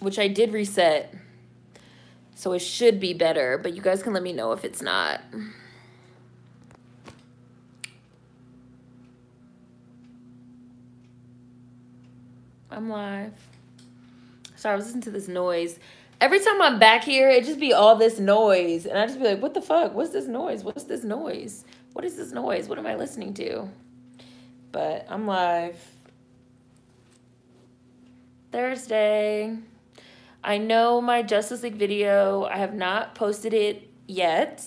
Which I did reset. So it should be better, but you guys can let me know if it's not. I'm live. Sorry, I was listening to this noise. Every time I'm back here, it just be all this noise. And I just be like, what the fuck? What's this noise? What's this noise? What is this noise? What am I listening to? But I'm live. Thursday. I know my Justice League video. I have not posted it yet.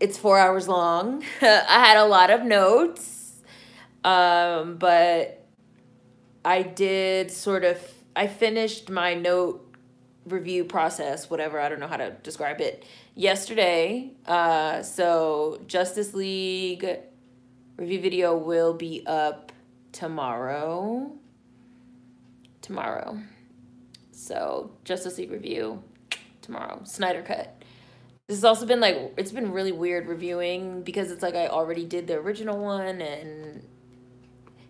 It's four hours long. I had a lot of notes. Um, but I did sort of, I finished my note review process, whatever, I don't know how to describe it, yesterday. Uh, so Justice League review video will be up tomorrow. Tomorrow. So Justice League review tomorrow. Snyder Cut. This has also been like, it's been really weird reviewing because it's like I already did the original one and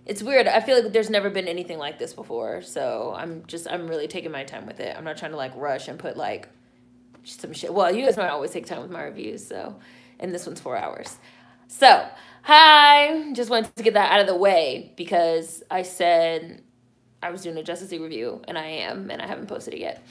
it's weird. I feel like there's never been anything like this before. So I'm just I'm really taking my time with it. I'm not trying to like rush and put like some shit. Well, you guys might always take time with my reviews, so and this one's four hours. So hi, just wanted to get that out of the way because I said I was doing a Justice League review and I am and I haven't posted it yet.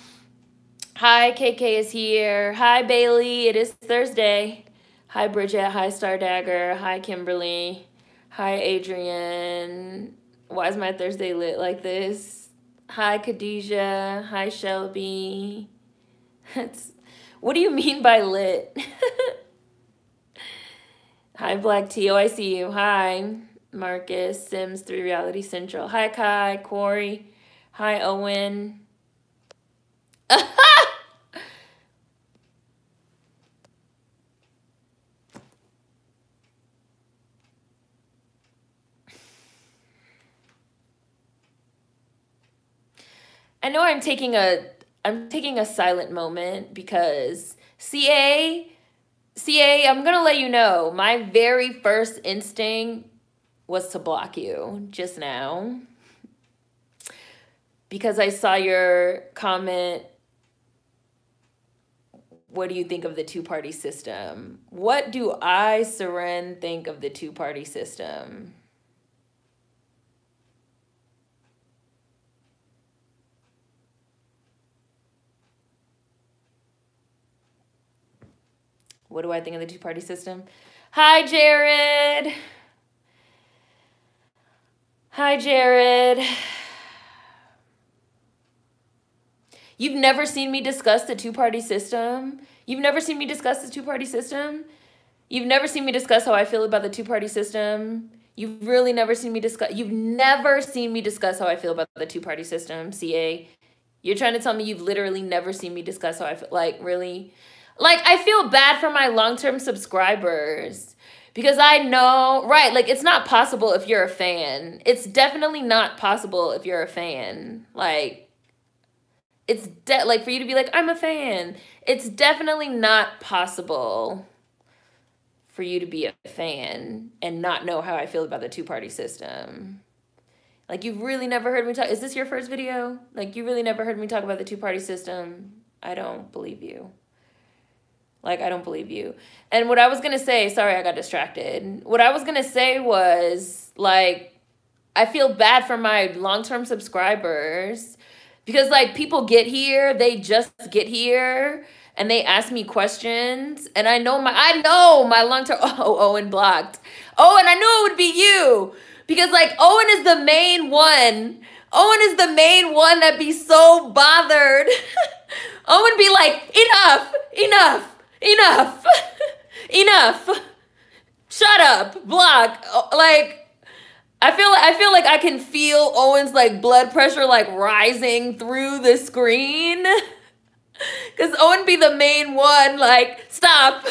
Hi, KK is here. Hi, Bailey. It is Thursday. Hi, Bridget. Hi, Star Dagger. Hi, Kimberly. Hi, Adrian. Why is my Thursday lit like this? Hi, Khadijah. Hi, Shelby. That's, what do you mean by lit? Hi, Black T. Oh, I see you. Hi, Marcus. Sims 3 Reality Central. Hi, Kai. Corey. Hi, Owen. I know I'm taking a I'm taking a silent moment because CA CA, I'm going to let you know. My very first instinct was to block you just now. Because I saw your comment what do you think of the two-party system? What do I, Seren, think of the two-party system? What do I think of the two party system? Hi, Jared. Hi, Jared. You've never seen me discuss the two party system? You've never seen me discuss the two party system? You've never seen me discuss how I feel about the two party system? You've really never seen me discuss you've never seen me discuss how I feel about the two party system, CA. You're trying to tell me you've literally never seen me discuss how I feel like really? Like, I feel bad for my long term subscribers because I know, right? Like, it's not possible if you're a fan. It's definitely not possible if you're a fan. Like, it's de- like for you to be like, I'm a fan. It's definitely not possible for you to be a fan and not know how I feel about the two party system. Like, you've really never heard me talk. Is this your first video? Like, you really never heard me talk about the two party system? I don't believe you. Like, I don't believe you. And what I was going to say, sorry, I got distracted. What I was going to say was, like, I feel bad for my long term subscribers because, like, people get here, they just get here and they ask me questions and I know my I know my long term oh Owen blocked. Oh, and I knew it would be you because like Owen is the main one. Owen is the main one that be so bothered. Owen be like, enough, enough enough, enough, shut up, block. Like, I feel I feel like I can feel Owen's like blood pressure like rising through the screen. Cause Owen be the main one, like, stop.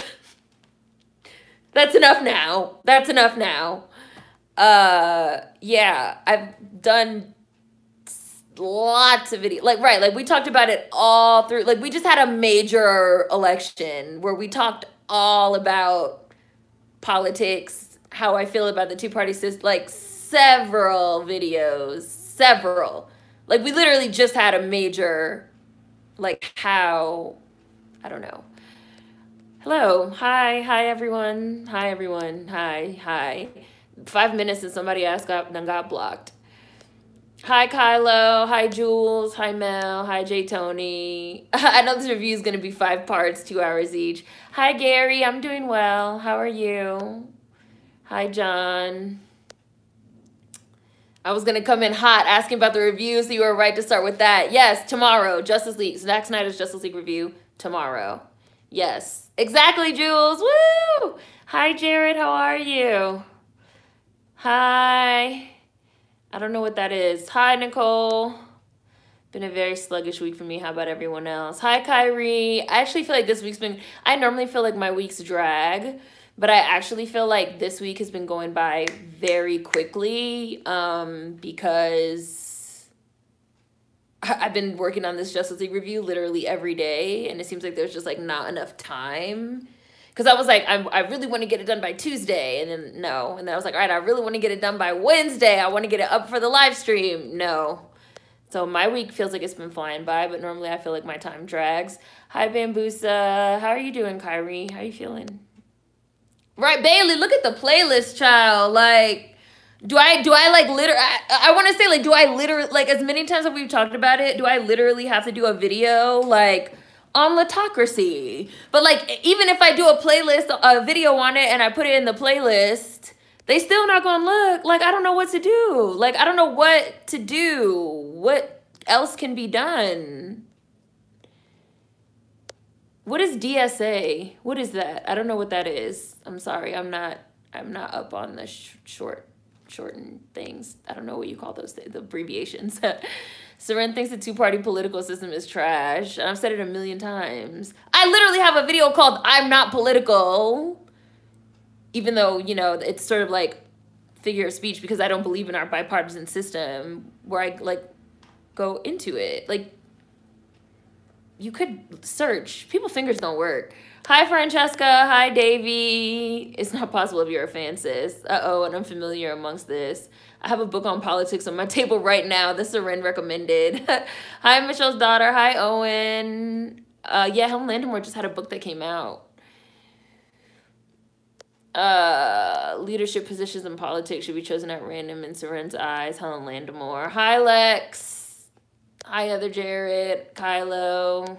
That's enough now. That's enough now. Uh yeah, I've done lots of video like right like we talked about it all through like we just had a major election where we talked all about politics how i feel about the two party system like several videos, several. Like we literally just had a major, like how, I don't know. Hello, hi, hi everyone, hi everyone, hi, hi. Five minutes and somebody asked got then got blocked. Hi Kylo, hi Jules, hi Mel, hi J Tony. I know this review is gonna be five parts, two hours each. Hi Gary, I'm doing well. How are you? Hi John. I was gonna come in hot asking about the review, so you were right to start with that. Yes, tomorrow, Justice League, Zack Snyder's Justice League review tomorrow. Yes, exactly, Jules. Woo! Hi, Jared. How are you? Hi. I don't know what that is. Hi, Nicole. Been a very sluggish week for me. How about everyone else? Hi, Kyrie. I actually feel like this week's been. I normally feel like my weeks drag but I actually feel like this week has been going by very quickly um, because I've been working on this Justice League review literally every day, and it seems like there's just like not enough time. Because I was like, I'm, I really want to get it done by Tuesday, and then no. And then I was like, all right, I really want to get it done by Wednesday. I want to get it up for the live stream. No. So my week feels like it's been flying by, but normally I feel like my time drags. Hi, Bambusa. How are you doing, Kyrie? How are you feeling? Right, Bailey, look at the playlist, child. Like, do I do I like literally? I, I want to say like, do I literally like as many times as we've talked about it? Do I literally have to do a video like on Lottocracy? But like, even if I do a playlist, a video on it, and I put it in the playlist, they still not gonna look like I don't know what to do. Like I don't know what to do. What else can be done? What is DSA? What is that? I don't know what that is. I'm sorry. I'm not I'm not up on the sh short shortened things. I don't know what you call those the abbreviations. Seren thinks the two-party political system is trash. And I've said it a million times. I literally have a video called I'm not political. Even though, you know, it's sort of like figure of speech because I don't believe in our bipartisan system where I like go into it. Like you could search. People fingers don't work. Hi, Francesca. Hi, Davy. It's not possible if you're a fan, sis. Uh-oh, and I'm familiar amongst this. I have a book on politics on my table right now. This Seren recommended. Hi, Michelle's daughter. Hi, Owen. Uh, yeah, Helen Landemore just had a book that came out. Uh, leadership positions in politics should be chosen at random in Seren's eyes. Helen Landemore. Hi, Lex. Hi, other Jared, Kylo.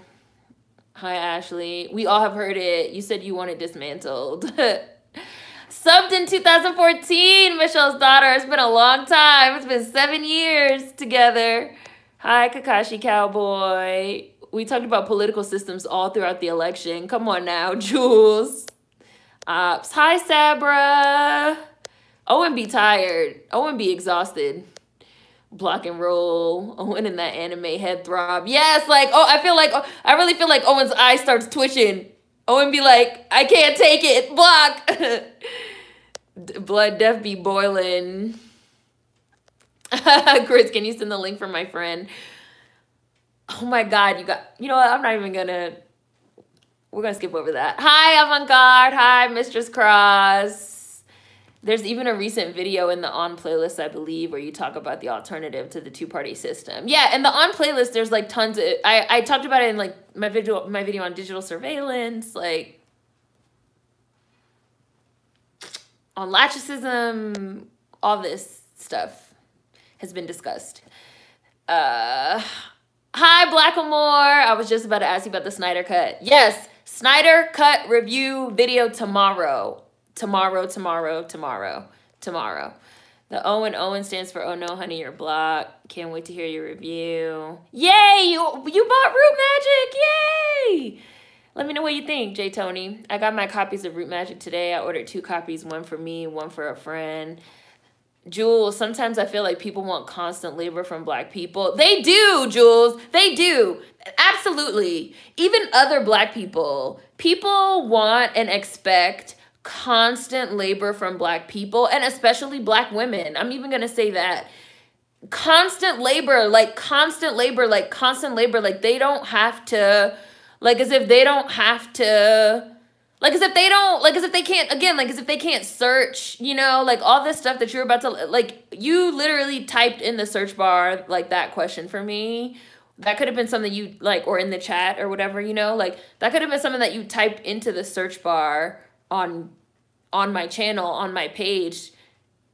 Hi, Ashley. We all have heard it. You said you want it dismantled. Subbed in 2014, Michelle's daughter. It's been a long time. It's been seven years together. Hi, Kakashi Cowboy. We talked about political systems all throughout the election. Come on now, Jules. Ops. Hi, Sabra. Owen be tired. Owen be exhausted block and roll, Owen in that anime head throb. Yes, like oh, I feel like oh, I really feel like Owen's eye starts twitching. Oh, Owen be like, I can't take it. Block. Blood death be boiling. Chris, can you send the link for my friend? Oh my god, you got you know what? I'm not even gonna we're gonna skip over that. Hi, avant-garde. Hi, Mistress Cross. There's even a recent video in the on playlist, I believe, where you talk about the alternative to the two party system. Yeah, and the on playlist, there's like tons of. I I talked about it in like my video my video on digital surveillance, like on lachicism, all this stuff has been discussed. Uh, hi, Blackamore. I was just about to ask you about the Snyder Cut. Yes, Snyder Cut review video tomorrow tomorrow, tomorrow, tomorrow, tomorrow. The O and Owen stands for Oh No Honey You're Blocked. Can't wait to hear your review. Yay! You you bought Root Magic! Yay! Let me know what you think, J Tony. I got my copies of Root Magic today. I ordered two copies, one for me, one for a friend. Jules, sometimes I feel like people want constant labor from black people. They do, Jules. They do. Absolutely. Even other black people. People want and expect constant labor from black people and especially black women. I'm even going to say that. Constant labor, like constant labor, like constant labor, like they don't have to, like as if they don't have to, Like as if they don't like as if they can't again, like as if they can't search, you know, like all this stuff that you're about to like you literally typed in the search bar like that question for me. That could have been something you like or in the chat or whatever, you know, like that could have been something that you typed into the search bar on on my channel, on my page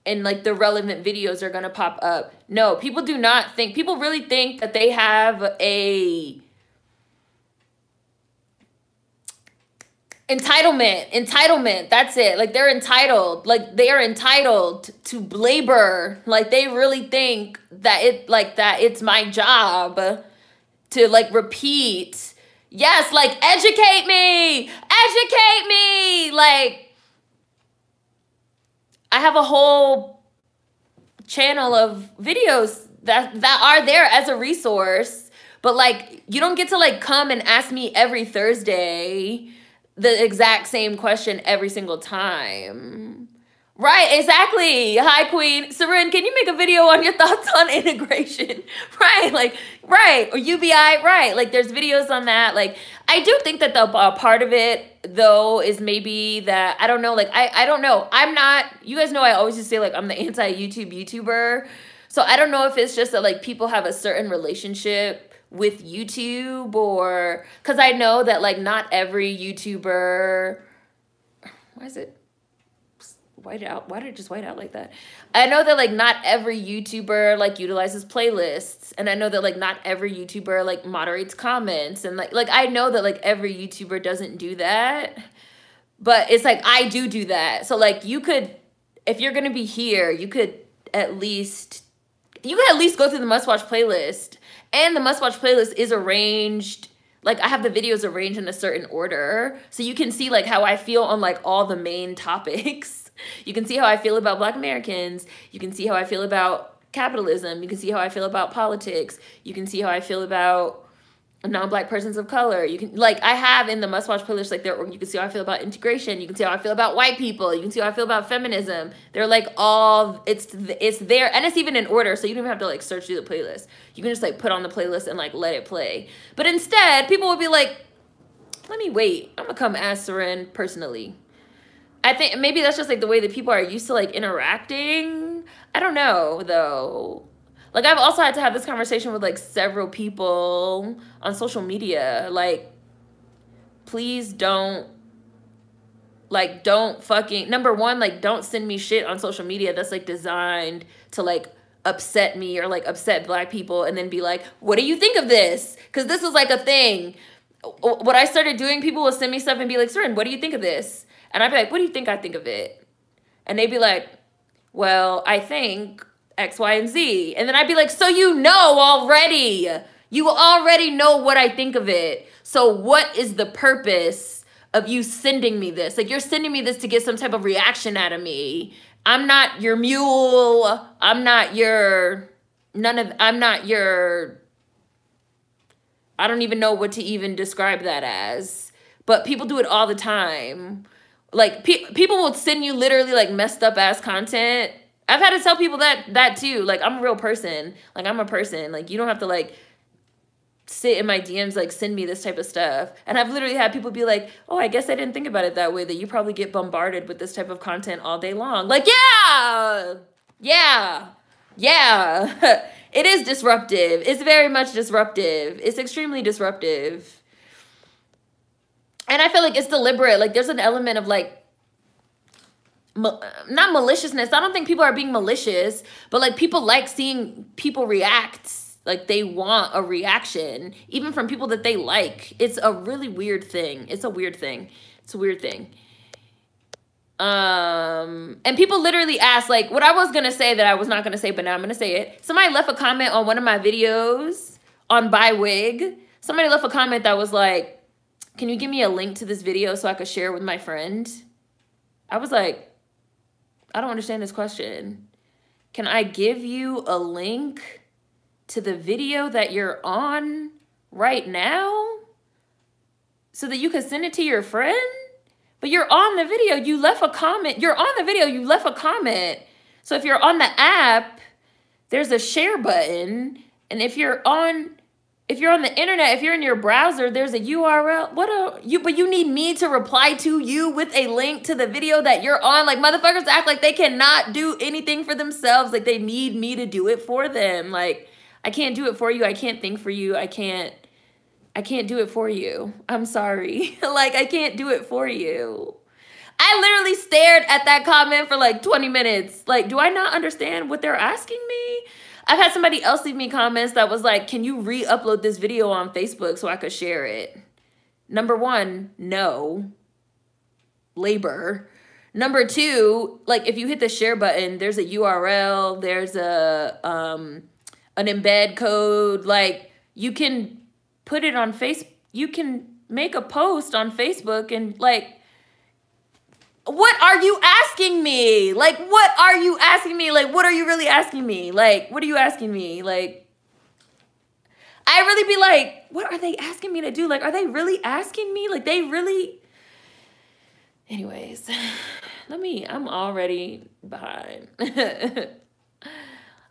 and like the relevant videos are to pop up. No, people do not think people really think that they have a entitlement entitlement that's it. Like they're entitled like they are entitled to labor. Like they really think that it like that it's my job to like repeat. Yes like educate me educate me like i have a whole channel of videos that that are there as a resource but like you don't get to like come and ask me every thursday the exact same question every single time. Right, exactly. Hi, Queen. Seren, can you make a video on your thoughts on integration? right, like, right. Or UBI, right. Like, there's videos on that. Like, I do think that the uh, part of it, though, is maybe that, I don't know, like, I, I don't know. I'm not, you guys know I always just say, like, I'm the anti-YouTube YouTuber. So I don't know if it's just that, like, people have a certain relationship with YouTube or because I know that like not every YouTuber. Why is it white out? Why did it just white out like that? I know that like not every YouTuber like utilizes playlists, and I know that like not every YouTuber like moderates comments, and like like I know that like every YouTuber doesn't do that, but it's like I do do that. So like you could, if you're gonna be here, you could at least you could at least go through the must watch playlist and the must watch playlist is arranged like I have the videos arranged in a certain order. So you can see like how I feel on like all the main topics. You can see how I feel about black Americans. You can see how I feel about capitalism. You can see how I feel about politics. You can see how I feel about non-black persons of color. You can like I have in the must-watch playlist like there you can see how I feel about integration. You can see how I feel about white people. You can see how I feel about feminism. They're like all it's it's there and it's even in order, so you don't even have to like search through the playlist. You can just like put on the playlist and like let it play. But instead, people would be like, "Let me wait. I'm gonna come ask Seren personally." I think maybe that's just like the way that people are used to like interacting. I don't know though. Like I've also had to have this conversation with like several people on social media. Like, please don't like don't fucking number one, like don't send me shit on social media that's like designed to like upset me or like upset black people and then be like, what do you think of this? Cause this is like a thing. What I started doing, people will send me stuff and be like, Seren, what do you think of this? And I'd be like, what do you think I think of it? And they'd be like, well, I think X, Y, and Z. And then I'd be like, so you know already. You already know what I think of it. So what is the purpose of you sending me this? Like you're sending me this to get some type of reaction out of me. I'm not your mule. I'm not your none of I'm not your I don't even know what to even describe that as. But people do it all the time. Like pe people will send you literally like messed up ass content I've had to tell people that that too. Like I'm a real person. Like I'm a person. Like you don't have to like sit in my DMs like send me this type of stuff. And I've literally had people be like, "Oh, I guess I didn't think about it that way that you probably get bombarded with this type of content all day long." Like, yeah. Yeah. Yeah. it is disruptive. It's very much disruptive. It's extremely disruptive. And I feel like it's deliberate. Like there's an element of like not maliciousness. I don't think people are being malicious, but like people like seeing people react. Like they want a reaction, even from people that they like. It's a really weird thing. It's a weird thing. It's a weird thing. Um, and people literally ask like what I was gonna say that I was not gonna say, but now I'm gonna say it. Somebody left a comment on one of my videos on buy wig. Somebody left a comment that was like, "Can you give me a link to this video so I could share with my friend?" I was like, I don't understand this question. Can I give you a link to the video that you're on right now so that you can send it to your friend? But you're on the video, you left a comment. You're on the video, you left a comment. So if you're on the app, there's a share button. And if you're on if you're on the internet, if you're in your browser, there's a URL. What a you but you need me to reply to you with a link to the video that you're on. Like motherfuckers act like they cannot do anything for themselves. Like they need me to do it for them. Like I can't do it for you. I can't think for you. I can't I can't do it for you. I'm sorry. like I can't do it for you. I literally stared at that comment for like 20 minutes. Like, do I not understand what they're asking me? I've had somebody else leave me comments that was like, can you re-upload this video on Facebook so I could share it? Number one, no. Labor. Number two, like if you hit the share button, there's a URL, there's a um an embed code, like you can put it on face you can make a post on Facebook and like what are you asking me? Like, what are you asking me? Like, what are you really asking me? Like, what are you asking me? Like, I really be like, what are they asking me to do? Like, are they really asking me? Like, they really. Anyways, let me, I'm already behind.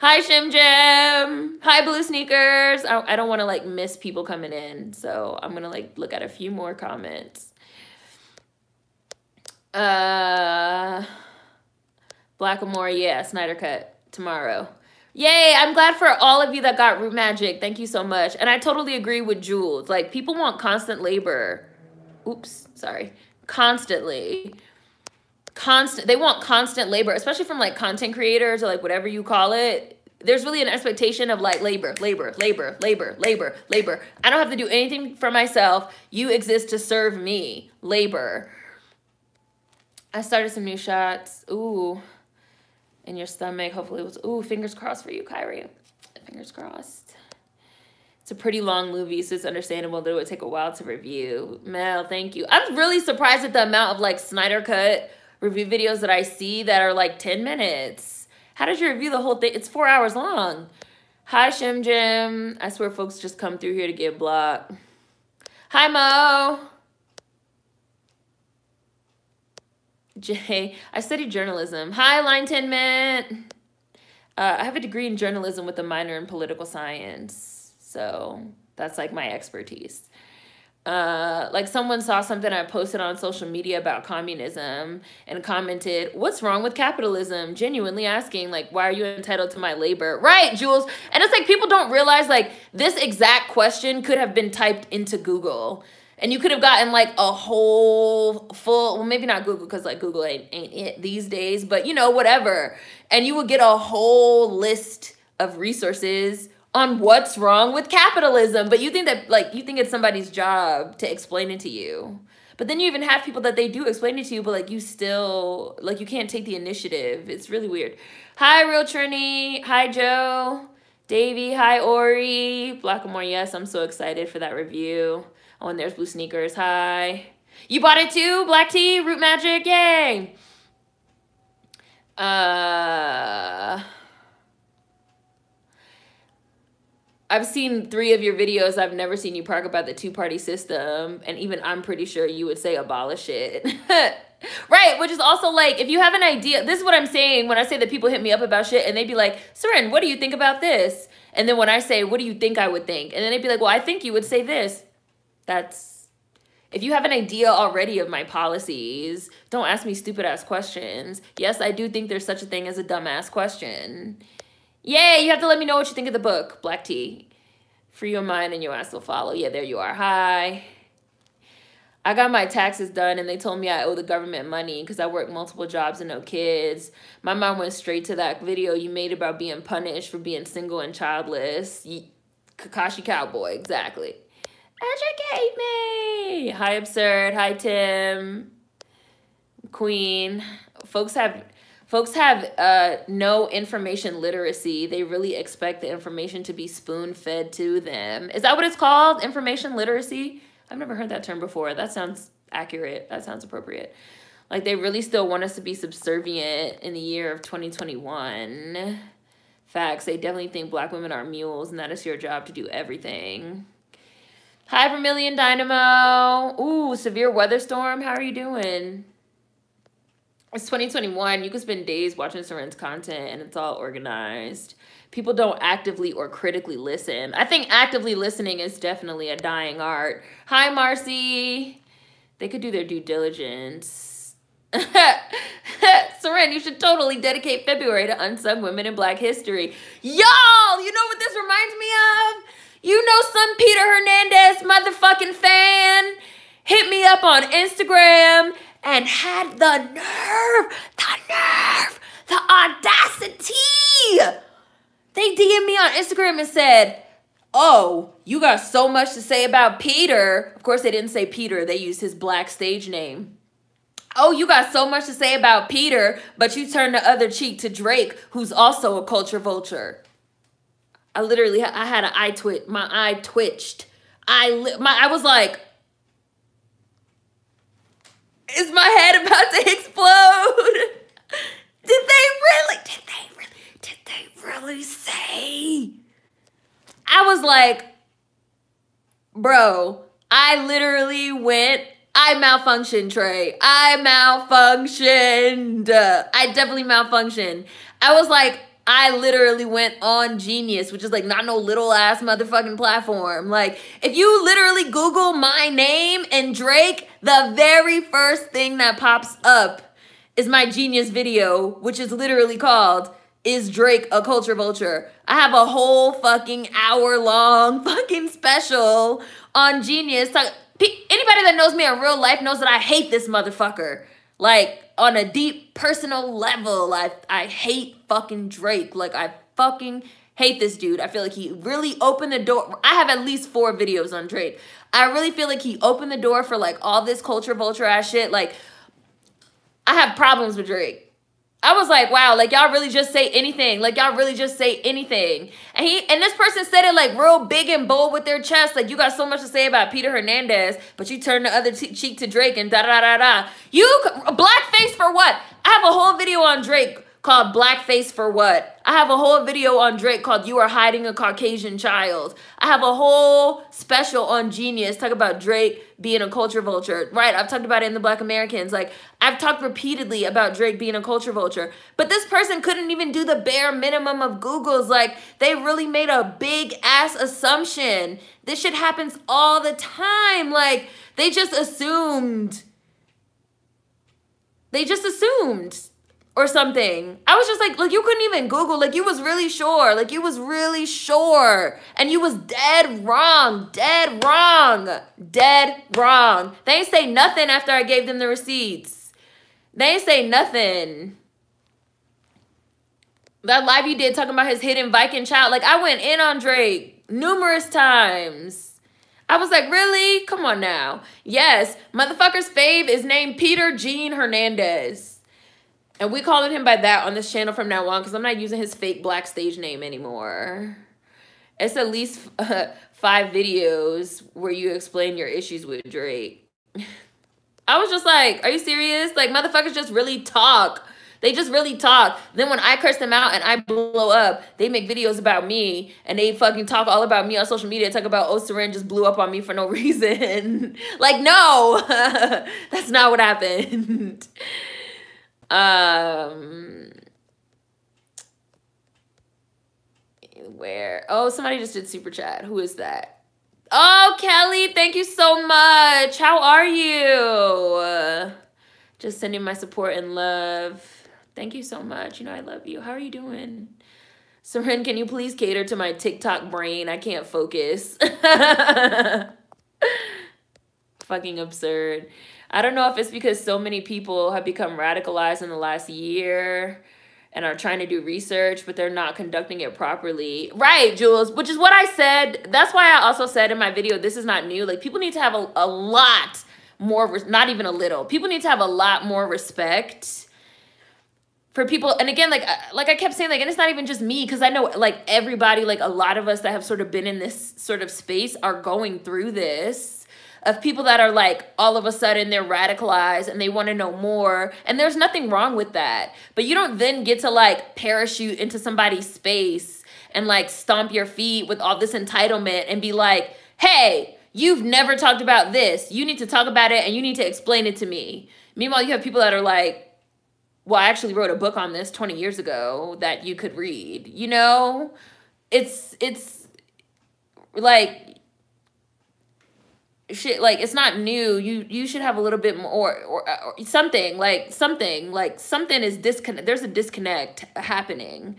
Hi, Shim Jim. Hi, Blue Sneakers. I, I don't want to like miss people coming in. So I'm to like look at a few more comments. Uh, Blackamore, yeah, Snyder Cut tomorrow. Yay, I'm glad for all of you that got Root Magic. Thank you so much. And I totally agree with Jules. Like, people want constant labor. Oops, sorry. Constantly. Constant. They want constant labor, especially from, like, content creators or, like, whatever you call it. There's really an expectation of, like, labor, labor, labor, labor, labor, labor. I don't have to do anything for myself. You exist to serve me. Labor. I started some new shots. Ooh. In your stomach. Hopefully it was. Ooh, fingers crossed for you, Kyrie. Fingers crossed. It's a pretty long movie, so it's understandable that it would take a while to review. Mel, thank you. I'm really surprised at the amount of like Snyder Cut review videos that I see that are like 10 minutes. How did you review the whole thing? It's four hours long. Hi, Shim Jim. I swear folks just come through here to get blocked. Hi, Mo. Jay, I studied journalism. Hi, Line 10 Mint. Uh, I have a degree in journalism with a minor in political science. So that's like my expertise. Uh, like someone saw something I posted on social media about communism and commented, What's wrong with capitalism? Genuinely asking, like, why are you entitled to my labor? Right, Jules. And it's like people don't realize like this exact question could have been typed into Google and you could have gotten like a whole full well maybe not google because like google ain't, ain't it these days but you know whatever. And you would get a whole list of resources on what's wrong with capitalism. But you think that like you think it's somebody's job to explain it to you. But then you even have people that they do explain it to you but like you still like you can't take the initiative. It's really weird. Hi real trini. Hi joe. Davey. Hi ori. Blackamore yes i'm so excited for that review Oh, and there's blue sneakers. Hi. You bought it too? Black tea, root magic, yay. Uh, I've seen three of your videos. I've never seen you talk about the two-party system. And even I'm pretty sure you would say abolish it. right, which is also like, if you have an idea, this is what I'm saying when I say that people hit me up about shit and they'd be like, Seren, what do you think about this? And then when I say, what do you think I would think? And then they'd be like, well, I think you would say this. That's if you have an idea already of my policies, don't ask me stupid ass questions. Yes, I do think there's such a thing as a dumbass question. Yay, you have to let me know what you think of the book, Black Tea. Free your mind and your ass will follow. Yeah, there you are. Hi. I got my taxes done and they told me I owe the government money because I work multiple jobs and no kids. My mom went straight to that video you made about being punished for being single and childless. Kakashi Cowboy, exactly. Educate me. Hi, Absurd. Hi, Tim. Queen. Folks have folks have uh, no information literacy. They really expect the information to be spoon fed to them. Is that what it's called? Information literacy? I've never heard that term before. That sounds accurate. That sounds appropriate. Like they really still want us to be subservient in the year of 2021. Facts. They definitely think black women are mules and that it's your job to do everything. Hi, Vermilion Dynamo. Ooh, severe weather storm. How are you doing? it's 2021. You can spend days watching Seren's content and it's all organized. People don't actively or critically listen. I think actively listening is definitely a dying art. Hi, Marcy. They could do their due diligence. Soren, you should totally dedicate February to unsung women in black history. Y'all, you know what this reminds me of? You know some Peter Hernandez motherfucking fan hit me up on Instagram and had the nerve, the nerve, the audacity. They DM me on Instagram and said, Oh, you got so much to say about Peter. Of course, they didn't say Peter, they used his black stage name. Oh, you got so much to say about Peter, but you turned the other cheek to Drake, who's also a culture vulture. I literally, I had an eye twitch. My eye twitched. I, my, I was like, is my head about to explode? did they really? Did they really? Did they really say? I was like, bro, I literally went, I malfunctioned, Trey. I malfunctioned. I definitely malfunctioned. I was like, I literally went on Genius, which is like not no little ass motherfucking platform. Like, if you literally Google my name and Drake, the very first thing that pops up is my Genius video, which is literally called Is Drake a Culture Vulture? I have a whole fucking hour long fucking special on Genius. Anybody that knows me in real life knows that I hate this motherfucker. Like, on a deep personal level, I, I hate fucking Drake. Like, I fucking hate this dude. I feel like he really opened the door. I have at least four videos on Drake. I really feel like he opened the door for like all this culture vulture ass shit. Like, I have problems with Drake. I was like, wow, like y'all really just say anything. Like y'all really just say anything. And he and this person said it like real big and bold with their chest. Like you got so much to say about Peter Hernandez, but you turn the other cheek to Drake and da da da da. You blackface for what? I have a whole video on Drake called Blackface for What. I have a whole video on Drake called You Are Hiding a Caucasian Child. I have a whole special on Genius talk about Drake being a culture vulture. Right, I've talked about it in the Black Americans. Like, I've talked repeatedly about Drake being a culture vulture. But this person couldn't even do the bare minimum of Googles. Like, they really made a big ass assumption. This shit happens all the time. Like, they just assumed. They just assumed or something. I was just like, like you couldn't even Google, like you was really sure, like you was really sure, and you was dead wrong, dead wrong, dead wrong. They ain't say nothing after I gave them the receipts. They ain't say nothing. That live you did talking about his hidden Viking child, like I went in on Drake numerous times. I was like, really? Come on now. Yes, motherfucker's fave is named Peter Gene Hernandez. And we calling him by that on this channel from now on because I'm not using his fake black stage name anymore. It's at least uh, five videos where you explain your issues with Drake. I was just like, are you serious? Like, motherfuckers just really talk. They just really talk. Then when I curse them out and I blow up, they make videos about me and they fucking talk all about me on social media. Talk about, oh, Seren just blew up on me for no reason. like, no, that's not what happened. Um, where? Oh, somebody just did super chat. Who is that? Oh, Kelly, thank you so much. How are you? Just sending my support and love. Thank you so much. You know, I love you. How are you doing? Seren, can you please cater to my TikTok brain? I can't focus. Fucking absurd. I don't know if it's because so many people have become radicalized in the last year and are trying to do research, but they're not conducting it properly. Right, Jules, which is what I said. That's why I also said in my video, this is not new. Like, people need to have a, a lot more, not even a little. People need to have a lot more respect for people and again like uh, like i kept saying like and it's not even just me because i know like everybody like a lot of us that have sort of been in this sort of space are going through this of people that are like all of a sudden they're radicalized and they want to know more and there's nothing wrong with that. But you don't then get to like parachute into somebody's space and like stomp your feet with all this entitlement and be like hey you've never talked about this. You need to talk about it and you need to explain it to me. Meanwhile you have people that are like well, I actually wrote a book on this 20 years ago that you could read. You know, it's it's like shit like it's not new you you should have a little bit more or, or, something like something like something is disconnect there's a disconnect happening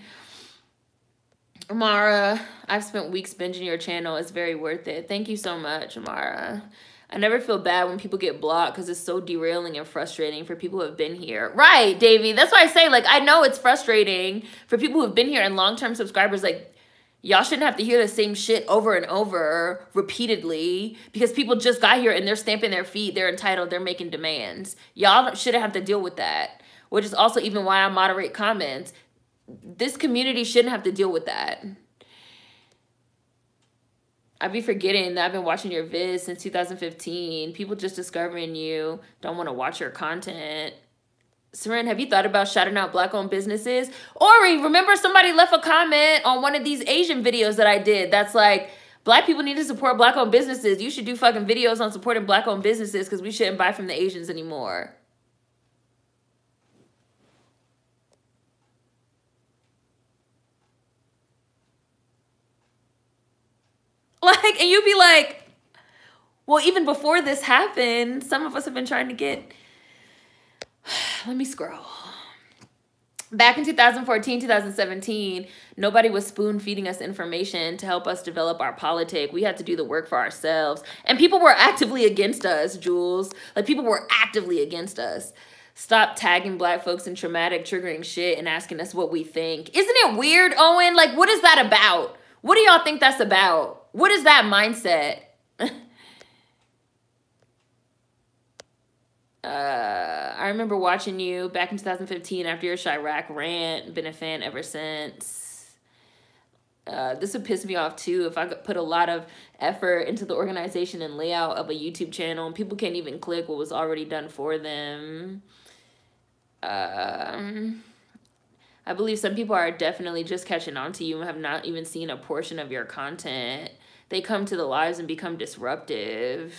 Amara, I've spent weeks binging your channel. It's very worth it. Thank you so much, Amara. I never feel bad when people get blocked because it's so derailing and frustrating for people who have been here. Right, Davey. That's why I say, like, I know it's frustrating for people who have been here and long-term subscribers. Like, y'all shouldn't have to hear the same shit over and over repeatedly because people just got here and they're stamping their feet. They're entitled. They're making demands. Y'all shouldn't have to deal with that, which is also even why I moderate comments this community shouldn't have to deal with that. I'd be forgetting that I've been watching your vids since 2015. People just discovering you don't want to watch your content. Seren, have you thought about shouting out black owned businesses? Ori, remember somebody left a comment on one of these Asian videos that I did that's like, black people need to support black owned businesses. You should do fucking videos on supporting black owned businesses because we shouldn't buy from the Asians anymore. Like, and you'd be like, well, even before this happened, some of us have been trying to get. Let me scroll. Back in 2014, 2017, nobody was spoon feeding us information to help us develop our politic. We had to do the work for ourselves. And people were actively against us, Jules. Like, people were actively against us. Stop tagging black folks in traumatic, triggering shit and asking us what we think. Isn't it weird, Owen? Like, what is that about? What do y'all think that's about? What is that mindset? Uh, I remember watching you back in 2015 after your Chiraq rant. Been a fan ever since. Uh, this would piss me off too if I could put a lot of effort into the organization and layout of a YouTube channel and people can't even click what was already done for them. Um, I believe some people are definitely just catching on to you and have not even seen a portion of your content they come to the lives and become disruptive.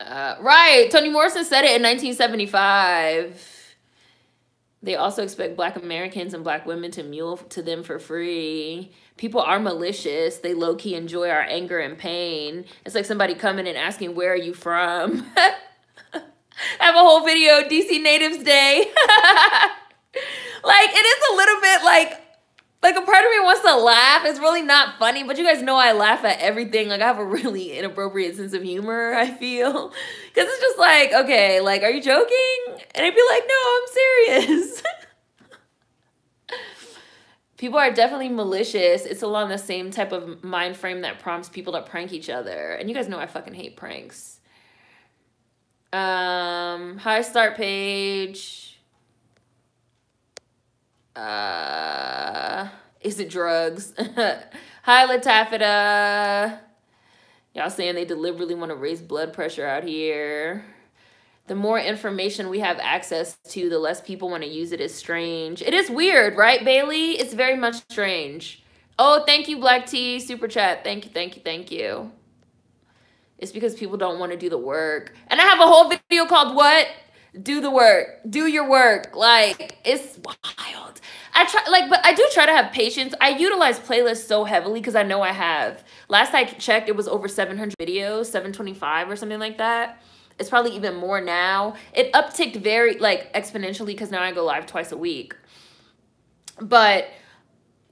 Uh, right. Toni Morrison said it in 1975. They also expect black Americans and black women to mule to them for free. People are malicious. They low key enjoy our anger and pain. It's like somebody coming and asking, Where are you from? I have a whole video, DC Natives Day. like, it is a little bit like like a part of me wants to laugh. It's really not funny, but you guys know I laugh at everything. Like I have a really inappropriate sense of humor, I feel. Cause it's just like, okay, like, are you joking? And I'd be like, no, I'm serious. people are definitely malicious. It's along the same type of mind frame that prompts people to prank each other. And you guys know I fucking hate pranks. Um, high start page. Uh, is it drugs? Hi, Latafita. Y'all saying they deliberately want to raise blood pressure out here. The more information we have access to, the less people want to use it. Is strange. It is weird, right, Bailey? It's very much strange. Oh, thank you, Black Tea. Super chat. Thank you, thank you, thank you. It's because people don't want to do the work. And I have a whole video called What? Do the work do your work like it's wild. I try like but i do try to have patience. I utilize playlists so heavily because i know i have. Last i checked it was over 700 videos 725 or something like that. It's probably even more now. It upticked very like exponentially because now i go live twice a week. But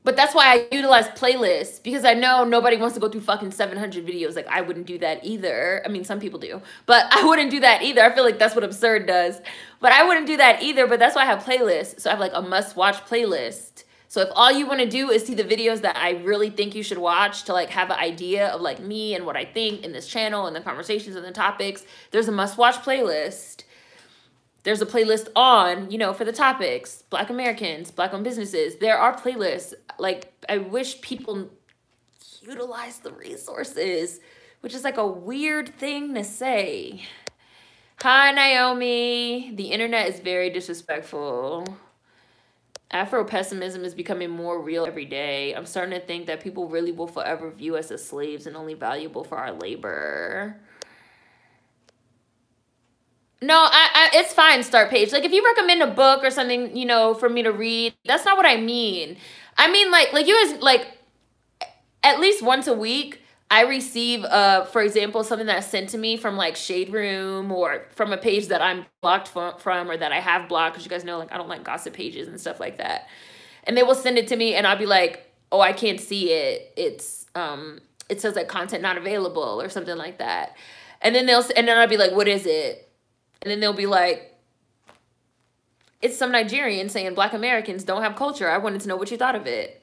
but that's why I utilize playlists because I know nobody wants to go through fucking 700 videos. Like, I wouldn't do that either. I mean, some people do, but I wouldn't do that either. I feel like that's what absurd does. But I wouldn't do that either. But that's why I have playlists. So I have like a must watch playlist. So if all you want to do is see the videos that I really think you should watch to like have an idea of like me and what I think in this channel and the conversations and the topics, there's a must watch playlist there's a playlist on, you know, for the topics, Black Americans, Black owned businesses. There are playlists. Like, I wish people utilize the resources, which is like a weird thing to say. Hi, Naomi. The internet is very disrespectful. Afro pessimism is becoming more real every day. I'm starting to think that people really will forever view us as slaves and only valuable for our labor. No, I, I it's fine. Start page. Like if you recommend a book or something, you know, for me to read, that's not what I mean. I mean like like you guys like at least once a week. I receive, uh, for example, something that's sent to me from like Shade Room or from a page that I'm blocked from, or that I have blocked because you guys know like I don't like gossip pages and stuff like that. And they will send it to me and I'll be like, oh, I can't see it. It's um, it says like content not available or something like that. And then they'll and then I'll be like, what is it? And then they'll be like, it's some Nigerian saying black Americans don't have culture. I wanted to know what you thought of it.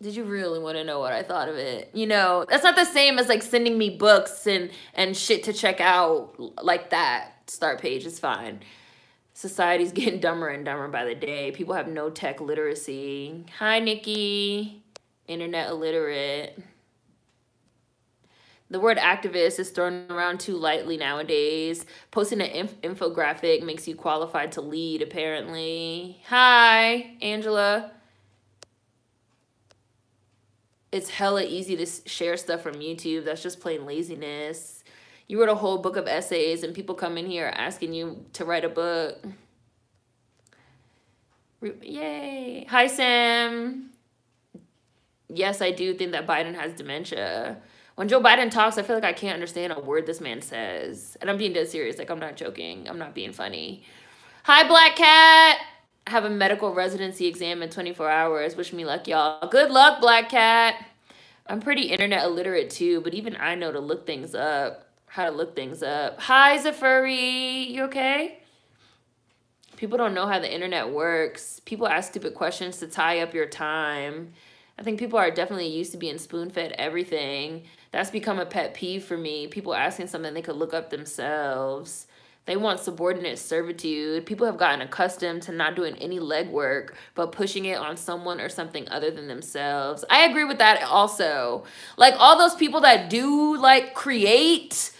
Did you really want to know what I thought of it? You know, that's not the same as like sending me books and and shit to check out like that. Start page is fine. Society's getting dumber and dumber by the day. People have no tech literacy. Hi, Nikki. Internet illiterate. The word activist is thrown around too lightly nowadays. Posting an inf infographic makes you qualified to lead, apparently. Hi, Angela. It's hella easy to share stuff from YouTube. That's just plain laziness. You wrote a whole book of essays and people come in here asking you to write a book. Yay. Hi, Sam. Yes, I do think that Biden has dementia when Joe Biden talks, I feel like I can't understand a word this man says. And I'm being dead serious. Like, I'm not joking. I'm not being funny. Hi, Black Cat. I have a medical residency exam in 24 hours. Wish me luck, y'all. Good luck, Black Cat. I'm pretty internet illiterate, too. But even I know to look things up. How to look things up. Hi, Zafuri. You okay? People don't know how the internet works. People ask stupid questions to tie up your time. I think people are definitely used to being spoon fed everything. That's become a pet peeve for me. People asking something they could look up themselves. They want subordinate servitude. People have gotten accustomed to not doing any legwork, but pushing it on someone or something other than themselves. I agree with that also. Like all those people that do like create,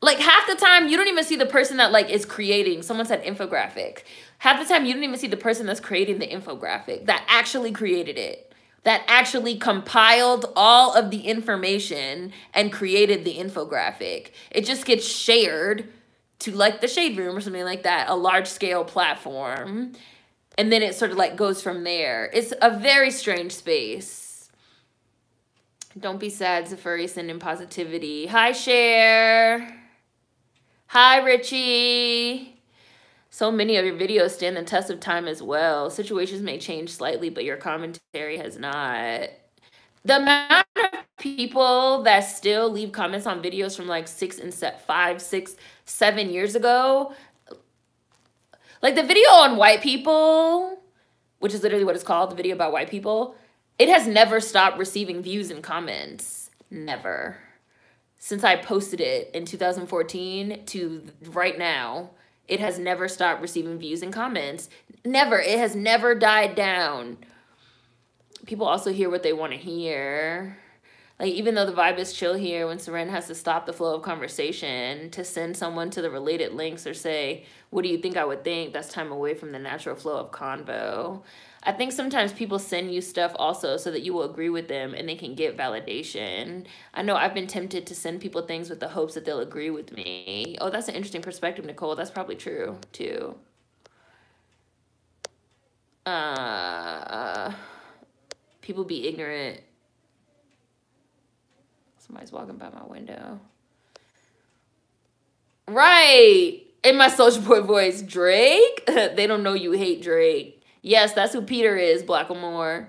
like half the time you don't even see the person that like is creating. Someone said infographic. Half the time you don't even see the person that's creating the infographic that actually created it that actually compiled all of the information and created the infographic. It just gets shared to like the Shade Room or something like that, a large scale platform. And then it sort of like goes from there. It's a very strange space. Don't be sad, Zafuri, sending positivity. Hi, Cher. Hi, Richie. So many of your videos stand the test of time as well. Situations may change slightly, but your commentary has not. The amount of people that still leave comments on videos from like six and set five, six, seven years ago, like the video on white people, which is literally what it's called, the video about white people, it has never stopped receiving views and comments. Never. Since I posted it in 2014 to right now it has never stopped receiving views and comments. Never. It has never died down. People also hear what they want to hear. Like, even though the vibe is chill here, when Seren has to stop the flow of conversation to send someone to the related links or say, What do you think I would think? That's time away from the natural flow of convo. I think sometimes people send you stuff also so that you will agree with them and they can get validation. I know I've been tempted to send people things with the hopes that they'll agree with me. Oh, that's an interesting perspective, Nicole. That's probably true too. Uh, people be ignorant. Somebody's walking by my window. Right. In my social boy voice, Drake. they don't know you hate Drake. Yes, that's who Peter is, Blackamore.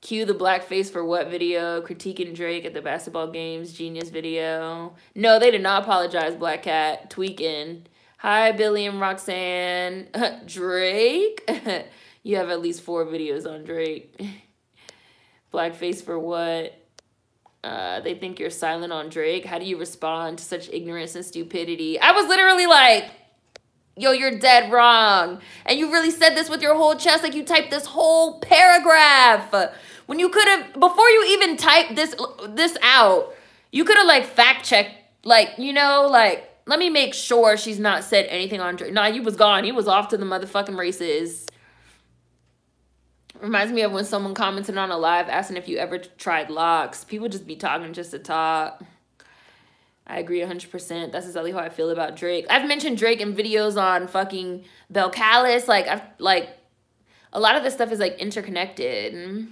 Cue the blackface for what video? Critiquing Drake at the basketball games, genius video. No, they did not apologize, Black Cat. Tweaking. Hi, Billy and Roxanne. Drake? you have at least four videos on Drake. Blackface for what? Uh, they think you're silent on Drake. How do you respond to such ignorance and stupidity? I was literally like, yo, you're dead wrong. And you really said this with your whole chest, like you typed this whole paragraph. When you could have, before you even typed this this out, you could have like fact checked, like, you know, like, let me make sure she's not said anything on Drake. Nah, he was gone. He was off to the motherfucking races. Reminds me of when someone commented on a live asking if you ever tried locks. People just be talking just to talk. I agree 100%. That's exactly how I feel about Drake. I've mentioned Drake in videos on fucking Belcalis. Like, I've, like, a lot of this stuff is, like, interconnected.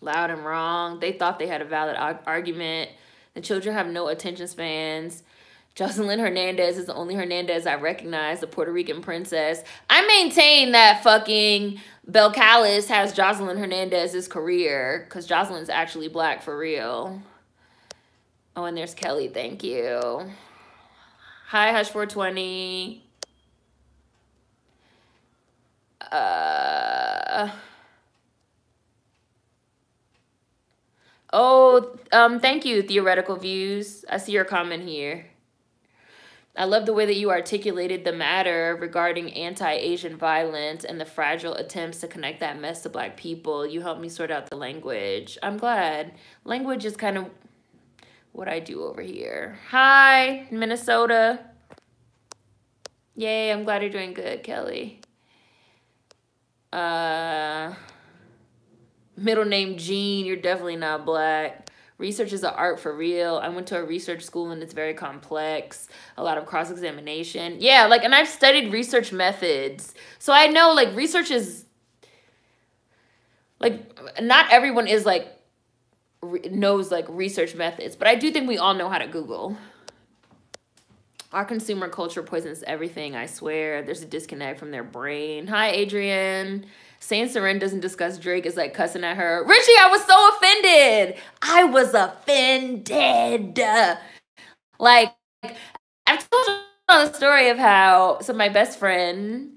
Loud and wrong. They thought they had a valid argument. The children have no attention spans. Joseline Hernandez is the only Hernandez I recognize, the Puerto Rican princess. I maintain that fucking Belcalis has Joseline Hernandez's career because Joseline's actually black for real. Oh, and there's Kelly. Thank you. Hi, Hush 420. Uh. Oh, um, thank you, Theoretical Views. I see your comment here. I love the way that you articulated the matter regarding anti-Asian violence and the fragile attempts to connect that mess to black people. You helped me sort out the language. I'm glad. Language is kind of what I do over here. Hi, Minnesota. Yay, I'm glad you're doing good, Kelly. Uh, middle name Jean, you're definitely not black. Research is an art for real. I went to a research school and it's very complex. A lot of cross-examination. Yeah, like, and I've studied research methods. So I know, like, research is, like, not everyone is, like, knows like research methods, but I do think we all know how to Google. Our consumer culture poisons everything, I swear. There's a disconnect from their brain. Hi, Adrian. Saying Seren doesn't discuss Drake is like cussing at her. Richie, I was so offended. I was offended. Like, I've told you the story of how, so my best friend,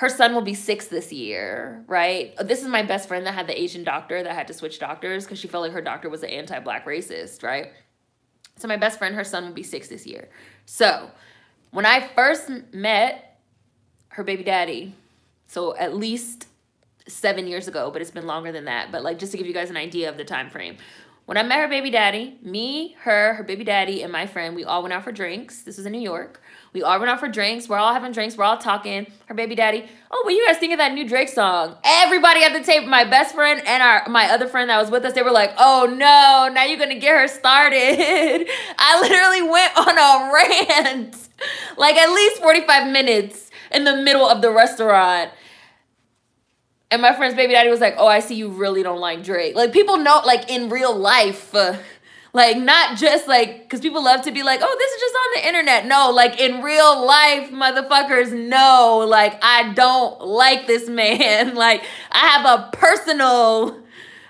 her son will be six this year, right? This is my best friend that had the Asian doctor that had to switch doctors because she felt like her doctor was an anti black racist, right? So, my best friend, her son will be six this year. So, when I first met her baby daddy, so at least seven years ago, but it's been longer than that. But like just to give you guys an idea of the time frame. When I met her baby daddy, me, her, her baby daddy, and my friend, we all went out for drinks. This was in New York. We all went out for drinks. We're all having drinks. We're all talking. Her baby daddy, oh, what you guys think of that new Drake song? Everybody at the table, my best friend and our my other friend that was with us, they were like, oh no, now you're gonna get her started. I literally went on a rant, like at least 45 minutes in the middle of the restaurant. And my friend's baby daddy was like, oh, I see you really don't like Drake. Like people know, like in real life, uh, like, not just like, because people love to be like, oh, this is just on the internet. No, like in real life, motherfuckers know, like, I don't like this man. like, I have a personal,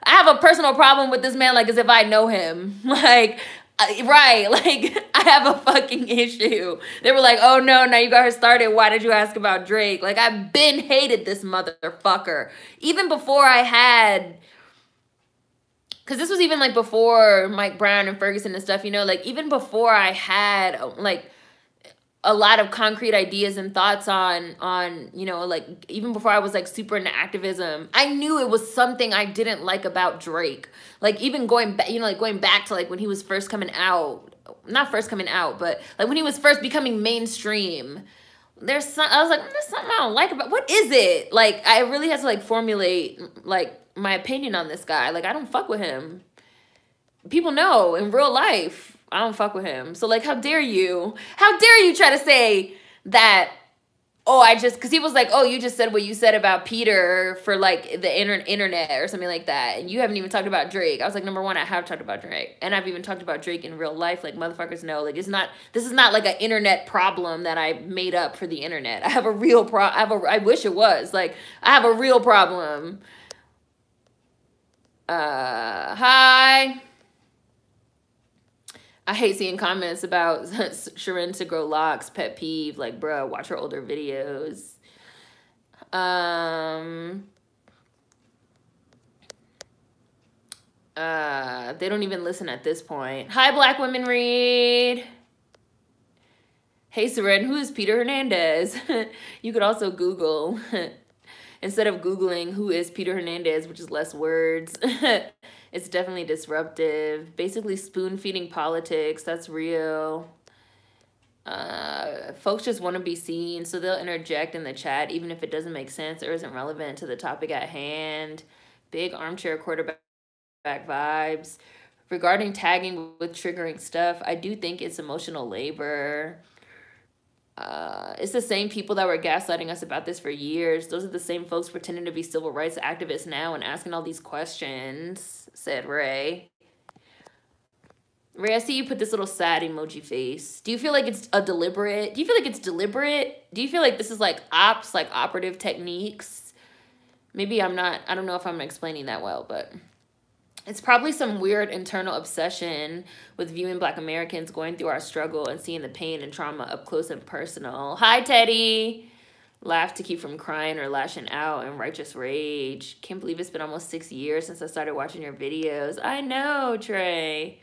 I have a personal problem with this man, like, as if I know him. Like, uh, right, like, I have a fucking issue. They were like, oh no, now you got her started. Why did you ask about Drake? Like, I've been hated this motherfucker. Even before I had because this was even like before Mike Brown and Ferguson and stuff, you know, like even before I had like a lot of concrete ideas and thoughts on on you know like even before I was like super into activism I knew it was something I didn't like about Drake. Like even going back you know like going back to like when he was first coming out not first coming out but like when he was first becoming mainstream there's some I was like mm, there's something I don't like about what is it? Like I really had to like formulate like my opinion on this guy. Like I don't fuck with him. People know in real life I don't fuck with him. So like how dare you? How dare you try to say that oh, I just because he was like, oh, you just said what you said about Peter for like the inter- internet or something like that, and you haven't even talked about Drake. I was like, number one, I have talked about Drake, and I've even talked about Drake in real life. Like motherfuckers know, like it's not. This is not like an internet problem that I made up for the internet. I have a real pro. I have a. I wish it was like I have a real problem uh, hi. I hate seeing comments about Seren to grow locks, pet peeve. Like, bro, watch her older videos. Um, uh, they don't even listen at this point. Hi, Black Women Read. Hey, Seren, who is Peter Hernandez? you could also Google instead of Googling who is Peter Hernandez, which is less words, it's definitely disruptive. Basically, spoon feeding politics, that's real. Uh, folks just want to be seen, so they'll interject in the chat even if it doesn't make sense or isn't relevant to the topic at hand. Big armchair quarterback vibes. regarding tagging with triggering stuff, I do think it's emotional labor. Uh, it's the same people that were gaslighting us about this for years. Those are the same folks pretending to be civil rights activists now and asking all these questions, said Ray. Ray, I see you put this little sad emoji face. Do you feel like it's a deliberate? Do you feel like it's deliberate? Do you feel like this is like ops, like operative techniques? Maybe I'm not, I don't know if I'm explaining that well, but it's probably some weird internal obsession with viewing black Americans going through our struggle and seeing the pain and trauma up close and personal. Hi, Teddy. Laugh to keep from crying or lashing out in righteous rage. Can't believe it's been almost six years since I started watching your videos. I know, Trey.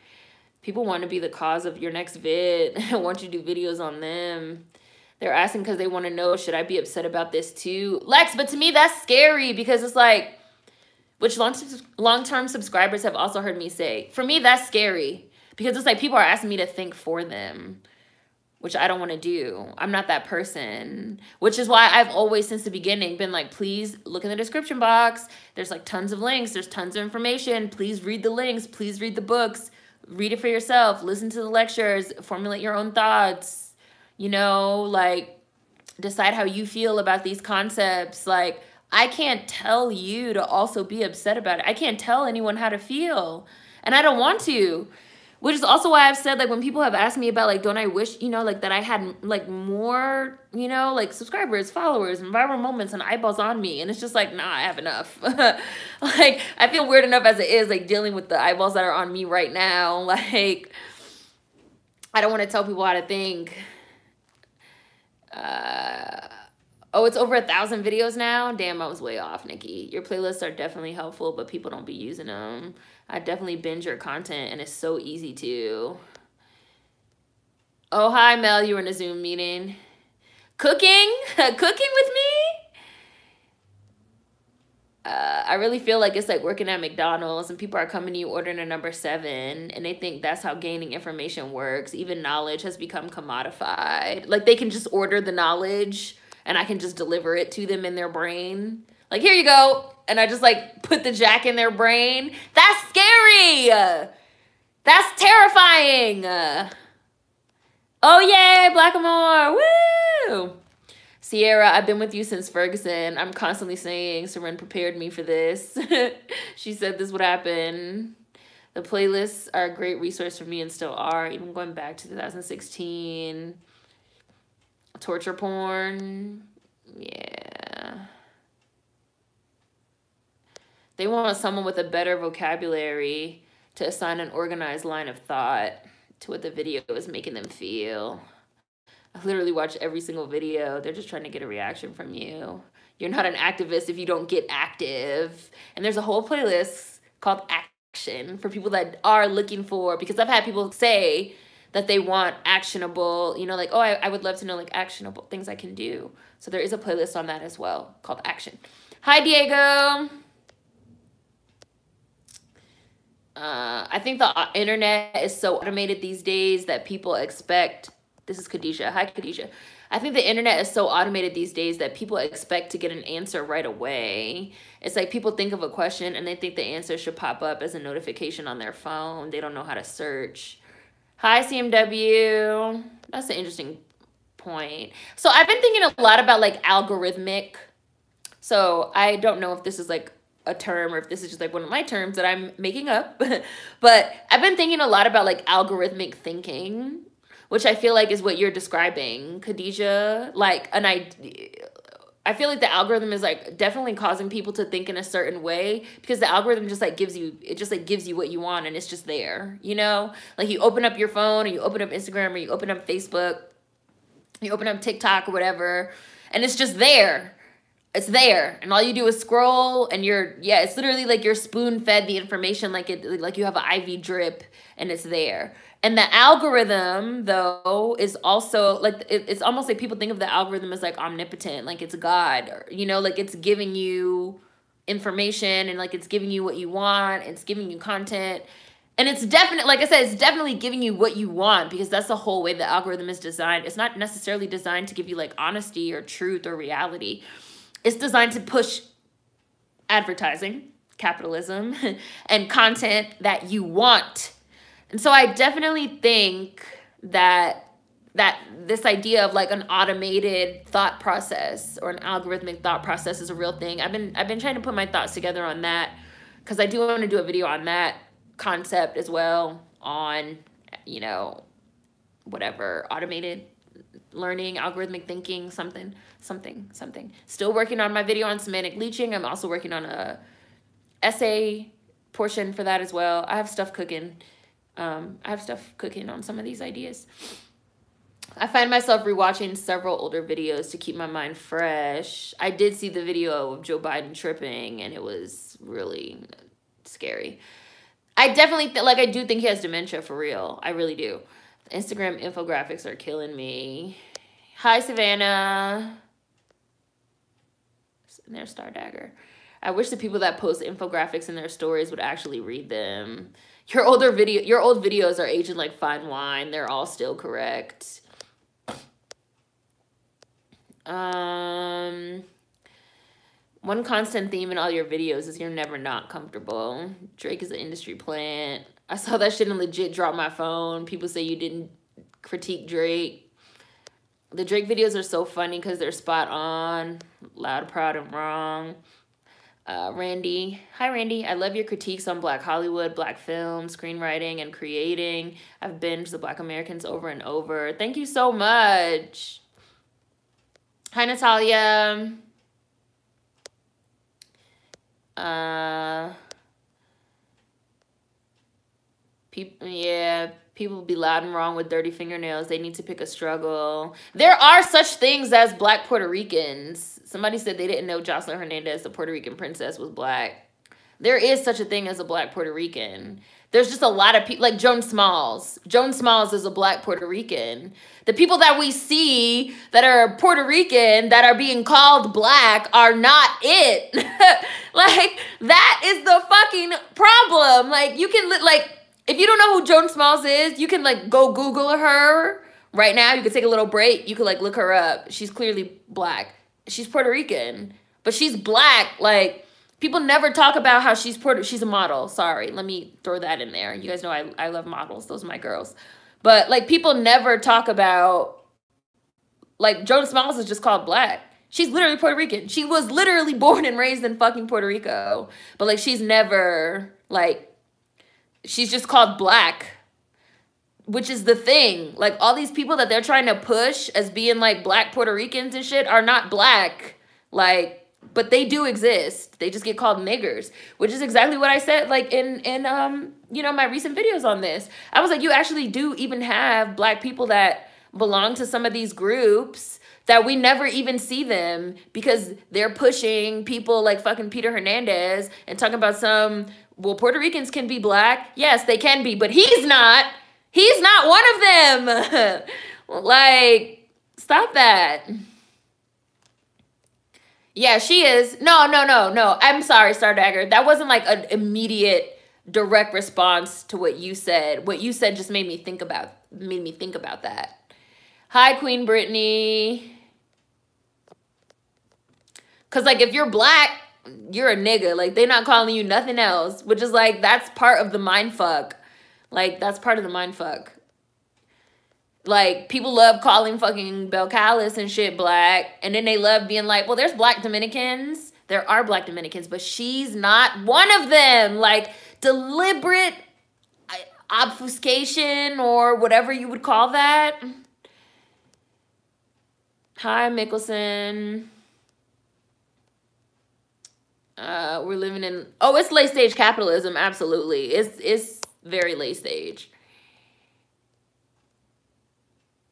People want to be the cause of your next vid. want you to do videos on them. They're asking because they want to know, should I be upset about this too? Lex, but to me, that's scary because it's like, which long long term subscribers have also heard me say. For me, that's scary because it's like people are asking me to think for them, which I don't want to do. I'm not that person, which is why I've always since the beginning been like, please look in the description box. There's like tons of links. There's tons of information. Please read the links. Please read the books. Read it for yourself. Listen to the lectures. Formulate your own thoughts. You know, like decide how you feel about these concepts. Like I can't tell you to also be upset about it. I can't tell anyone how to feel. And I don't want to. Which is also why I've said like when people have asked me about like don't I wish, you know, like that I had like more, you know, like subscribers, followers, and viral moments and eyeballs on me. And it's just like, nah, I have enough. like I feel weird enough as it is, like dealing with the eyeballs that are on me right now. Like I don't want to tell people how to think. Uh Oh, it's over a thousand videos now? Damn, I was way off, Nikki. Your playlists are definitely helpful, but people don't be using them. I definitely binge your content, and it's so easy to. Oh, hi, Mel. You were in a Zoom meeting. Cooking? Cooking with me? Uh, I really feel like it's like working at McDonald's and people are coming to you ordering a number seven and they think that's how gaining information works. Even knowledge has become commodified. Like they can just order the knowledge and I can just deliver it to them in their brain. Like, here you go. And I just like put the jack in their brain. That's scary. That's terrifying. Oh, yay, Blackamore. Woo! Sierra, I've been with you since Ferguson. I'm constantly saying Seren prepared me for this. she said this would happen. The playlists are a great resource for me and still are, even going back to 2016 torture porn. Yeah. They want someone with a better vocabulary to assign an organized line of thought to what the video is making them feel. I literally watch every single video. They're just trying to get a reaction from you. You're not an activist if you don't get active. And there's a whole playlist called Action for people that are looking for, because I've had people say, that they want actionable, you know, like, oh, I, I would love to know like actionable things I can do. So there is a playlist on that as well called Action. Hi, Diego. Uh, I think the uh, internet is so automated these days that people expect. This is Khadijah. Hi, Khadijah. I think the internet is so automated these days that people expect to get an answer right away. It's like people think of a question and they think the answer should pop up as a notification on their phone. They don't know how to search. Hi, CMW. That's an interesting point. So I've been thinking a lot about like algorithmic. So I don't know if this is like a term or if this is just like one of my terms that I'm making up. but I've been thinking a lot about like algorithmic thinking, which I feel like is what you're describing, Khadijah. Like an idea I feel like the algorithm is like definitely causing people to think in a certain way because the algorithm just like gives you it just like gives you what you want and it's just there, you know? Like you open up your phone or you open up Instagram or you open up Facebook, you open up TikTok or whatever, and it's just there. It's there. And all you do is scroll and you're yeah, it's literally like you're spoon fed the information like it like you have an IV drip and it's there. And the algorithm, though, is also like it, it's almost like people think of the algorithm as like omnipotent, like it's God, or, you know, like it's giving you information and like it's giving you what you want, it's giving you content. And it's definitely, like I said, it's definitely giving you what you want because that's the whole way the algorithm is designed. It's not necessarily designed to give you like honesty or truth or reality. It's designed to push advertising, capitalism, and content that you want And so I definitely think that that this idea of like an automated thought process or an algorithmic thought process is a real thing. I've been I've been trying to put my thoughts together on that cuz I do want to do a video on that concept as well on you know whatever automated learning, algorithmic thinking, something, something, something. Still working on my video on semantic leeching. I'm also working on a essay portion for that as well. I have stuff cooking. Um, I have stuff cooking on some of these ideas. I find myself rewatching several older videos to keep my mind fresh. I did see the video of Joe Biden tripping, and it was really scary. I definitely like. I do think he has dementia for real. I really do. Instagram infographics are killing me. Hi, Savannah. And there's Star Dagger. I wish the people that post infographics in their stories would actually read them. Your older video, your old videos are aging like fine wine. They're all still correct. Um, one constant theme in all your videos is you're never not comfortable. Drake is an industry plant. I saw that shit and legit dropped my phone. People say you didn't critique Drake. The Drake videos are so funny because they're spot on, loud, proud, and wrong. Uh, Randy, hi Randy. I love your critiques on Black Hollywood, Black film, screenwriting, and creating. I've binged the Black Americans over and over. Thank you so much. Hi Natalia. Uh, people, yeah, people be loud and wrong with dirty fingernails. They need to pick a struggle. There are such things as black Puerto Ricans. Somebody said they didn't know Joseline Hernandez, the Puerto Rican princess, was black. There is such a thing as a black Puerto Rican. There's just a lot of people, like Joan Smalls. Joan Smalls is a black Puerto Rican. The people that we see that are Puerto Rican that are being called black are not it. like, that is the fucking problem. Like, you can, like, if you don't know who Joan Smalls is, you can, like, go Google her right now. You can take a little break. You can, like, look her up. She's clearly black. She's Puerto Rican, but she's black. Like, People never talk about how she's Puerto. She's a model. Sorry, let me throw that in there. You guys know I I love models. Those are my girls. But like people never talk about like Joan Smalls is just called black. She's literally Puerto Rican. She was literally born and raised in fucking Puerto Rico. But like she's never like she's just called black. Which is the thing. Like all these people that they're trying to push as being like black Puerto Ricans and shit are not black. Like but they do exist. They just get called niggers, which is exactly what I said like in in um you know my recent videos on this. I was like you actually do even have black people that belong to some of these groups that we never even see them because they're pushing people like fucking Peter Hernandez and talking about some well Puerto Ricans can be black. Yes, they can be, but he's not. He's not one of them. like stop that. Yeah, she is. No, no, no, no. I'm sorry, Star Dagger. That wasn't like an immediate direct response to what you said. What you said just made me think about made me think about that. Hi, Queen Brittany. Cause like if you're black, you're a nigga. Like they're not calling you nothing else. Which is like that's part of the mind fuck. Like that's part of the mind fuck. Like people love calling fucking Belcalis and shit black, and then they love being like, well, there's black Dominicans. There are black Dominicans, but she's not one of them. Like deliberate uh, obfuscation or whatever you would call that. Hi, Mickelson. Uh, we're living in oh, it's late stage capitalism. Absolutely, it's it's very late stage.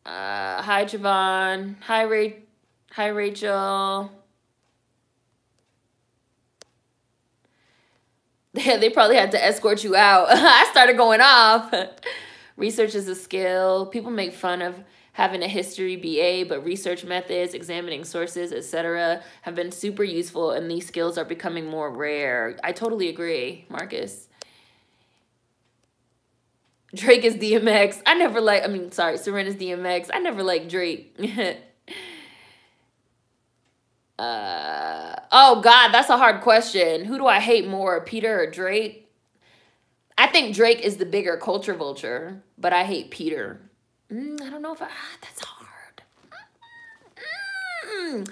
Uh, hi, Javon. Hi, Ray. Hi, Rachel. they probably had to escort you out. I started going off. research is a skill. People make fun of having a history BA, but research methods, examining sources, etc., have been super useful, and these skills are becoming more rare. I totally agree, Marcus. Drake is DMX. I never like, I mean, sorry, Serena's DMX. I never like Drake. uh, oh, God, that's a hard question. Who do I hate more, Peter or Drake? I think Drake is the bigger culture vulture, but I hate Peter. Mm, I don't know if I, ah, that's hard. Mm.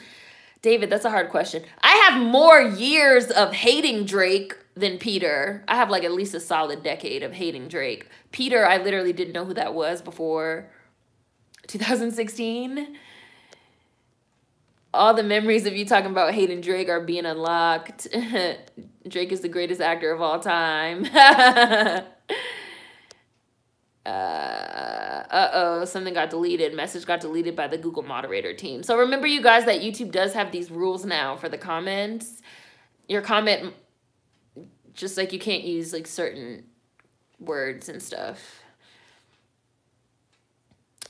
David, that's a hard question. I have more years of hating Drake than Peter. I have like at least a solid decade of hating Drake. Peter, I literally didn't know who that was before 2016. All the memories of you talking about hating Drake are being unlocked. Drake is the greatest actor of all time. uh uh-oh, something got deleted. Message got deleted by the Google moderator team. So remember you guys that YouTube does have these rules now for the comments. Your comment just like you can't use like certain words and stuff.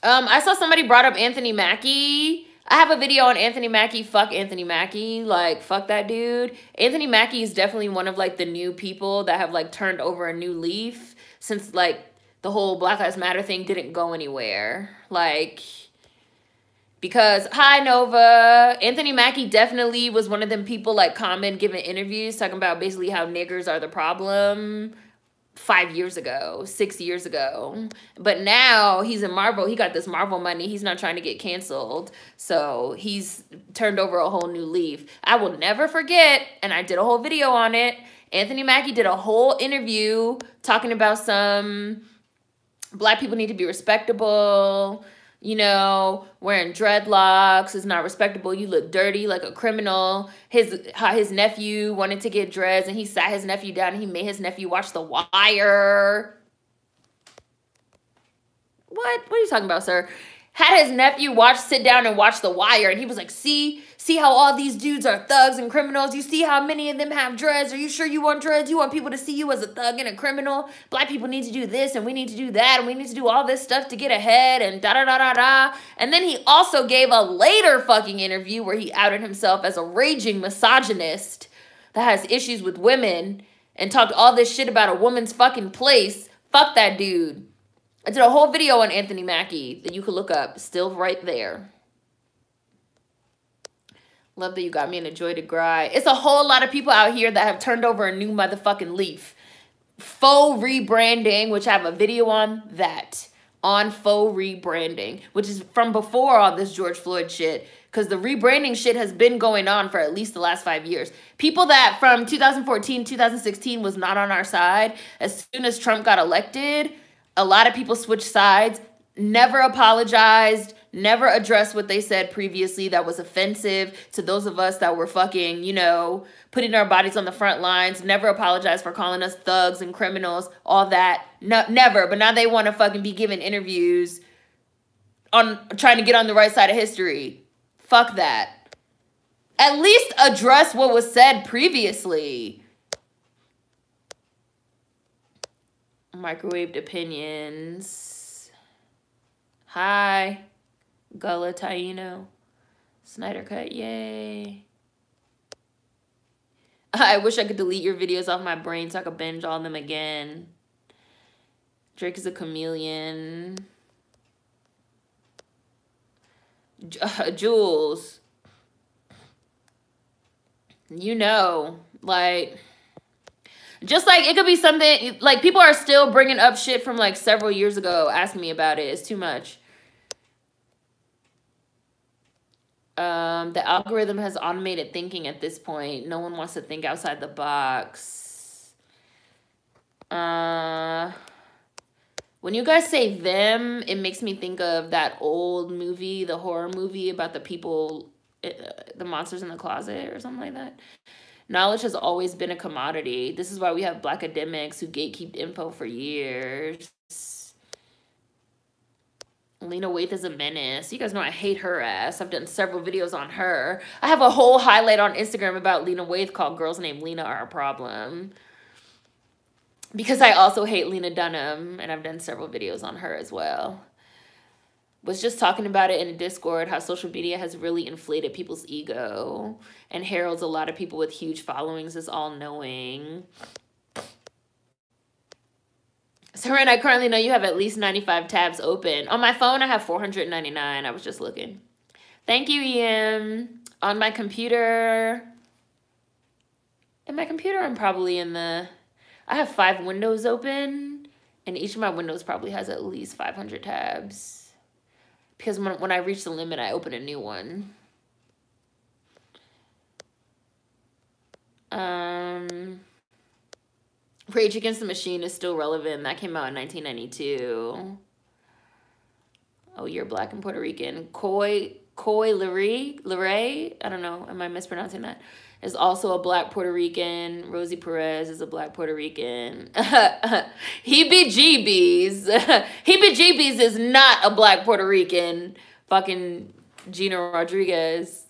Um, I saw somebody brought up Anthony Mackie. I have a video on Anthony Mackie. Fuck Anthony Mackie. Like, fuck that dude. Anthony Mackie is definitely one of like the new people that have like turned over a new leaf since like the whole Black Lives Matter thing didn't go anywhere. Like, because hi Nova, Anthony Mackie definitely was one of them people like comment giving interviews talking about basically how niggers are the problem five years ago, six years ago. But now he's in Marvel. He got this Marvel money. He's not trying to get canceled. So he's turned over a whole new leaf. I will never forget, and I did a whole video on it. Anthony Mackie did a whole interview talking about some black people need to be respectable you know, wearing dreadlocks is not respectable. You look dirty like a criminal. His how his nephew wanted to get dressed and he sat his nephew down and he made his nephew watch The Wire. What? What are you talking about, sir? Had his nephew watch sit down and watch The Wire and he was like, "See, See how all these dudes are thugs and criminals? You see how many of them have dreads? Are you sure you want dreads? You want people to see you as a thug and a criminal? Black people need to do this and we need to do that and we need to do all this stuff to get ahead and da da da da da. And then he also gave a later fucking interview where he outed himself as a raging misogynist that has issues with women and talked all this shit about a woman's fucking place. Fuck that dude. I did a whole video on Anthony Mackie that you could look up, still right there. Love that you got me in a joy to cry. It's a whole lot of people out here that have turned over a new motherfucking leaf. Faux rebranding, which I have a video on that. On faux rebranding, which is from before all this George Floyd shit. Because the rebranding shit has been going on for at least the last five years. People that from 2014, 2016 was not on our side, as soon as Trump got elected, a lot of people switched sides, never apologized, never addressed what they said previously that was offensive to those of us that were fucking, you know, putting our bodies on the front lines, never apologized for calling us thugs and criminals, all that. No, never. But now they want to fucking be giving interviews on trying to get on the right side of history. Fuck that. At least address what was said previously. Microwaved opinions. Hi. Gullah Taino. Snyder Cut, yay. I wish I could delete your videos off my brain so I could binge all them again. Drake is a chameleon. Uh, Jules. You know, like, just like it could be something, like, people are still bringing up shit from like several years ago asking me about it. It's too much. um, the algorithm has automated thinking at this point. No one wants to think outside the box. Uh, when you guys say them, it makes me think of that old movie, the horror movie about the people, uh, the monsters in the closet or something like that. Knowledge has always been a commodity. This is why we have black academics who gatekeep info for years. Lena Waithe is a menace. You guys know I hate her ass. I've done several videos on her. I have a whole highlight on Instagram about Lena Waithe called Girls Named Lena Are a Problem. Because I also hate Lena Dunham, and I've done several videos on her as well. Was just talking about it in a Discord, how social media has really inflated people's ego and heralds a lot of people with huge followings as all-knowing. Seren, I currently know you have at least 95 tabs open. On my phone, I have 499. I was just looking. Thank you, Ian. On my computer... In my computer, I'm probably in the... I have five windows open, and each of my windows probably has at least 500 tabs. Because when, when I reach the limit, I open a new one. Um, Rage Against the Machine is still relevant. That came out in 1992. Oh, you're black and Puerto Rican. Coy Coi Leray, Leray, I don't know, am I mispronouncing that? Is also a black Puerto Rican. Rosie Perez is a black Puerto Rican. Heebie Jeebies. Heebie Jeebies is not a black Puerto Rican. Fucking Gina Rodriguez.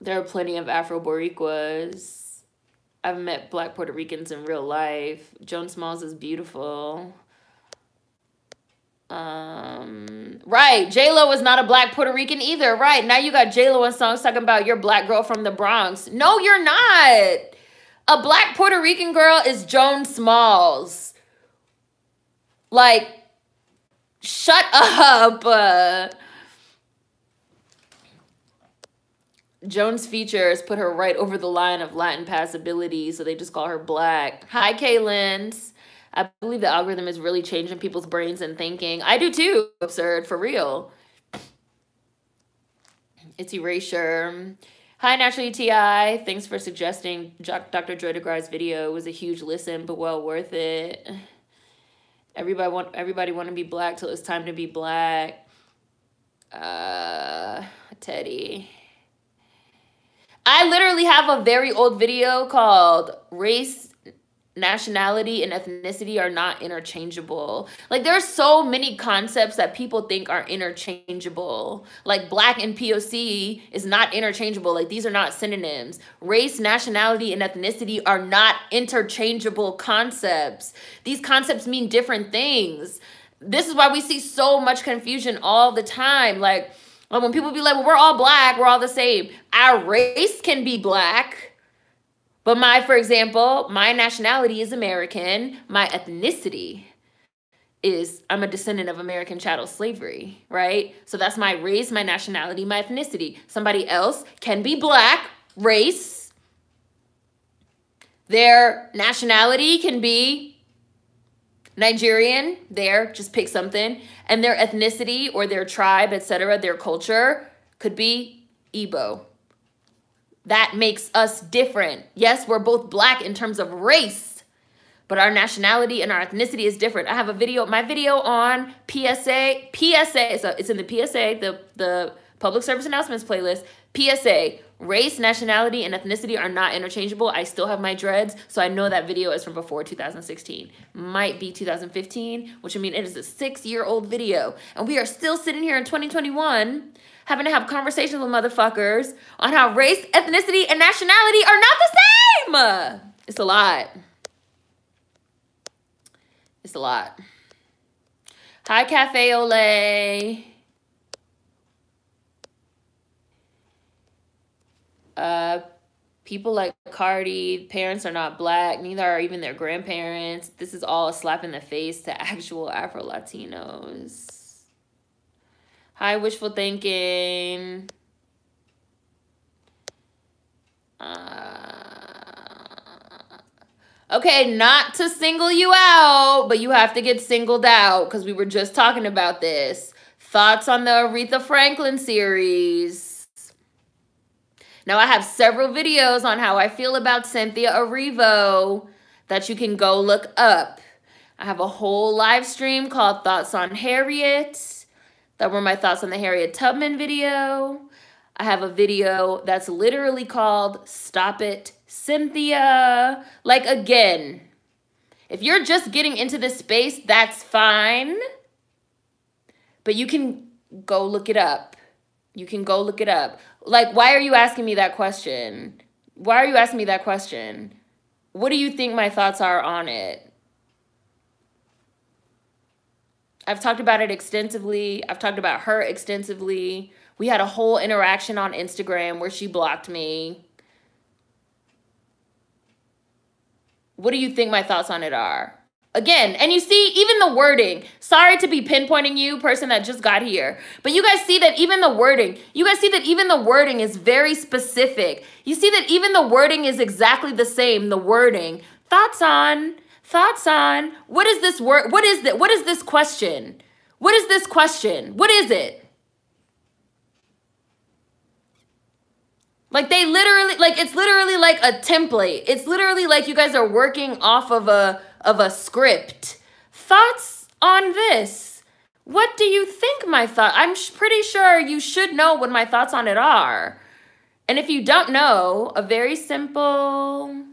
There are plenty of Afro Boricuas. I've met black Puerto Ricans in real life. Joan Smalls is beautiful. Um, right. J Lo is not a black Puerto Rican either. Right. Now you got J Lo in songs talking about your black girl from the Bronx. No, you're not. A black Puerto Rican girl is Joan Smalls. Like, shut up. Uh, Joan's features put her right over the line of Latin passability, so they just call her black. Hi, Kaylin. I believe the algorithm is really changing people's brains and thinking. I do too. Absurd, for real. It's erasure. Hi, Naturally TI. Thanks for suggesting Dr. Joy DeGruy's video. It was a huge listen, but well worth it. Everybody want everybody want to be black till it's time to be black. Uh, Teddy. I literally have a very old video called Race nationality and ethnicity are not interchangeable. Like there are so many concepts that people think are interchangeable. Like black and POC is not interchangeable. Like these are not synonyms. Race, nationality, and ethnicity are not interchangeable concepts. These concepts mean different things. This is why we see so much confusion all the time. Like when people be like, well, we're all black, we're all the same. Our race can be black but my, for example, my nationality is American. My ethnicity is I'm a descendant of American chattel slavery, right? So that's my race, my nationality, my ethnicity. Somebody else can be black, race. Their nationality can be Nigerian, there, just pick something. And their ethnicity or their tribe, etc., their culture could be Igbo, that makes us different. Yes, we're both black in terms of race, but our nationality and our ethnicity is different. I have a video, my video on PSA, PSA, so it's in the PSA, the, the public service announcements playlist, PSA, race, nationality, and ethnicity are not interchangeable. I still have my dreads, so I know that video is from before 2016. Might be 2015, which I mean, it is a six-year-old video. And we are still sitting here in 2021 having to have conversations with motherfuckers on how race, ethnicity, and nationality are not the same. It's a lot. It's a lot. Hi, Cafe Olay. Uh, people like Cardi, parents are not black, neither are even their grandparents. This is all a slap in the face to actual Afro Latinos. Hi, wishful thinking. Uh, okay, not to single you out, but you have to get singled out because we were just talking about this. Thoughts on the Aretha Franklin series. Now, I have several videos on how I feel about Cynthia Erivo that you can go look up. I have a whole live stream called Thoughts on Harriet. That were my thoughts on the Harriet Tubman video. I have a video that's literally called Stop It, Cynthia. Like, again, if you're just getting into this space, that's fine. But you can go look it up. You can go look it up. Like, why are you asking me that question? Why are you asking me that question? What do you think my thoughts are on it? I've talked about it extensively. I've talked about her extensively. We had a whole interaction on Instagram where she blocked me. What do you think my thoughts on it are? Again, and you see, even the wording. Sorry to be pinpointing you, person that just got here. But you guys see that even the wording, you guys see that even the wording is very specific. You see that even the wording is exactly the same, the wording. Thoughts on, thoughts on, what is this word? What is that? What is this question? What is this question? What is it? Like they literally like it's literally like a template. It's literally like you guys are working off of a of a script. Thoughts on this? What do you think my thought? I'm pretty sure you should know what my thoughts on it are. And if you don't know, a very simple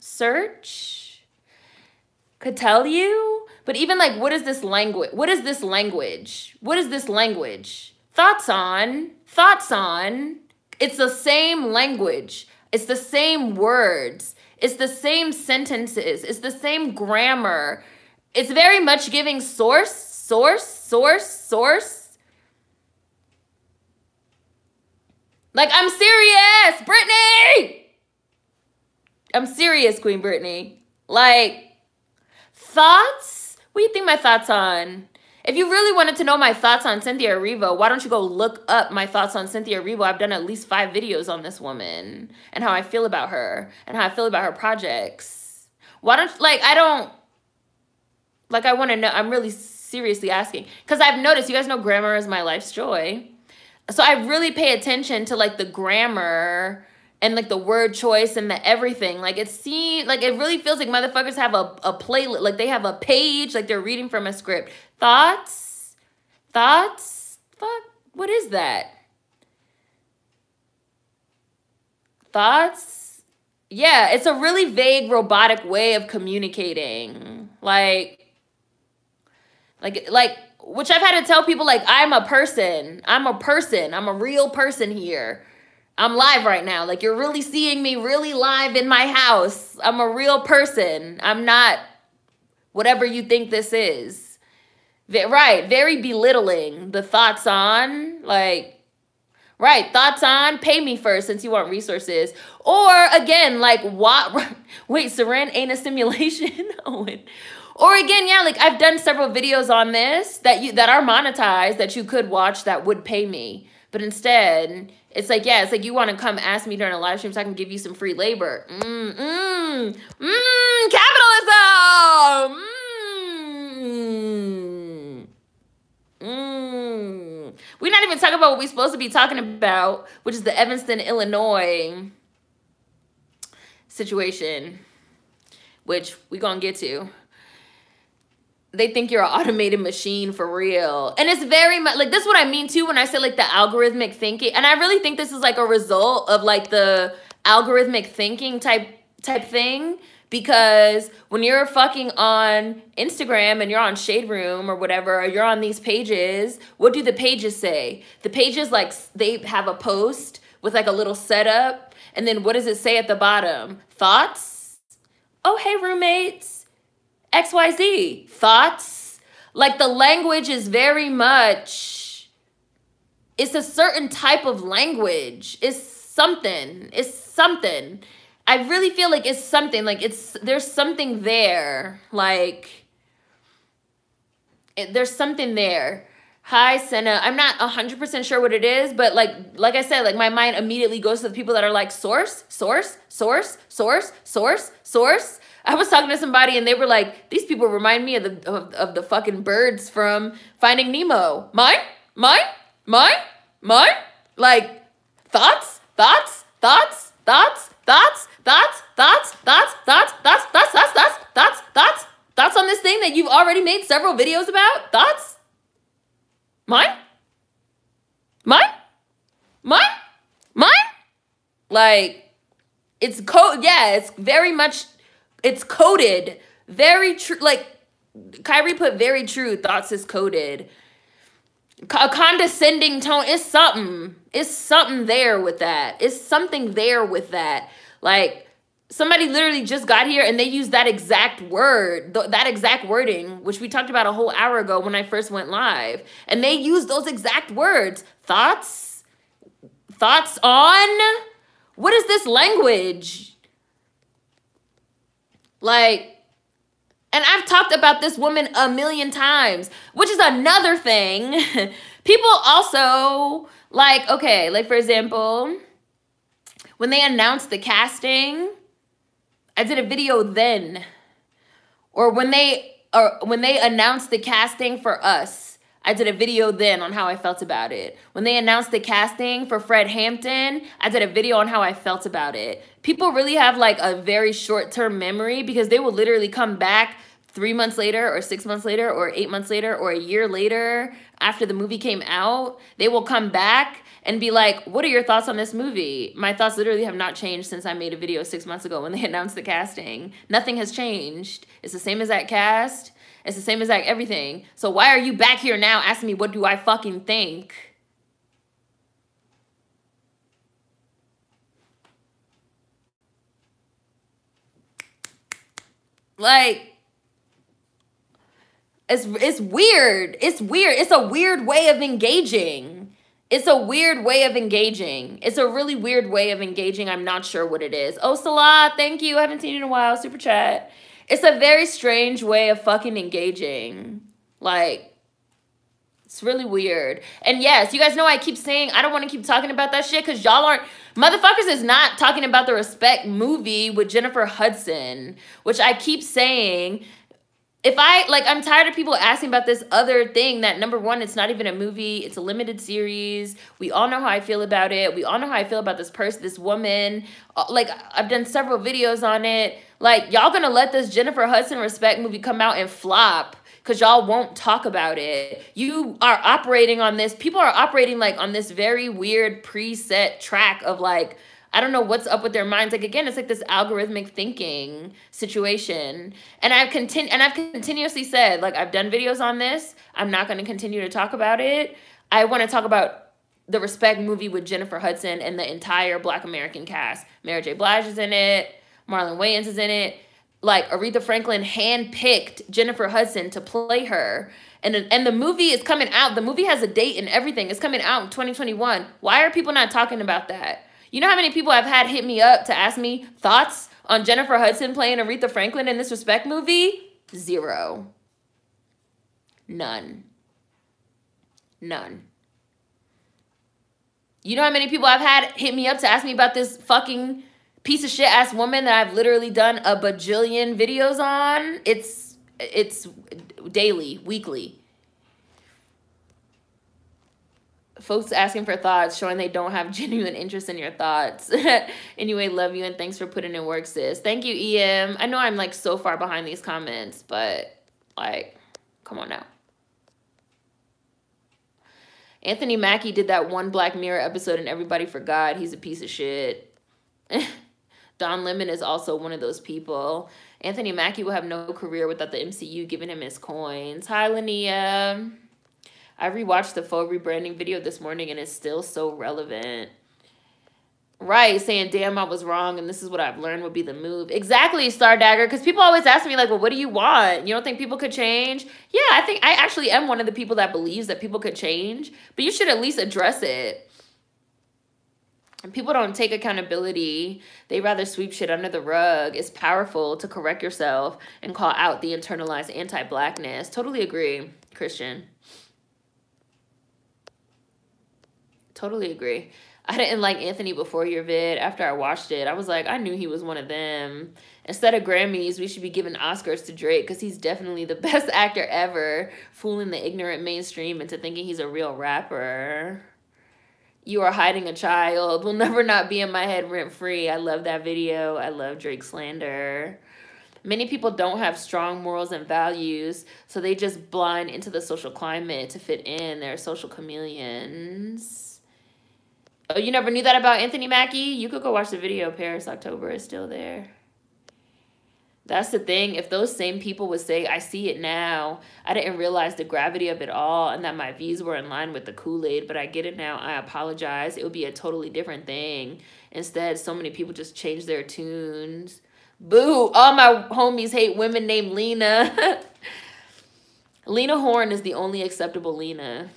search could tell you. But even like what is this language? What is this language? What is this language? Thoughts on? Thoughts on? It's the same language. It's the same words. It's the same sentences. It's the same grammar. It's very much giving source, source, source, source. Like, I'm serious, Brittany! I'm serious, Queen Brittany. Like, thoughts? What do you think my thoughts on? If you really wanted to know my thoughts on Cynthia Erivo, why don't you go look up my thoughts on Cynthia Erivo? I've done at least five videos on this woman and how I feel about her and how I feel about her projects. Why don't, like, I don't, like, I want to know, I'm really seriously asking. Because I've noticed, you guys know grammar is my life's joy. So I really pay attention to, like, the grammar and like the word choice and the everything. Like it seems like it really feels like motherfuckers have a, a playlist, like they have a page, like they're reading from a script. Thoughts? Thoughts? Fuck, what is that? Thoughts? Yeah, it's a really vague, robotic way of communicating. Like, like, like, which I've had to tell people, like, I'm a person. I'm a person. I'm a real person here I'm live right now. Like you're really seeing me really live in my house. I'm a real person. I'm not whatever you think this is. Right, very belittling. The thoughts on, like, right, thoughts on, pay me first since you want resources. Or again, like, what? Wait, Seren ain't a simulation? Oh, Owen. or again, yeah, like I've done several videos on this that you that are monetized that you could watch that would pay me. But instead, it's like, yeah, it's like you want to come ask me during a live stream so I can give you some free labor. Mmm, mmm, mmm, capitalism! Mmm. Mmm. We're not even talking about what we're supposed to be talking about, which is the Evanston, Illinois situation, which we're going to get to they think you're an automated machine for real. And it's very much like this is what I mean too when I say like the algorithmic thinking. And I really think this is like a result of like the algorithmic thinking type type thing because when you're fucking on Instagram and you're on Shade Room or whatever, or you're on these pages, what do the pages say? The pages like they have a post with like a little setup and then what does it say at the bottom? Thoughts? Oh, hey roommates XYZ. Thoughts? Like the language is very much, it's a certain type of language. It's something. It's something. I really feel like it's something. Like it's, there's something there. Like, it, there's something there. Hi, Senna. I'm not 100% sure what it is, but like like I said, like my mind immediately goes to the people that are like source, source, source, source, source, source. I was talking to somebody and they were like, these people remind me of the of, of the fucking birds from Finding Nemo. Mine? Mine? Mine? Mine? Like thoughts? Thoughts? Thoughts? Thoughts? Thoughts? Thoughts? Thoughts? Thoughts? Thoughts? Thoughts? Thoughts? Thoughts? Thoughts? Thoughts? Thoughts? Thoughts on this thing that you've already made several videos about? Thoughts? Mine? Mine? Mine? Mine? Like it's code yeah, it's very much it's coded very true. Like Kyrie put very true. Thoughts is coded. A condescending tone. It's something. It's something there with that. It's something there with that. Like somebody literally just got here and they used that exact word, th that exact wording, which we talked about a whole hour ago when I first went live. And they used those exact words. Thoughts? Thoughts on? What is this language? Like, and I've talked about this woman a million times, which is another thing. People also, like, okay, like for example, when they announced the casting, I did a video then. Or when they or when they announced the casting for us. I did a video then on how I felt about it. When they announced the casting for Fred Hampton, I did a video on how I felt about it. People really have like a very short-term memory because they will literally come back three months later or six months later or eight months later or a year later after the movie came out. They will come back and be like, what are your thoughts on this movie? My thoughts literally have not changed since I made a video six months ago when they announced the casting. Nothing has changed. It's the same as that cast. It's the same as like everything. So why are you back here now asking me what do I fucking think? Like it's it's weird. It's weird. It's a weird way of engaging. It's a weird way of engaging. It's a really weird way of engaging. I'm not sure what it is. Oh, Salah, thank you. I haven't seen you in a while. Super chat. It's a very strange way of fucking engaging. Like, it's really weird. And yes, you guys know I keep saying I don't want to keep talking about that shit because y'all aren't. Motherfuckers is not talking about the Respect movie with Jennifer Hudson, which I keep saying if I like, I'm tired of people asking about this other thing that number one, it's not even a movie, it's a limited series. We all know how I feel about it. We all know how I feel about this person, this woman. Uh, like, I've done several videos on it. Like, y'all gonna let this Jennifer Hudson Respect movie come out and flop because y'all won't talk about it. You are operating on this, people are operating like on this very weird preset track of like, I don't know what's up with their minds. Like again, it's like this algorithmic thinking situation. And I've continu- and I've continuously said, like I've done videos on this. I'm not going to continue to talk about it. I want to talk about the Respect movie with Jennifer Hudson and the entire Black American cast. Mary J. Blige is in it. Marlon Wayans is in it. Like Aretha Franklin handpicked Jennifer Hudson to play her. And, and the movie is coming out. The movie has a date and everything. It's coming out in 2021. Why are people not talking about that? You know how many people I've had hit me up to ask me thoughts on Jennifer Hudson playing Aretha Franklin in this Respect movie? Zero. None. None. You know how many people I've had hit me up to ask me about this fucking piece of shit ass woman that I've literally done a bajillion videos on? It's it's daily, weekly. folks asking for thoughts, showing they don't have genuine interest in your thoughts. anyway, love you and thanks for putting in work, sis. Thank you, EM. I know I'm like so far behind these comments, but like, come on now. Anthony Mackie did that one Black Mirror episode and everybody forgot. He's a piece of shit. Don Lemon is also one of those people. Anthony Mackie will have no career without the MCU giving him his coins. Hi, Linnea. I rewatched the faux rebranding video this morning and it's still so relevant. Right, saying, damn, I was wrong and this is what I've learned would be the move. Exactly, Star Dagger, because people always ask me, like, well, what do you want? You don't think people could change? Yeah, I think I actually am one of the people that believes that people could change, but you should at least address it. People don't take accountability. They rather sweep shit under the rug. It's powerful to correct yourself and call out the internalized anti blackness. Totally agree, Christian. Totally agree. I didn't like Anthony before your vid. After I watched it, I was like, I knew he was one of them. Instead of Grammys, we should be giving Oscars to Drake because he's definitely the best actor ever, fooling the ignorant mainstream into thinking he's a real rapper. You are hiding a child. Will never not be in my head rent free. I love that video. I love Drake slander. Many people don't have strong morals and values, so they just blind into the social climate to fit in. They're social chameleons. Oh, you never knew that about Anthony Mackie? You could go watch the video. Paris October is still there. That's the thing. If those same people would say, I see it now, I didn't realize the gravity of it all and that my views were in line with the Kool Aid, but I get it now. I apologize. It would be a totally different thing. Instead, so many people just change their tunes. Boo! All my homies hate women named Lena. Lena Horne is the only acceptable Lena.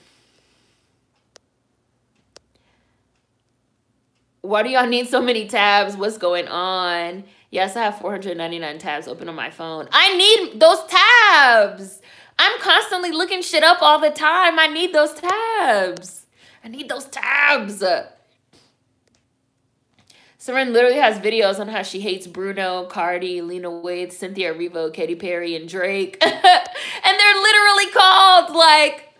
why do y'all need so many tabs? What's going on? Yes, I have 499 tabs open on my phone. I need those tabs. I'm constantly looking shit up all the time. I need those tabs. I need those tabs. Seren literally has videos on how she hates Bruno, Cardi, Lena Waithe, Cynthia Erivo, Katy Perry, and Drake. and they're literally called like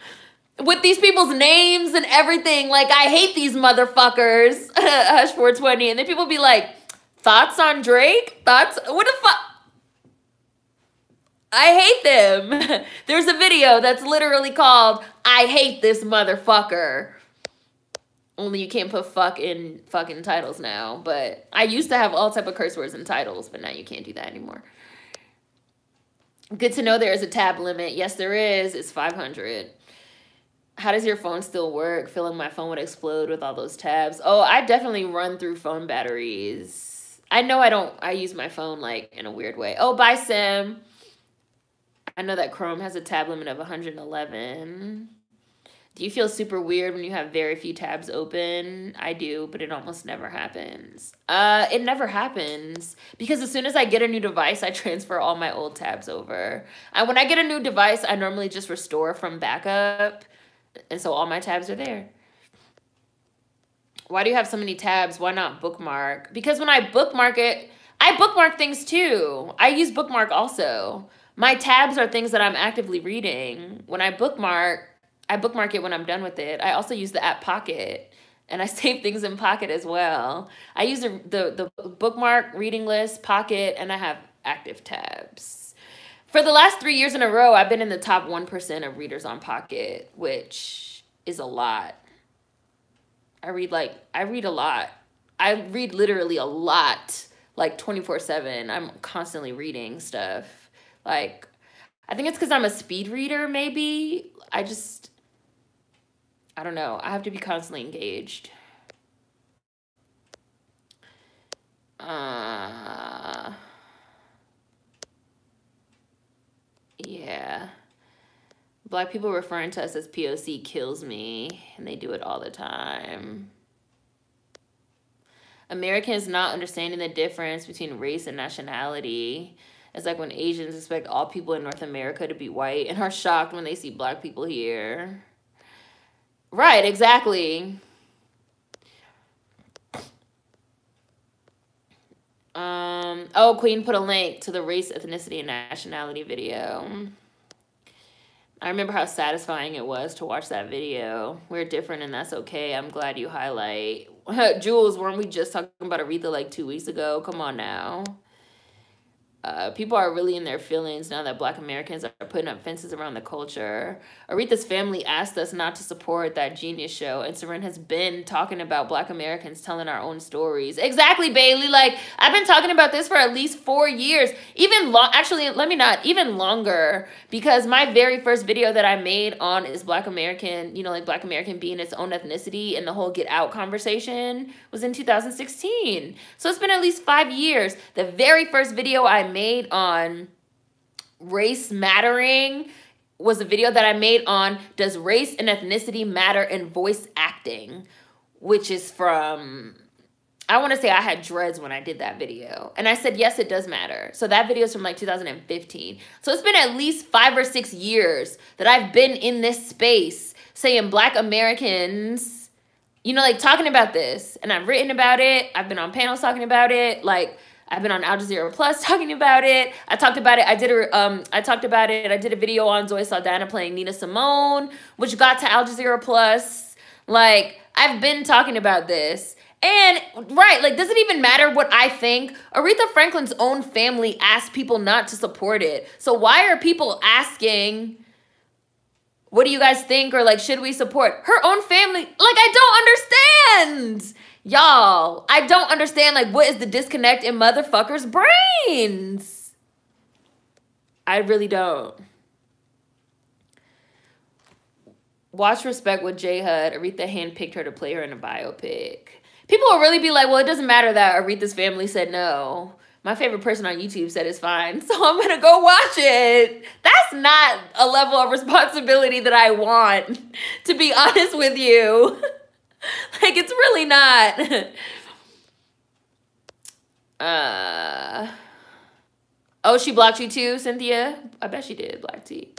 with these people's names and everything. Like, I hate these motherfuckers. Hush 420. And then people be like, thoughts on Drake? Thoughts? What the fuck? I hate them. There's a video that's literally called I hate this motherfucker. Only you can't put fuck in fucking titles now. But I used to have all type of curse words in titles, but now you can't do that anymore. Good to know there is a tab limit. Yes, there is. It's 500. How does your phone still work? Feeling my phone would explode with all those tabs. Oh, I definitely run through phone batteries. I know I don't, I use my phone like in a weird way. Oh, bye, Sim. I know that Chrome has a tab limit of 111. Do you feel super weird when you have very few tabs open? I do, but it almost never happens. Uh, it never happens because as soon as I get a new device, I transfer all my old tabs over. I, when I get a new device, I normally just restore from backup, and so all my tabs are there. Why do you have so many tabs? Why not bookmark? Because when I bookmark it, I bookmark things too. I use bookmark also. My tabs are things that I'm actively reading. When I bookmark, I bookmark it when I'm done with it. I also use the app Pocket and I save things in Pocket as well. I use the, the, the bookmark, reading list, Pocket, and I have active tabs. For the last three years in a row, I've been in the top 1% of readers on Pocket, which is a lot. I read like, I read a lot. I read literally a lot, like 24 7. I'm constantly reading stuff. Like, I think it's because I'm a speed reader, maybe. I just, I don't know. I have to be constantly engaged. Uh, yeah. Black people referring to us as POC kills me, and they do it all the time. Americans not understanding the difference between race and nationality. It's like when Asians expect all people in North America to be white and are shocked when they see black people here. Right, exactly. Um, oh, Queen put a link to the race, ethnicity, and nationality video. I remember how satisfying it was to watch that video. We're different and that's okay. I'm glad you highlight. Jules, weren't we just talking about Aretha like two weeks ago? Come on now. Uh, people are really in their feelings now that black Americans are putting up fences around the culture. Aretha's family asked us not to support that genius show, and Seren has been talking about black Americans telling our own stories. Exactly, Bailey. Like, I've been talking about this for at least four years. Even long, actually, let me not, even longer, because my very first video that I made on is black American, you know, like black American being its own ethnicity and the whole get out conversation was in 2016. So it's been at least five years. The very first video I made on race mattering was a video that I made on does race and ethnicity matter in voice acting, which is from I want to say I had dreads when I did that video. And I said, yes, it does matter. So that video is from like 2015. So it's been at least five or six years that I've been in this space saying black Americans, you know, like talking about this. And I've written about it. I've been on panels talking about it. Like I've been on Al Jazeera Plus talking about it. I talked about it. I did a um I talked about it. I did a video on Zoe Saldana playing Nina Simone, which got to Al Jazeera Plus. Like I've been talking about this. And right, like does it even matter what I think? Aretha Franklin's own family asked people not to support it. So why are people asking what do you guys think or like should we support her own family? Like I don't understand. Y'all, I don't understand like what is the disconnect in motherfuckers' brains? I really don't. Watch Respect with J Hud. Aretha handpicked her to play her in a biopic. People will really be like, well, it doesn't matter that Aretha's family said no. My favorite person on YouTube said it's fine, so I'm gonna go watch it. That's not a level of responsibility that I want, to be honest with you. like it's really not. uh Oh, she blocked you too, Cynthia? I bet she did, Black Tea.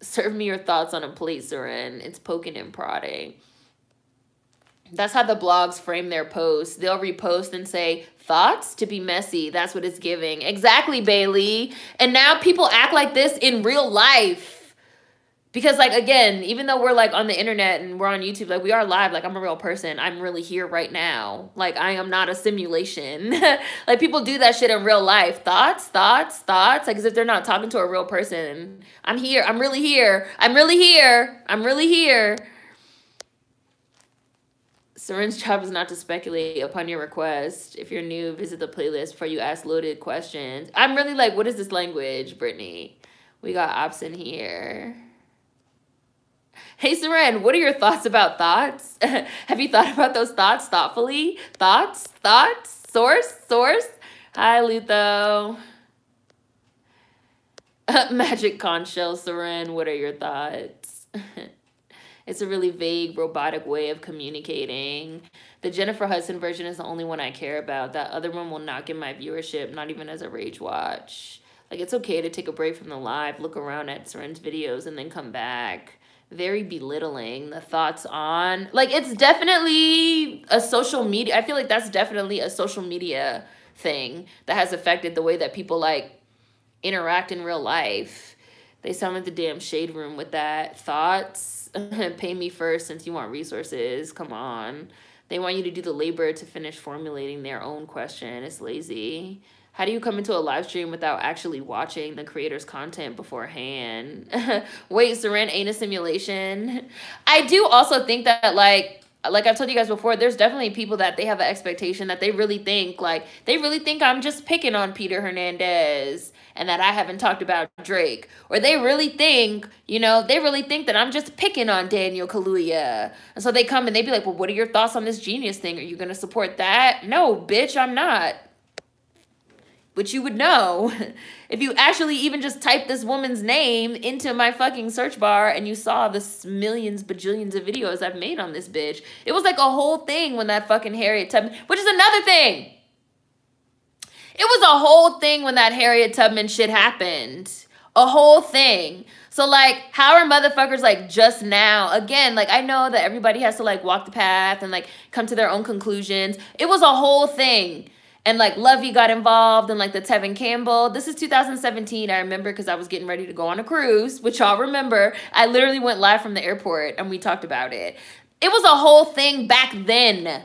Serve me your thoughts on a plate, Seren. It's poking and prodding. That's how the blogs frame their posts. They'll repost and say, thoughts to be messy. That's what it's giving. Exactly, Bailey. And now people act like this in real life because like again even though we're like on the internet and we're on youtube like we are live like i'm a real person. I'm really here right now. Like i am not a simulation. Like people do that shit in real life. Thoughts thoughts thoughts. Like as if they're not talking to a real person. I'm here. I'm really here. I'm really here. I'm really here. Seren's job is not to speculate upon your request. If you're new, visit the playlist before you ask loaded questions. I'm really like, what is this language, Brittany? We got ops in here. Hey, Seren, what are your thoughts about thoughts? Have you thought about those thoughts thoughtfully? Thoughts? Thoughts? Source? Source? Hi, Lutho. Magic conch shell, Seren, what are your thoughts? it's a really vague, robotic way of communicating. The Jennifer Hudson version is the only one I care about. That other one will not get my viewership, not even as a rage watch. Like, it's okay to take a break from the live, look around at Seren's videos, and then come back very belittling the thoughts on like it's definitely a social media i feel like that's definitely a social media thing that has affected the way that people like interact in real life. They like the damn shade room with that thoughts pay me first since you want resources come on. They want you to do the labor to finish formulating their own question. It's lazy how do you come into a live stream without actually watching the creator's content beforehand? Wait, Seren ain't a simulation. I do also think that like like I've told you guys before, there's definitely people that they have an expectation that they really think like they really think I'm just picking on Peter Hernandez and that I haven't talked about Drake. Or they really think, you know, they really think that I'm just picking on Daniel Kaluuya. And so they come and they be like, well, what are your thoughts on this genius thing? Are you going to support that? No, bitch, I'm not which you would know if you actually even just typed this woman's name into my fucking search bar and you saw the millions bajillions of videos I've made on this bitch. It was like a whole thing when that fucking Harriet Tubman, which is another thing. It was a whole thing when that Harriet Tubman shit happened. A whole thing. So like, how are motherfuckers like just now? Again, like I know that everybody has to like walk the path and like come to their own conclusions. It was a whole thing and like Lovey got involved and like the Tevin Campbell. This is 2017. I remember because I was getting ready to go on a cruise, which y'all remember. I literally went live from the airport and we talked about it. It was a whole thing back then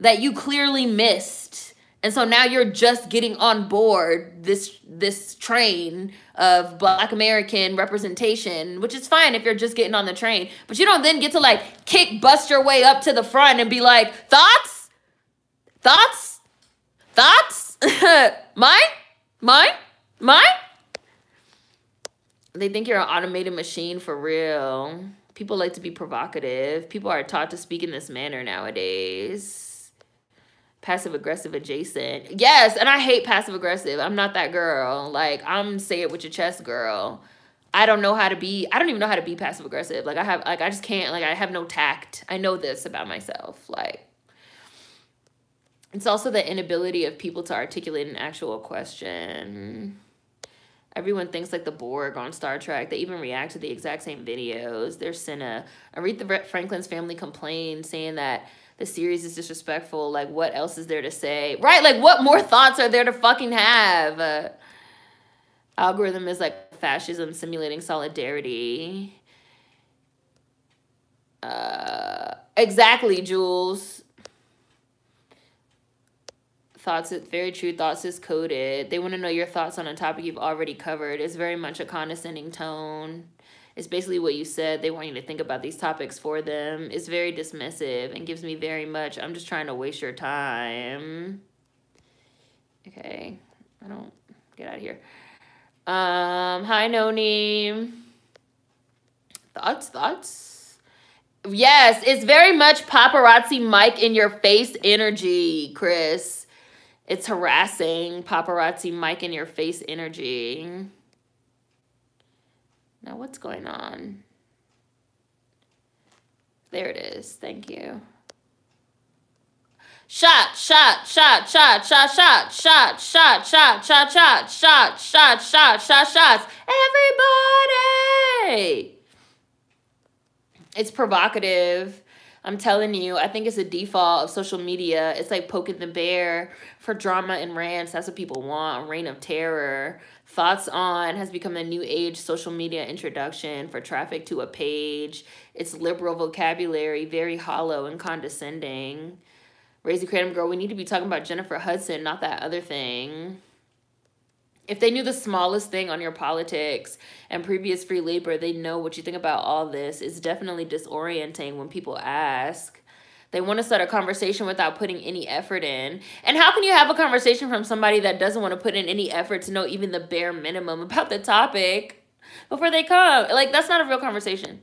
that you clearly missed. And so now you're just getting on board this this train of black American representation, which is fine if you're just getting on the train. But you don't then get to like kick bust your way up to the front and be like, "Thoughts? Thoughts?" Thoughts? Mine? Mine? Mine? They think you're an automated machine for real. People like to be provocative. People are taught to speak in this manner nowadays. Passive aggressive adjacent. Yes, and I hate passive aggressive. I'm not that girl. Like, I'm say it with your chest girl. I don't know how to be I don't even know how to be passive aggressive. Like I have like I just can't like I have no tact. I know this about myself. Like it's also the inability of people to articulate an actual question. Everyone thinks like the Borg on Star Trek. They even react to the exact same videos. They're Cinna. Aretha Franklin's family complained, saying that the series is disrespectful. Like, what else is there to say? Right? Like, what more thoughts are there to fucking have? Uh, algorithm is like fascism simulating solidarity. Uh, exactly, Jules thoughts is very true thoughts is coded. They want to know your thoughts on a topic you've already covered. It's very much a condescending tone. It's basically what you said. They want you to think about these topics for them. It's very dismissive and gives me very much i'm just trying to waste your time. Okay i don't get out of here. Um hi noni. Thoughts thoughts? Yes it's very much paparazzi mic in your face energy chris it's harassing paparazzi mic in your face energy. Now, what's going on? There it is. Thank you. Shot, shot, shot, shot, shot, shot, shot, shot, shot, shot, shot, shot, shot, shot, shot, shots. Everybody! It's provocative I'm telling you, I think it's a default of social media. It's like poking the bear for drama and rants. That's what people want. Reign of terror. Thoughts on has become a new age social media introduction for traffic to a page. It's liberal vocabulary, very hollow and condescending. Raise the Kratom Girl, we need to be talking about Jennifer Hudson, not that other thing. If they knew the smallest thing on your politics and previous free labor, they know what you think about all this. It's definitely disorienting when people ask. They want to start a conversation without putting any effort in. And how can you have a conversation from somebody that doesn't want to put in any effort to know even the bare minimum about the topic before they come? Like, that's not a real conversation.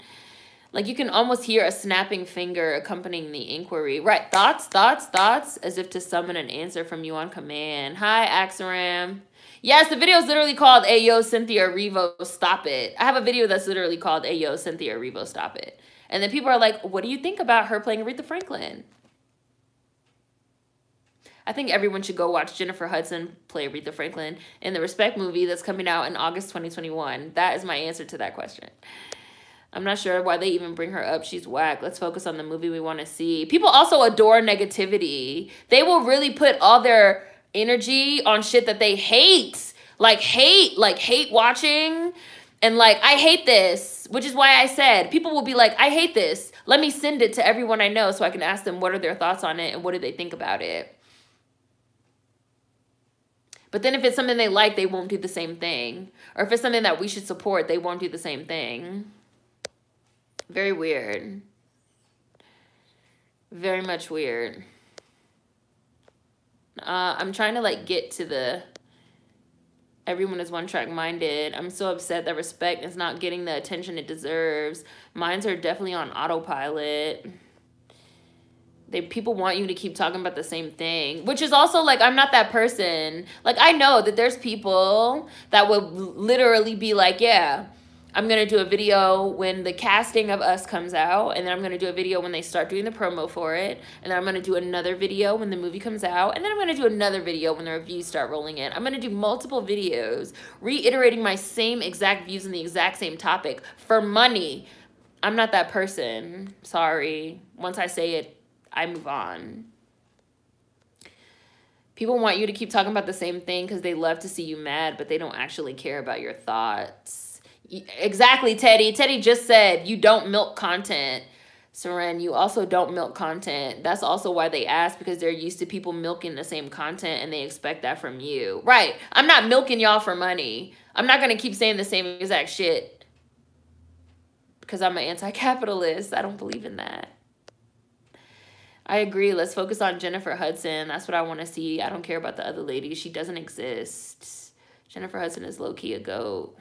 Like, you can almost hear a snapping finger accompanying the inquiry. Right, thoughts, thoughts, thoughts, as if to summon an answer from you on command. Hi, Axaram. Yes, the video is literally called Ayo Cynthia Erivo Stop It. I have a video that's literally called Ayo Cynthia Erivo Stop It. And then people are like, what do you think about her playing Aretha Franklin? I think everyone should go watch Jennifer Hudson play Aretha Franklin in the Respect movie that's coming out in August 2021. That is my answer to that question. I'm not sure why they even bring her up. She's whack. Let's focus on the movie we want to see. People also adore negativity. They will really put all their energy on shit that they hate. Like hate, like hate watching. And like, I hate this, which is why I said people will be like, I hate this. Let me send it to everyone I know so I can ask them what are their thoughts on it and what do they think about it. But then if it's something they like, they won't do the same thing. Or if it's something that we should support, they won't do the same thing. Very weird. Very much weird. Uh, I'm trying to like get to the everyone is one track minded. I'm so upset that respect is not getting the attention it deserves. Minds are definitely on autopilot. They people want you to keep talking about the same thing, which is also like I'm not that person. Like I know that there's people that would literally be like, yeah, I'm going to do a video when the casting of Us comes out, and then I'm going to do a video when they start doing the promo for it, and then I'm going to do another video when the movie comes out, and then I'm going to do another video when the reviews start rolling in. I'm going to do multiple videos reiterating my same exact views on the exact same topic for money. I'm not that person. Sorry. Once I say it, I move on. People want you to keep talking about the same thing because they love to see you mad, but they don't actually care about your thoughts. Exactly, Teddy. Teddy just said you don't milk content. Seren, you also don't milk content. That's also why they ask because they're used to people milking the same content and they expect that from you. Right. I'm not milking y'all for money. I'm not going to keep saying the same exact shit because I'm an anti-capitalist. I don't believe in that. I agree. Let's focus on Jennifer Hudson. That's what I want to see. I don't care about the other lady. She doesn't exist. Jennifer Hudson is low-key a goat.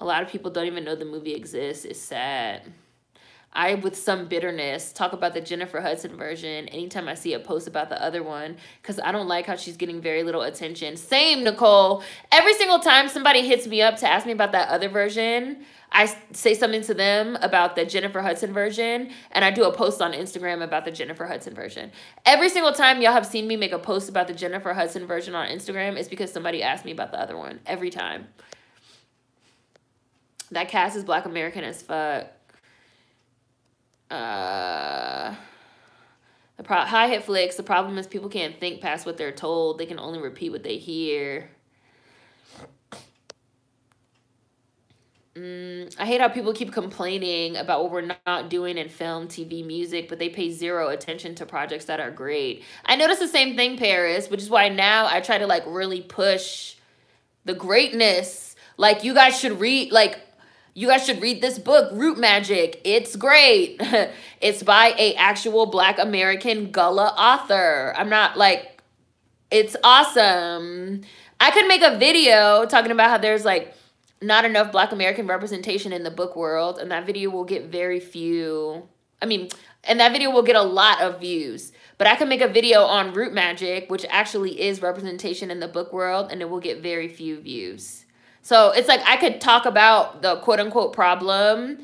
A lot of people don't even know the movie exists. It's sad. I, with some bitterness, talk about the Jennifer Hudson version anytime I see a post about the other one because I don't like how she's getting very little attention. Same, Nicole. Every single time somebody hits me up to ask me about that other version, I say something to them about the Jennifer Hudson version, and I do a post on Instagram about the Jennifer Hudson version. Every single time y'all have seen me make a post about the Jennifer Hudson version on Instagram, it's because somebody asked me about the other one. Every time. That cast is black American as fuck. Uh, the pro high hit flicks. The problem is people can't think past what they're told. They can only repeat what they hear. Mm, I hate how people keep complaining about what we're not doing in film, TV, music, but they pay zero attention to projects that are great. I notice the same thing, Paris, which is why now I try to like really push the greatness. Like you guys should read like you guys should read this book, Root Magic. It's great. it's by a actual black American Gullah author. I'm not like, it's awesome. I could make a video talking about how there's like not enough black American representation in the book world. And that video will get very few, I mean, and that video will get a lot of views. But I could make a video on root magic, which actually is representation in the book world, and it will get very few views. So it's like I could talk about the quote unquote problem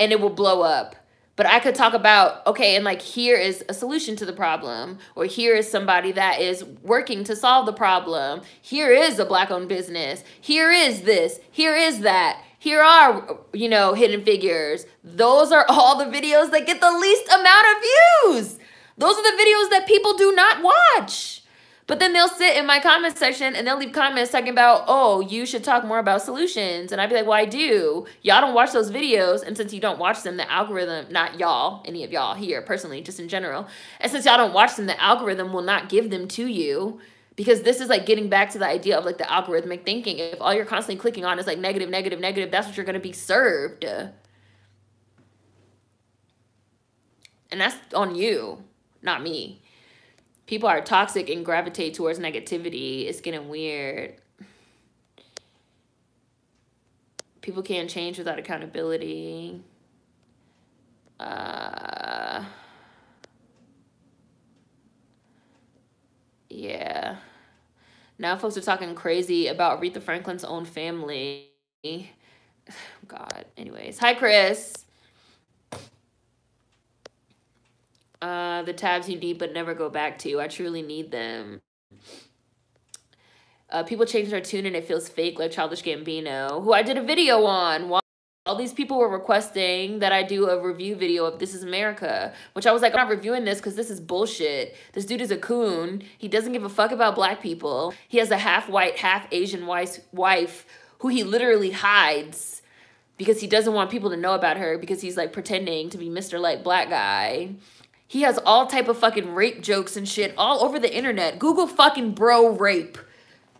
and it will blow up. But I could talk about, okay, and like here is a solution to the problem, or here is somebody that is working to solve the problem. Here is a black owned business. Here is this. Here is that. Here are, you know, hidden figures. Those are all the videos that get the least amount of views. Those are the videos that people do not watch. But then they'll sit in my comment section and they'll leave comments talking about, oh, you should talk more about solutions. And I'd be like, well, I do. Y'all don't watch those videos. And since you don't watch them, the algorithm, not y'all, any of y'all here personally, just in general. And since y'all don't watch them, the algorithm will not give them to you. Because this is like getting back to the idea of like the algorithmic thinking. If all you're constantly clicking on is like negative, negative, negative, that's what you're going to be served. And that's on you, not me people are toxic and gravitate towards negativity. It's getting weird. People can't change without accountability. Uh, yeah. Now folks are talking crazy about Aretha Franklin's own family. God. Anyways. Hi, Chris. Uh, the tabs you need but never go back to. I truly need them. Uh, people change their tune and it feels fake like Childish Gambino, who I did a video on. All these people were requesting that I do a review video of This is America, which I was like, I'm not reviewing this because this is bullshit. This dude is a coon. He doesn't give a fuck about black people. He has a half white, half Asian wife, wife who he literally hides because he doesn't want people to know about her because he's like pretending to be Mr. Like Black Guy. He has all type of fucking rape jokes and shit all over the internet. Google fucking bro rape,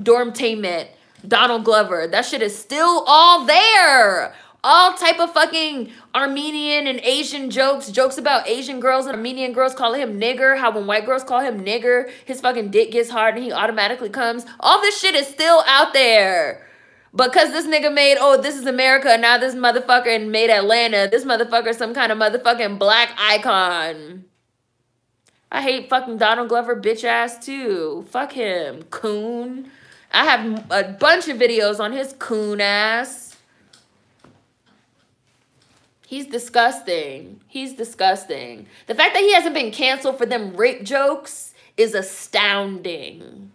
dormtainment, Donald Glover. That shit is still all there. All type of fucking Armenian and Asian jokes, jokes about Asian girls and Armenian girls calling him nigger. How when white girls call him nigger, his fucking dick gets hard and he automatically comes. All this shit is still out there. Because this nigga made, oh, this is America, now this motherfucker and made Atlanta. This motherfucker some kind of motherfucking black icon. I hate fucking Donald Glover bitch ass too. Fuck him, coon. I have a bunch of videos on his coon ass. He's disgusting. He's disgusting. The fact that he hasn't been canceled for them rape jokes is astounding.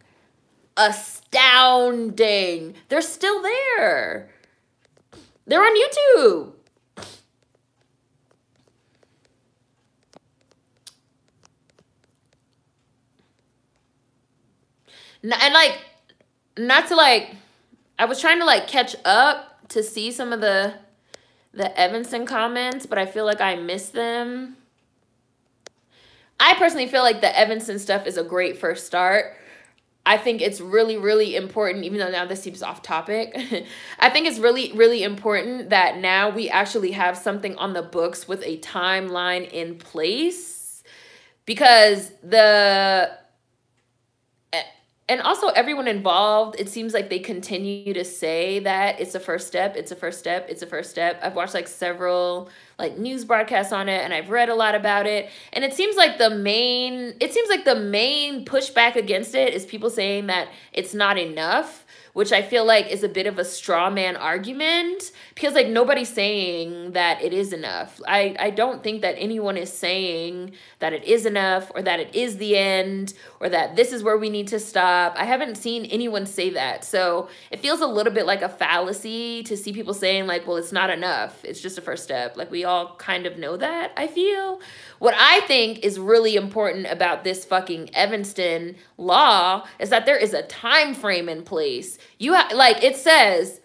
Astounding. They're still there. They're on YouTube. And like not to like I was trying to like catch up to see some of the the Evanston comments, but I feel like I missed them. I personally feel like the Evanston stuff is a great first start. I think it's really, really important, even though now this seems off topic. I think it's really, really important that now we actually have something on the books with a timeline in place because the and also everyone involved it seems like they continue to say that it's a first step it's a first step it's a first step. I've watched like several like news broadcasts on it and i've read a lot about it. And it seems like the main it seems like the main pushback against it is people saying that it's not enough which I feel like is a bit of a straw man argument because like nobody's saying that it is enough. I, I don't think that anyone is saying that it is enough or that it is the end or that this is where we need to stop. I haven't seen anyone say that. So it feels a little bit like a fallacy to see people saying like, well, it's not enough. It's just a first step. Like we all kind of know that, I feel. What I think is really important about this fucking Evanston law is that there is a time frame in place. You ha- like it says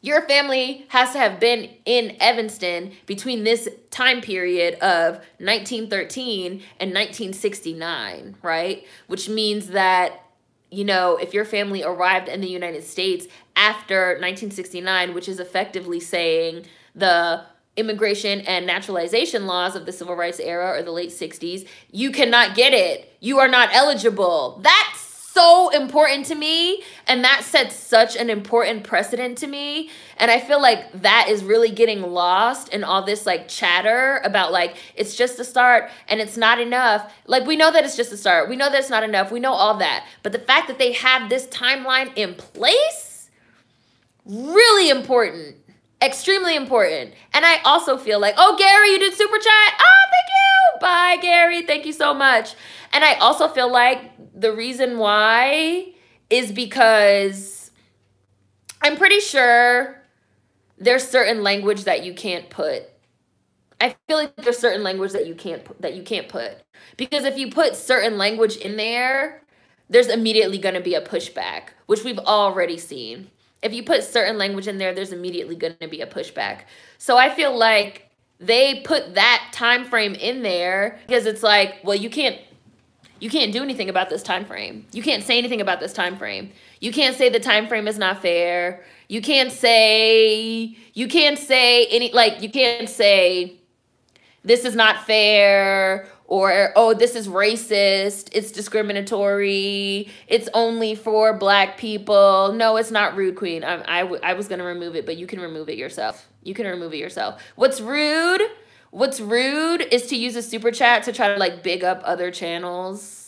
your family has to have been in Evanston between this time period of 1913 and 1969, right? Which means that you know, if your family arrived in the United States after 1969, which is effectively saying the immigration and naturalization laws of the civil rights era or the late 60s, you cannot get it. You are not eligible. That's so important to me and that sets such an important precedent to me. And i feel like that is really getting lost in all this like chatter about like it's just a start and it's not enough. Like we know that it's just a start. We know that it's not enough. We know all that. But the fact that they have this timeline in place really important extremely important. And I also feel like, oh, Gary, you did super chat. Oh, thank you. Bye, Gary. Thank you so much. And I also feel like the reason why is because I'm pretty sure there's certain language that you can't put I feel like there's certain language that you can't that you can't put because if you put certain language in there, there's immediately going to be a pushback, which we've already seen. If you put certain language in there, there's immediately going to be a pushback. So I feel like they put that time frame in there because it's like, well, you can't you can't do anything about this time frame. You can't say anything about this time frame. You can't say the time frame is not fair. You can't say you can't say any like you can't say this is not fair or oh this is racist it's discriminatory it's only for black people. No it's not rude queen. I, I, was to remove it but you can remove it yourself. You can remove it yourself. What's rude what's rude is to use a super chat to try to like big up other channels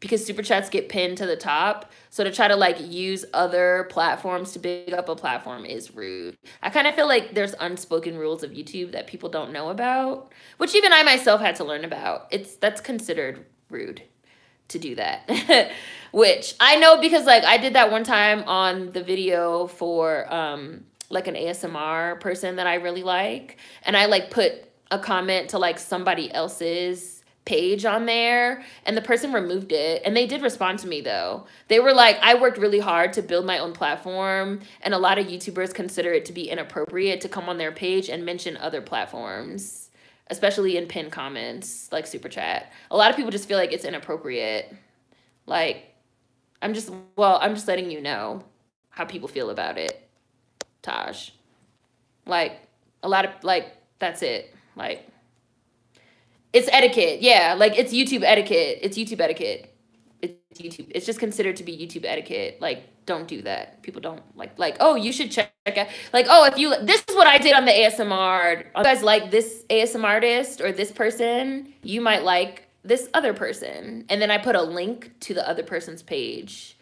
because super chats get pinned to the top. So to try to like use other platforms to big up a platform is rude. I kind of feel like there's unspoken rules of YouTube that people don't know about, which even I myself had to learn about. It's that's considered rude to do that. which I know because like I did that one time on the video for um like an ASMR person that I really like and I like put a comment to like somebody else's page on there and the person removed it and they did respond to me though. They were like i worked really hard to build my own platform and a lot of youtubers consider it to be inappropriate to come on their page and mention other platforms especially in pinned comments like super chat. A lot of people just feel like it's inappropriate. Like i'm just well i'm just letting you know how people feel about it taj. Like a lot of like that's it. Like it's etiquette. Yeah, like it's YouTube etiquette. It's YouTube etiquette. It's YouTube. It's just considered to be YouTube etiquette. Like, don't do that. People don't like like. Oh, you should check out. Like, oh, if you this is what I did on the ASMR. You guys like this ASMR artist or this person? You might like this other person. And then I put a link to the other person's page,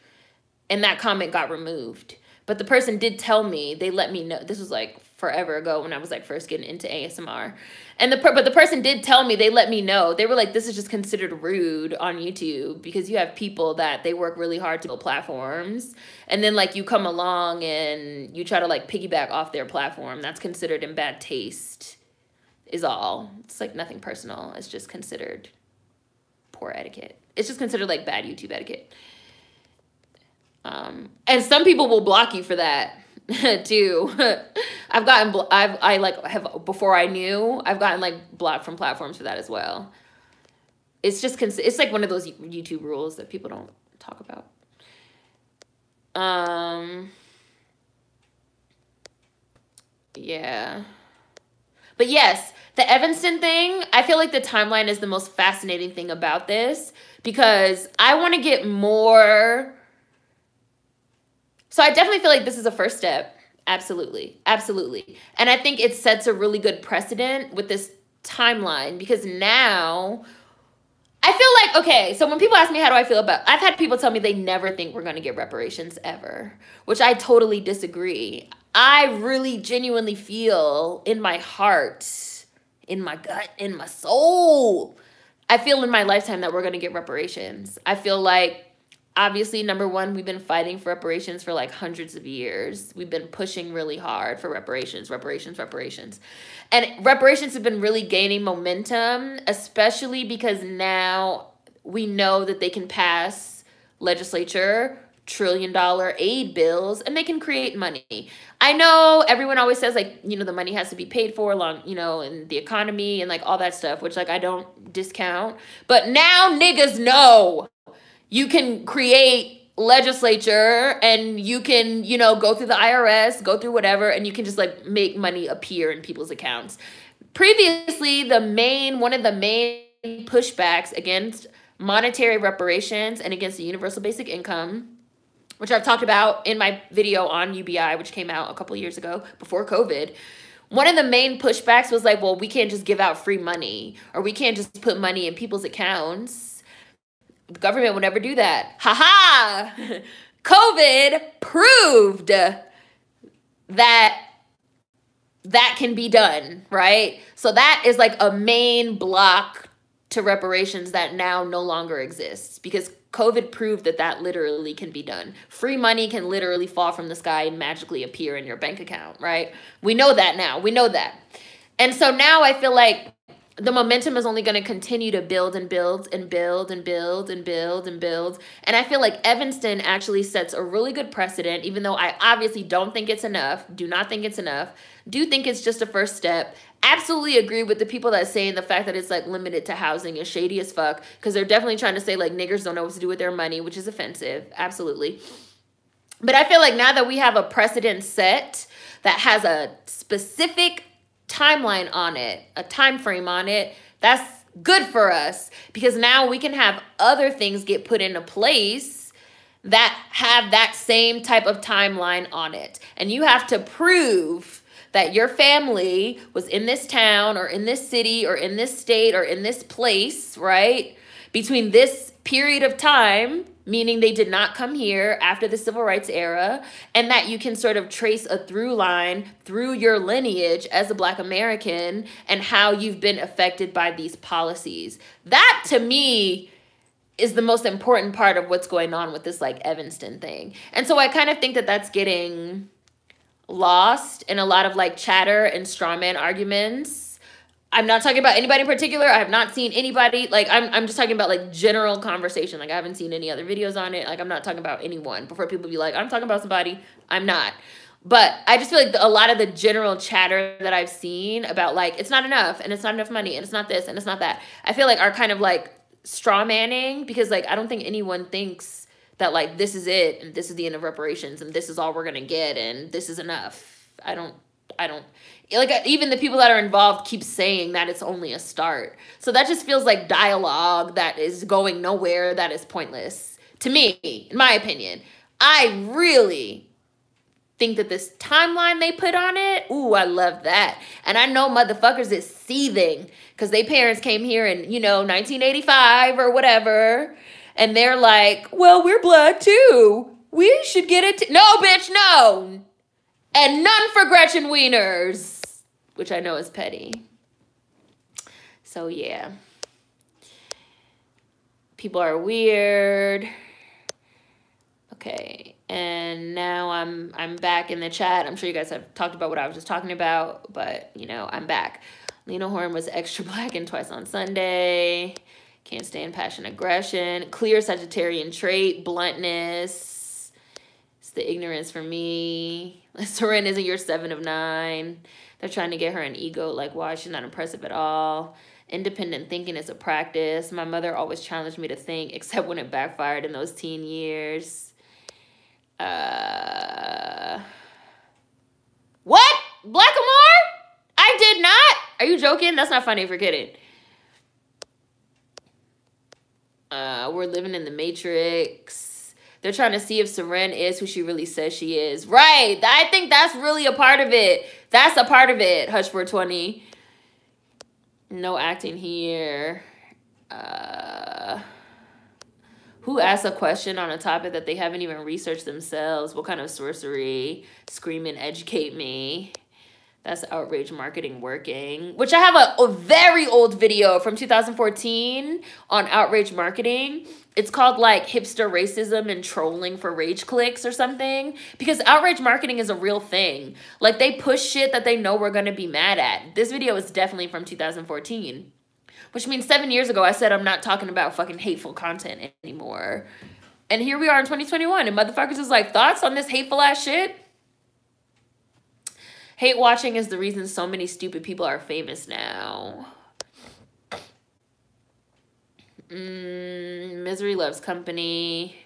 and that comment got removed. But the person did tell me. They let me know. This was like forever ago when I was like first getting into ASMR. And the but the person did tell me they let me know. They were like this is just considered rude on YouTube because you have people that they work really hard to build platforms and then like you come along and you try to like piggyback off their platform. That's considered in bad taste. Is all. It's like nothing personal. It's just considered poor etiquette. It's just considered like bad YouTube etiquette. Um, and some people will block you for that too. I've gotten I've I like have before I knew I've gotten like blocked from platforms for that as well. It's just it's like one of those YouTube rules that people don't talk about. Um. Yeah. But yes, the Evanston thing, I feel like the timeline is the most fascinating thing about this because I want to get more so I definitely feel like this is a first step. Absolutely. Absolutely. And I think it sets a really good precedent with this timeline because now I feel like, okay, so when people ask me how do I feel about I've had people tell me they never think we're gonna get reparations ever, which I totally disagree. I really genuinely feel in my heart, in my gut, in my soul, I feel in my lifetime that we're gonna get reparations. I feel like obviously number one we've been fighting for reparations for like hundreds of years we've been pushing really hard for reparations reparations reparations and reparations have been really gaining momentum especially because now we know that they can pass legislature trillion dollar aid bills and they can create money. I know everyone always says like, you know, the money has to be paid for along, you know, and the economy and like all that stuff, which like I don't discount. But now niggas know you can create legislature and you can, you know, go through the IRS, go through whatever, and you can just like make money appear in people's accounts. Previously, the main, one of the main pushbacks against monetary reparations and against the universal basic income which I've talked about in my video on UBI, which came out a couple years ago before COVID. One of the main pushbacks was like, well, we can't just give out free money or we can't just put money in people's accounts the government would never do that. Ha ha! COVID proved that that can be done, right? So that is like a main block to reparations that now no longer exists because COVID proved that that literally can be done. Free money can literally fall from the sky and magically appear in your bank account, right? We know that now. We know that. And so now I feel like the momentum is only going to continue to build and build and build and build and build and build. And I feel like Evanston actually sets a really good precedent, even though I obviously don't think it's enough, do not think it's enough, do think it's just a first step. Absolutely agree with the people that saying the fact that it's like limited to housing is shady as fuck because they're definitely trying to say like niggers don't know what to do with their money, which is offensive. Absolutely. But I feel like now that we have a precedent set that has a specific timeline on it, a time frame on it, that's good for us because now we can have other things get put into place that have that same type of timeline on it. And you have to prove that your family was in this town or in this city or in this state or in this place, right? Between this period of time meaning they did not come here after the civil rights era, and that you can sort of trace a through line through your lineage as a Black American and how you've been affected by these policies. That to me is the most important part of what's going on with this like Evanston thing. And so I kind of think that that's getting lost in a lot of like chatter and strawman arguments I'm not talking about anybody in particular. I have not seen anybody like I'm I'm just talking about like general conversation. Like I haven't seen any other videos on it. Like I'm not talking about anyone. Before people be like, I'm talking about somebody. I'm not. But I just feel like a lot of the general chatter that I've seen about like it's not enough and it's not enough money and it's not this and it's not that. I feel like are kind of like straw manning because like I don't think anyone thinks that like this is it and this is the end of reparations and this is all we're gonna get and this is enough. I don't I don't like uh, even the people that are involved keep saying that it's only a start. So that just feels like dialogue that is going nowhere that is pointless to me, in my opinion. I really think that this timeline they put on it, ooh, I love that. And I know motherfuckers is seething because they parents came here in, you know, 1985 or whatever. And they're like, well, we're black too. We should get it. No, bitch, no. And none for Gretchen Wieners which I know is petty. So yeah. People are weird. Okay. And now I'm I'm back in the chat. I'm sure you guys have talked about what I was just talking about, but you know, I'm back. Lena Horne was extra black and twice on Sunday. Can't stand passion aggression. Clear Sagittarian trait, bluntness. It's the ignorance for me. Seren isn't your seven of nine. They're trying to get her an ego, like, why she's not impressive at all. Independent thinking is a practice. My mother always challenged me to think, except when it backfired in those teen years. Uh, what? Blackamore? I did not. Are you joking? That's not funny. Forget it. Uh, we're living in the Matrix. They're trying to see if Seren is who she really says she is. Right. I think that's really a part of it. That's a part of it, Hush for 20. No acting here. Uh, who asked a question on a topic that they haven't even researched themselves? What kind of sorcery? Scream and educate me. That's outrage marketing working. Which I have a, a very old video from 2014 on outrage marketing it's called like hipster racism and trolling for rage clicks or something because outrage marketing is a real thing. Like they push shit that they know we're going to be mad at. This video is definitely from 2014 which means seven years ago i said i'm not talking about fucking hateful content anymore. And here we are in 2021 and motherfuckers is like thoughts on this hateful ass shit? Hate watching is the reason so many stupid people are famous now Mm, Misery Loves Company.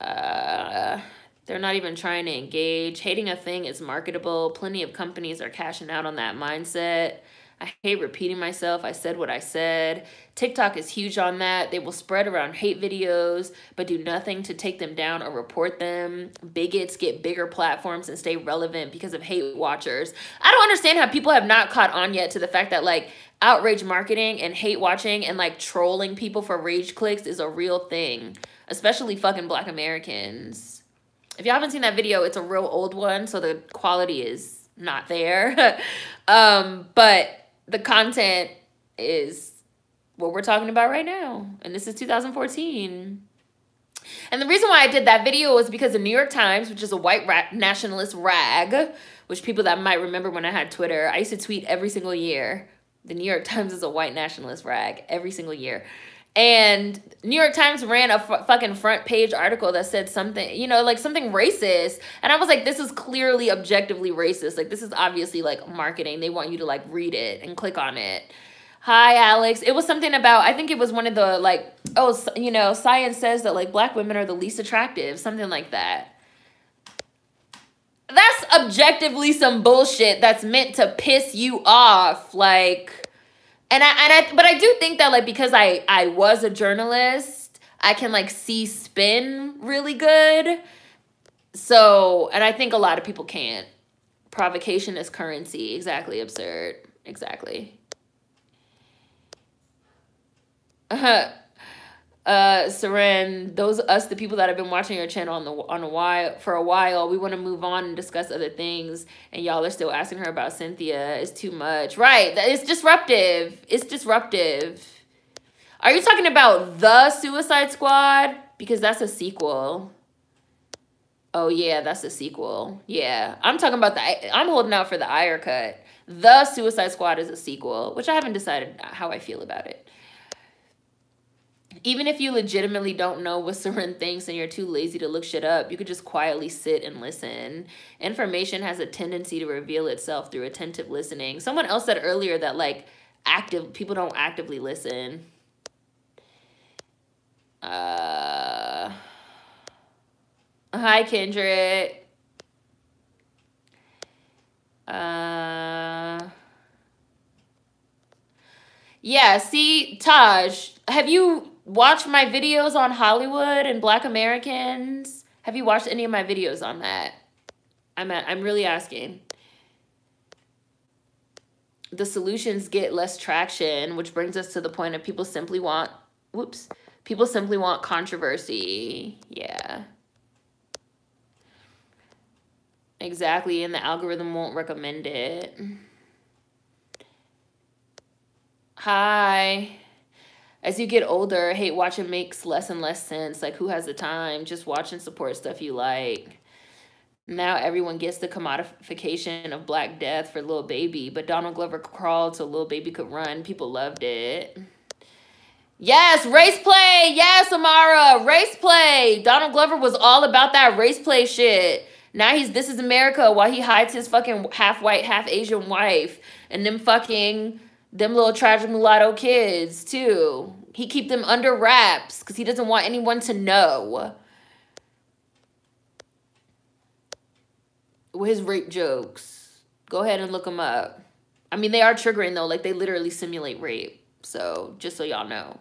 Uh, they're not even trying to engage. Hating a thing is marketable. Plenty of companies are cashing out on that mindset. I hate repeating myself. I said what I said. TikTok is huge on that. They will spread around hate videos, but do nothing to take them down or report them. Bigots get bigger platforms and stay relevant because of hate watchers. I don't understand how people have not caught on yet to the fact that, like, outrage marketing and hate watching and like trolling people for rage clicks is a real thing, especially fucking black Americans. If you haven't seen that video, it's a real old one, so the quality is not there. um, but the content is what we're talking about right now. And this is 2014. And the reason why I did that video was because the New York Times, which is a white nationalist rag, which people that might remember when I had Twitter, I used to tweet every single year. The New York Times is a white nationalist rag every single year. And New York Times ran a fucking front page article that said something, you know, like something racist. And I was like, this is clearly objectively racist. Like, this is obviously like marketing. They want you to like read it and click on it. Hi, Alex. It was something about, I think it was one of the like, oh, you know, science says that like black women are the least attractive, something like that. That's objectively some bullshit that's meant to piss you off. Like, and I, and I, but I do think that like, because I, I was a journalist, I can like see spin really good. So, and I think a lot of people can't. Provocation is currency. Exactly absurd. Exactly. uh, uh Seren, those us the people that have been watching your channel on the on a while for a while, we want to move on and discuss other things, and y'all are still asking her about Cynthia. It's too much, right? It's disruptive. It's disruptive. Are you talking about the Suicide Squad? Because that's a sequel. Oh yeah, that's a sequel. Yeah, I'm talking about the. I'm holding out for the Ayer cut. The Suicide Squad is a sequel, which I haven't decided how I feel about it even if you legitimately don't know what Seren thinks and you're too lazy to look shit up, you could just quietly sit and listen. Information has a tendency to reveal itself through attentive listening. Someone else said earlier that like active people don't actively listen. Uh Hi Kendrick. Uh Yeah, see Taj, have you watch my videos on Hollywood and Black Americans? Have you watched any of my videos on that? I'm at, I'm really asking. The solutions get less traction, which brings us to the point of people simply want whoops. People simply want controversy. Yeah. Exactly, and the algorithm won't recommend it. Hi as you get older, hate watching makes less and less sense. Like, who has the time? Just watch and support stuff you like. Now everyone gets the commodification of Black Death for Lil Baby, but Donald Glover crawled so Lil Baby could run. People loved it. Yes, race play. Yes, Amara, race play. Donald Glover was all about that race play shit. Now he's This Is America while he hides his fucking half white, half Asian wife and them fucking them little tragic mulatto kids too. He keep them under wraps because he doesn't want anyone to know. With his rape jokes. Go ahead and look them up. I mean, they are triggering though. Like they literally simulate rape. So just so y'all know.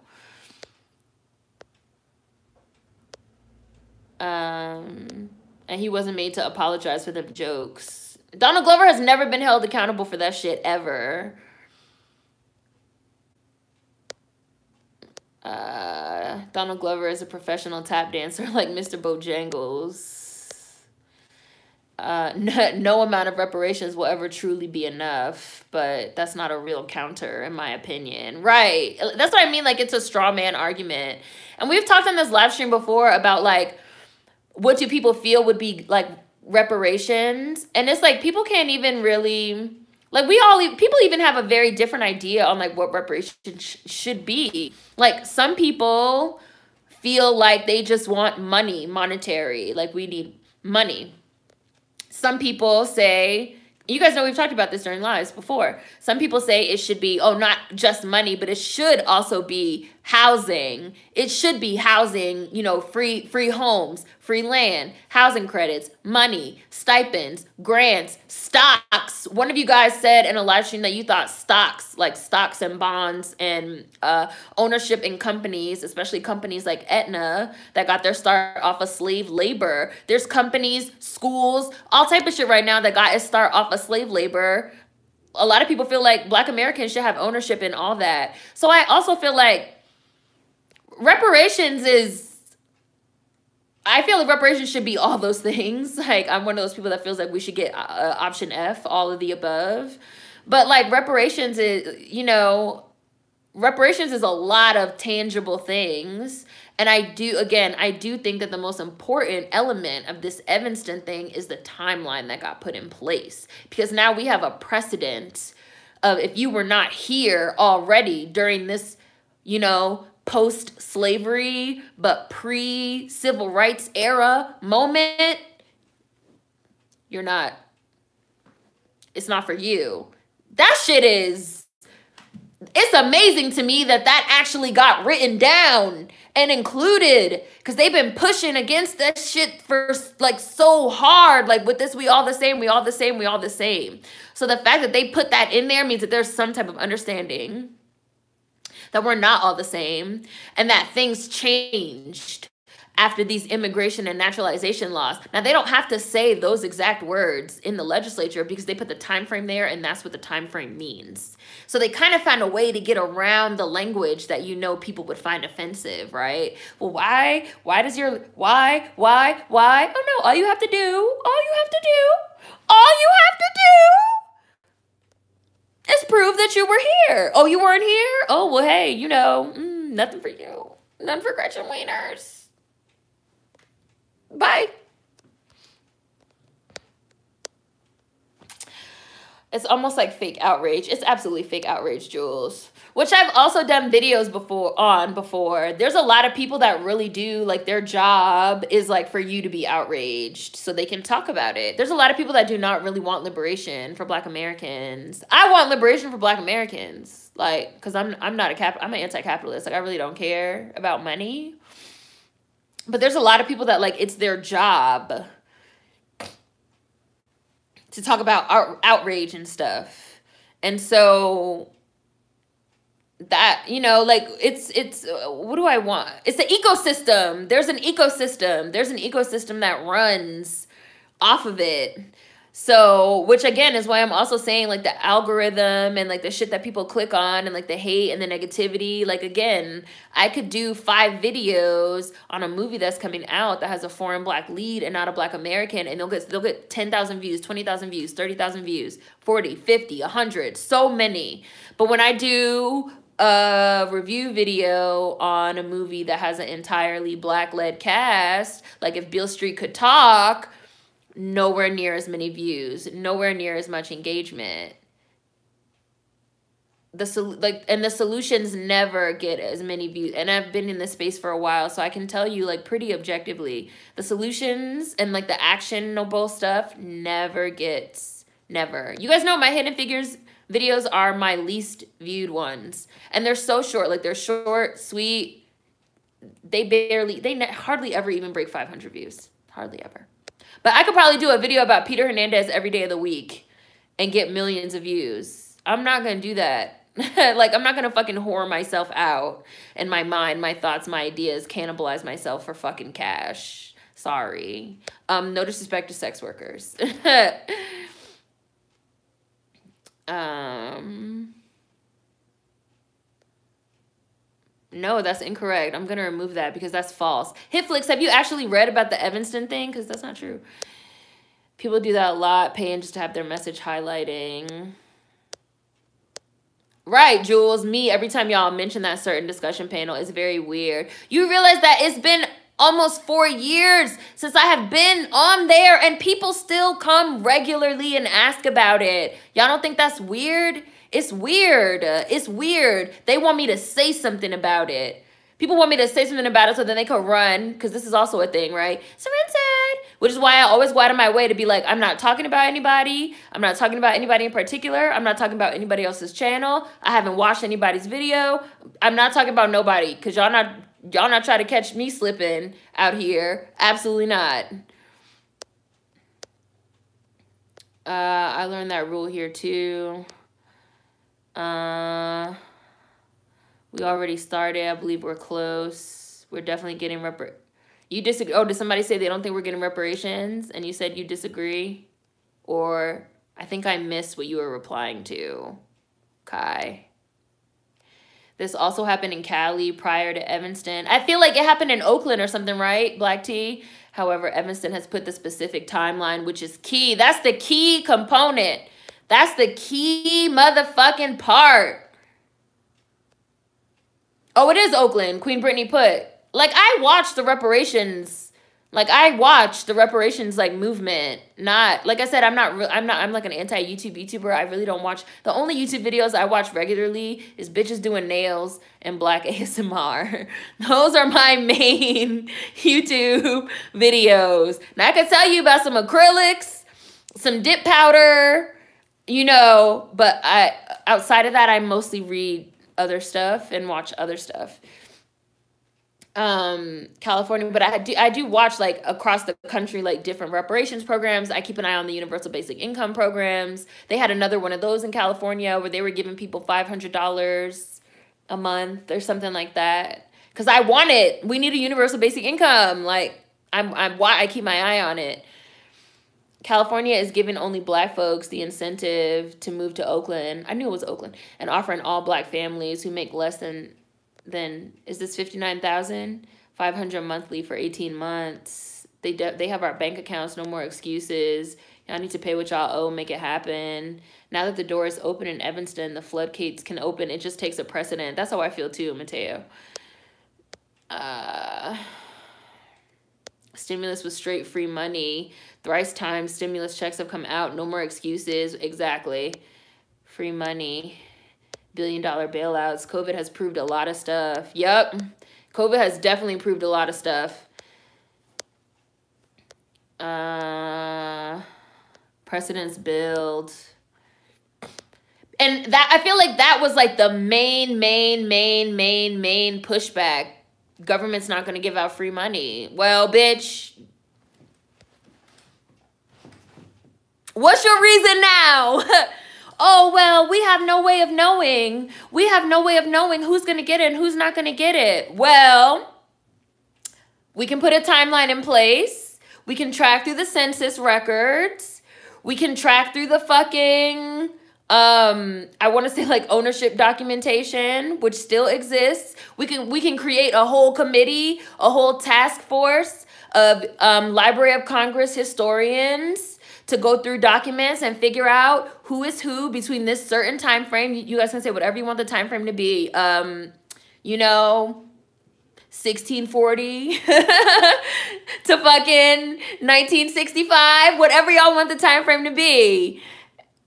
Um, and he wasn't made to apologize for them jokes. Donald Glover has never been held accountable for that shit ever. Uh, Donald Glover is a professional tap dancer like Mr. Bojangles. Uh, no, no amount of reparations will ever truly be enough, but that's not a real counter, in my opinion. Right. That's what I mean. Like, it's a straw man argument. And we've talked on this live stream before about, like, what do people feel would be, like, reparations? And it's like, people can't even really like we all people even have a very different idea on like what reparations sh- should be. Like some people feel like they just want money, monetary, like we need money. Some people say you guys know we've talked about this during lives before. Some people say it should be, oh, not just money, but it should also be housing. It should be housing, you know, free free homes, free land, housing credits, money, stipends, grants, stocks. One of you guys said in a live stream that you thought stocks, like stocks and bonds and uh, ownership in companies, especially companies like Aetna that got their start off of slave labor. There's companies, schools, all type of shit right now that got its start off of slave labor. A lot of people feel like black Americans should have ownership in all that. So I also feel like reparations is I feel like reparations should be all those things. Like I'm one of those people that feels like we should get uh, option F, all of the above. But like reparations is, you know, reparations is a lot of tangible things. And I do, again, I do think that the most important element of this Evanston thing is the timeline that got put in place. Because now we have a precedent of if you were not here already during this, you know, post slavery, but pre civil rights era moment, you're not, it's not for you. That shit is, it's amazing to me that that actually got written down and included because they've been pushing against that shit for like so hard like with this we all the same we all the same we all the same so the fact that they put that in there means that there's some type of understanding that we're not all the same and that things changed after these immigration and naturalization laws. Now they don't have to say those exact words in the legislature because they put the time frame there and that's what the time frame means. So they kind of found a way to get around the language that you know people would find offensive, right? Well, why? Why does your why? Why? Why? Oh no, all you have to do, all you have to do, all you have to do is prove that you were here. Oh, you weren't here? Oh, well, hey, you know, mm, nothing for you. None for Gretchen Wieners. Bye. It's almost like fake outrage. It's absolutely fake outrage, Jules. Which I've also done videos before on before. There's a lot of people that really do like their job is like for you to be outraged so they can talk about it. There's a lot of people that do not really want liberation for black Americans. I want liberation for black Americans. Like cuz I'm I'm not a cap I'm an anti-capitalist. Like I really don't care about money. But there's a lot of people that like it's their job to talk about out- outrage and stuff. And so that you know like it's it's uh, what do i want it's the ecosystem there's an ecosystem there's an ecosystem that runs off of it so, which again is why I'm also saying like the algorithm and like the shit that people click on and like the hate and the negativity. Like, again, I could do five videos on a movie that's coming out that has a foreign black lead and not a black American, and they'll get, they'll get 10,000 views, 20,000 views, 30,000 views, 40, 50, 100, so many. But when I do a review video on a movie that has an entirely black led cast, like if Beale Street could talk, nowhere near as many views, nowhere near as much engagement. The sol- like and the solutions never get as many views. And I've been in this space for a while, so I can tell you like pretty objectively, the solutions and like the actionable stuff never gets never. You guys know my hidden figures videos are my least viewed ones. And they're so short, like they're short, sweet. They barely they hardly ever even break 500 views. Hardly ever. But I could probably do a video about Peter Hernandez every day of the week and get millions of views. I'm not going to do that. like, I'm not going to fucking whore myself out in my mind, my thoughts, my ideas, cannibalize myself for fucking cash. Sorry. Um, no disrespect to sex workers. um... No, that's incorrect. I'm going to remove that because that's false. Hitflix, have you actually read about the Evanston thing? Because that's not true. People do that a lot, paying just to have their message highlighting. Right, Jules. Me, every time y'all mention that certain discussion panel is very weird. You realize that it's been almost four years since I have been on there and people still come regularly and ask about it. Y'all don't think that's weird? It's weird. Uh, it's weird. They want me to say something about it. People want me to say something about it so then they could run, because this is also a thing, right? Surrendered. Which is why I always go out of my way to be like, I'm not talking about anybody. I'm not talking about anybody in particular. I'm not talking about anybody else's channel. I haven't watched anybody's video. I'm not talking about nobody, because y'all not y'all not try to catch me slipping out here. Absolutely not. Uh, I learned that rule here too. Uh, we already started. I believe we're close. We're definitely getting repar. You disagree? Oh, did somebody say they don't think we're getting reparations? And you said you disagree? Or I think I missed what you were replying to, Kai. This also happened in Cali prior to Evanston. I feel like it happened in Oakland or something, right? Black tea. However, Evanston has put the specific timeline, which is key. That's the key component. That's the key motherfucking part. Oh, it is Oakland. Queen Brittany put. Like I watched the reparations like I watch the reparations like movement. Not like I said, I'm not. Re- I'm not. I'm like an anti YouTube YouTuber. I really don't watch. The only YouTube videos I watch regularly is bitches doing nails and black ASMR. Those are my main YouTube videos. Now I can tell you about some acrylics, some dip powder, you know. But I outside of that, I mostly read other stuff and watch other stuff um California, but I do I do watch like across the country like different reparations programs. I keep an eye on the universal basic income programs. They had another one of those in California where they were giving people $500 a month or something like that. Cuz I want it. We need a universal basic income. Like I'm I'm why I keep my eye on it. California is giving only black folks the incentive to move to Oakland. I knew it was Oakland and offering all black families who make less than then is this 59,500 monthly for 18 months. They they have our bank accounts, no more excuses. Y'all need to pay what y'all owe, make it happen. Now that the door is open in Evanston, the floodgates can open. It just takes a precedent. That's how I feel too, Mateo. Uh, stimulus was straight free money. Thrice times stimulus checks have come out. No more excuses. Exactly. Free money billion dollar bailouts. COVID has proved a lot of stuff. Yep. COVID has definitely proved a lot of stuff. Uh, precedents build. And that I feel like that was like the main, main, main, main, main pushback. Government's not going to give out free money. Well, bitch, What's your reason now? oh, well, we have no way of knowing. We have no way of knowing who's going to get it and who's not going to get it. Well, we can put a timeline in place. We can track through the census records. We can track through the fucking um i want to say like ownership documentation which still exists we can we can create a whole committee a whole task force of um library of congress historians to go through documents and figure out who is who between this certain time frame. You guys can say whatever you want the time frame to be. Um, you know, 1640 to fucking 1965, whatever y'all want the time frame to be.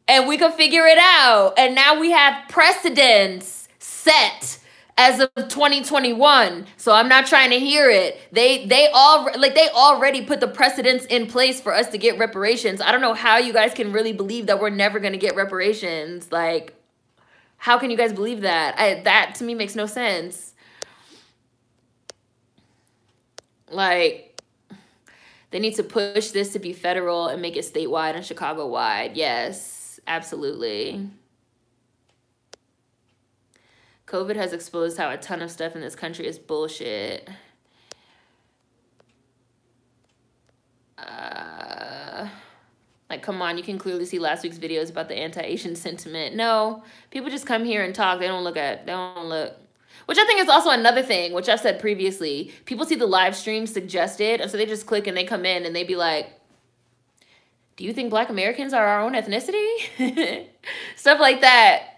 And we can figure it out. And now we have precedents set as of 2021 so i'm not trying to hear it. They they all like they already put the precedents in place for us to get reparations. I don't know how you guys can really believe that we're never going to get reparations. Like how can you guys believe that? I, that to me makes no sense. Like they need to push this to be federal and make it statewide and chicago wide. Yes absolutely COVID has exposed how a ton of stuff in this country is bullshit. Uh, like, come on, you can clearly see last week's videos about the anti-Asian sentiment. No, people just come here and talk. They don't look at, they don't look. Which I think is also another thing, which I've said previously. People see the live stream suggested, and so they just click and they come in and they be like, do you think black Americans are our own ethnicity? Stuff like that.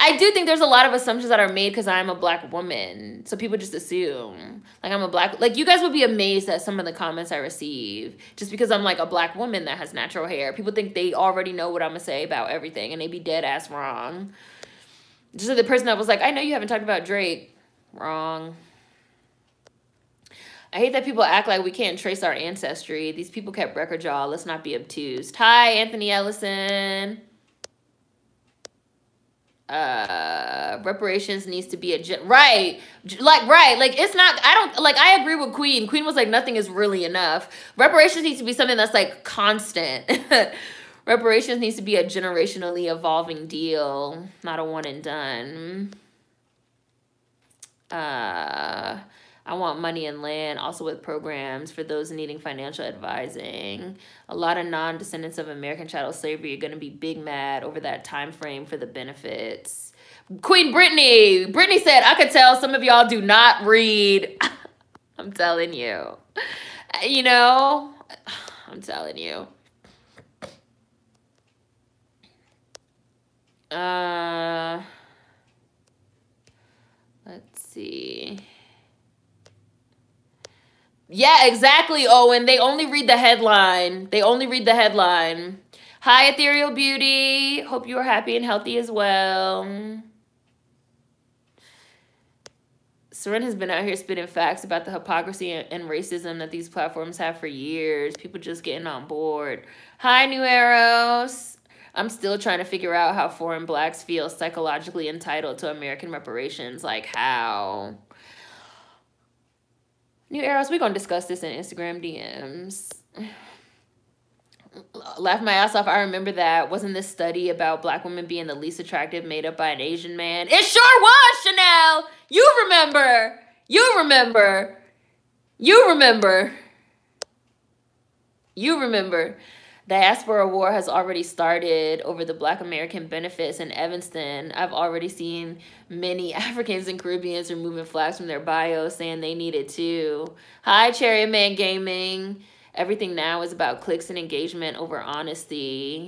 I do think there's a lot of assumptions that are made because I'm a black woman. So people just assume like I'm a black like you guys would be amazed at some of the comments I receive just because I'm like a black woman that has natural hair. People think they already know what I'm gonna say about everything and they be dead ass wrong. Just like the person that was like, I know you haven't talked about Drake. Wrong. I hate that people act like we can't trace our ancestry. These people kept record, y'all. Let's not be obtuse. Hi, Anthony Ellison uh reparations needs to be a right. Like right like it's not i don't like i agree with queen. Queen was like nothing is really enough. Reparations needs to be something that's like constant. Reparations needs to be a generationally evolving deal not a one and done. Uh I want money and land, also with programs for those needing financial advising. A lot of non-descendants of American chattel slavery are going to be big mad over that time frame for the benefits. Queen Brittany, Brittany said, I could tell some of y'all do not read. I'm telling you. You know, I'm telling you. Uh... Let's see. Yeah, exactly, Owen. They only read the headline. They only read the headline. Hi, Ethereal Beauty. Hope you are happy and healthy as well. Seren has been out here spitting facts about the hypocrisy and racism that these platforms have for years. People just getting on board. Hi, New Eros. I'm still trying to figure out how foreign blacks feel psychologically entitled to American reparations. Like, how? New Eros, we're going to discuss this in Instagram DMs. Laugh my ass off. I remember that. Wasn't this study about black women being the least attractive made up by an Asian man? It sure was, Chanel! You remember! You remember! You remember! You remember. Diaspora war has already started over the Black American benefits in Evanston. I've already seen many Africans and Caribbeans removing flags from their bios saying they need it too. Hi, Cherry Man Gaming. Everything now is about clicks and engagement over honesty.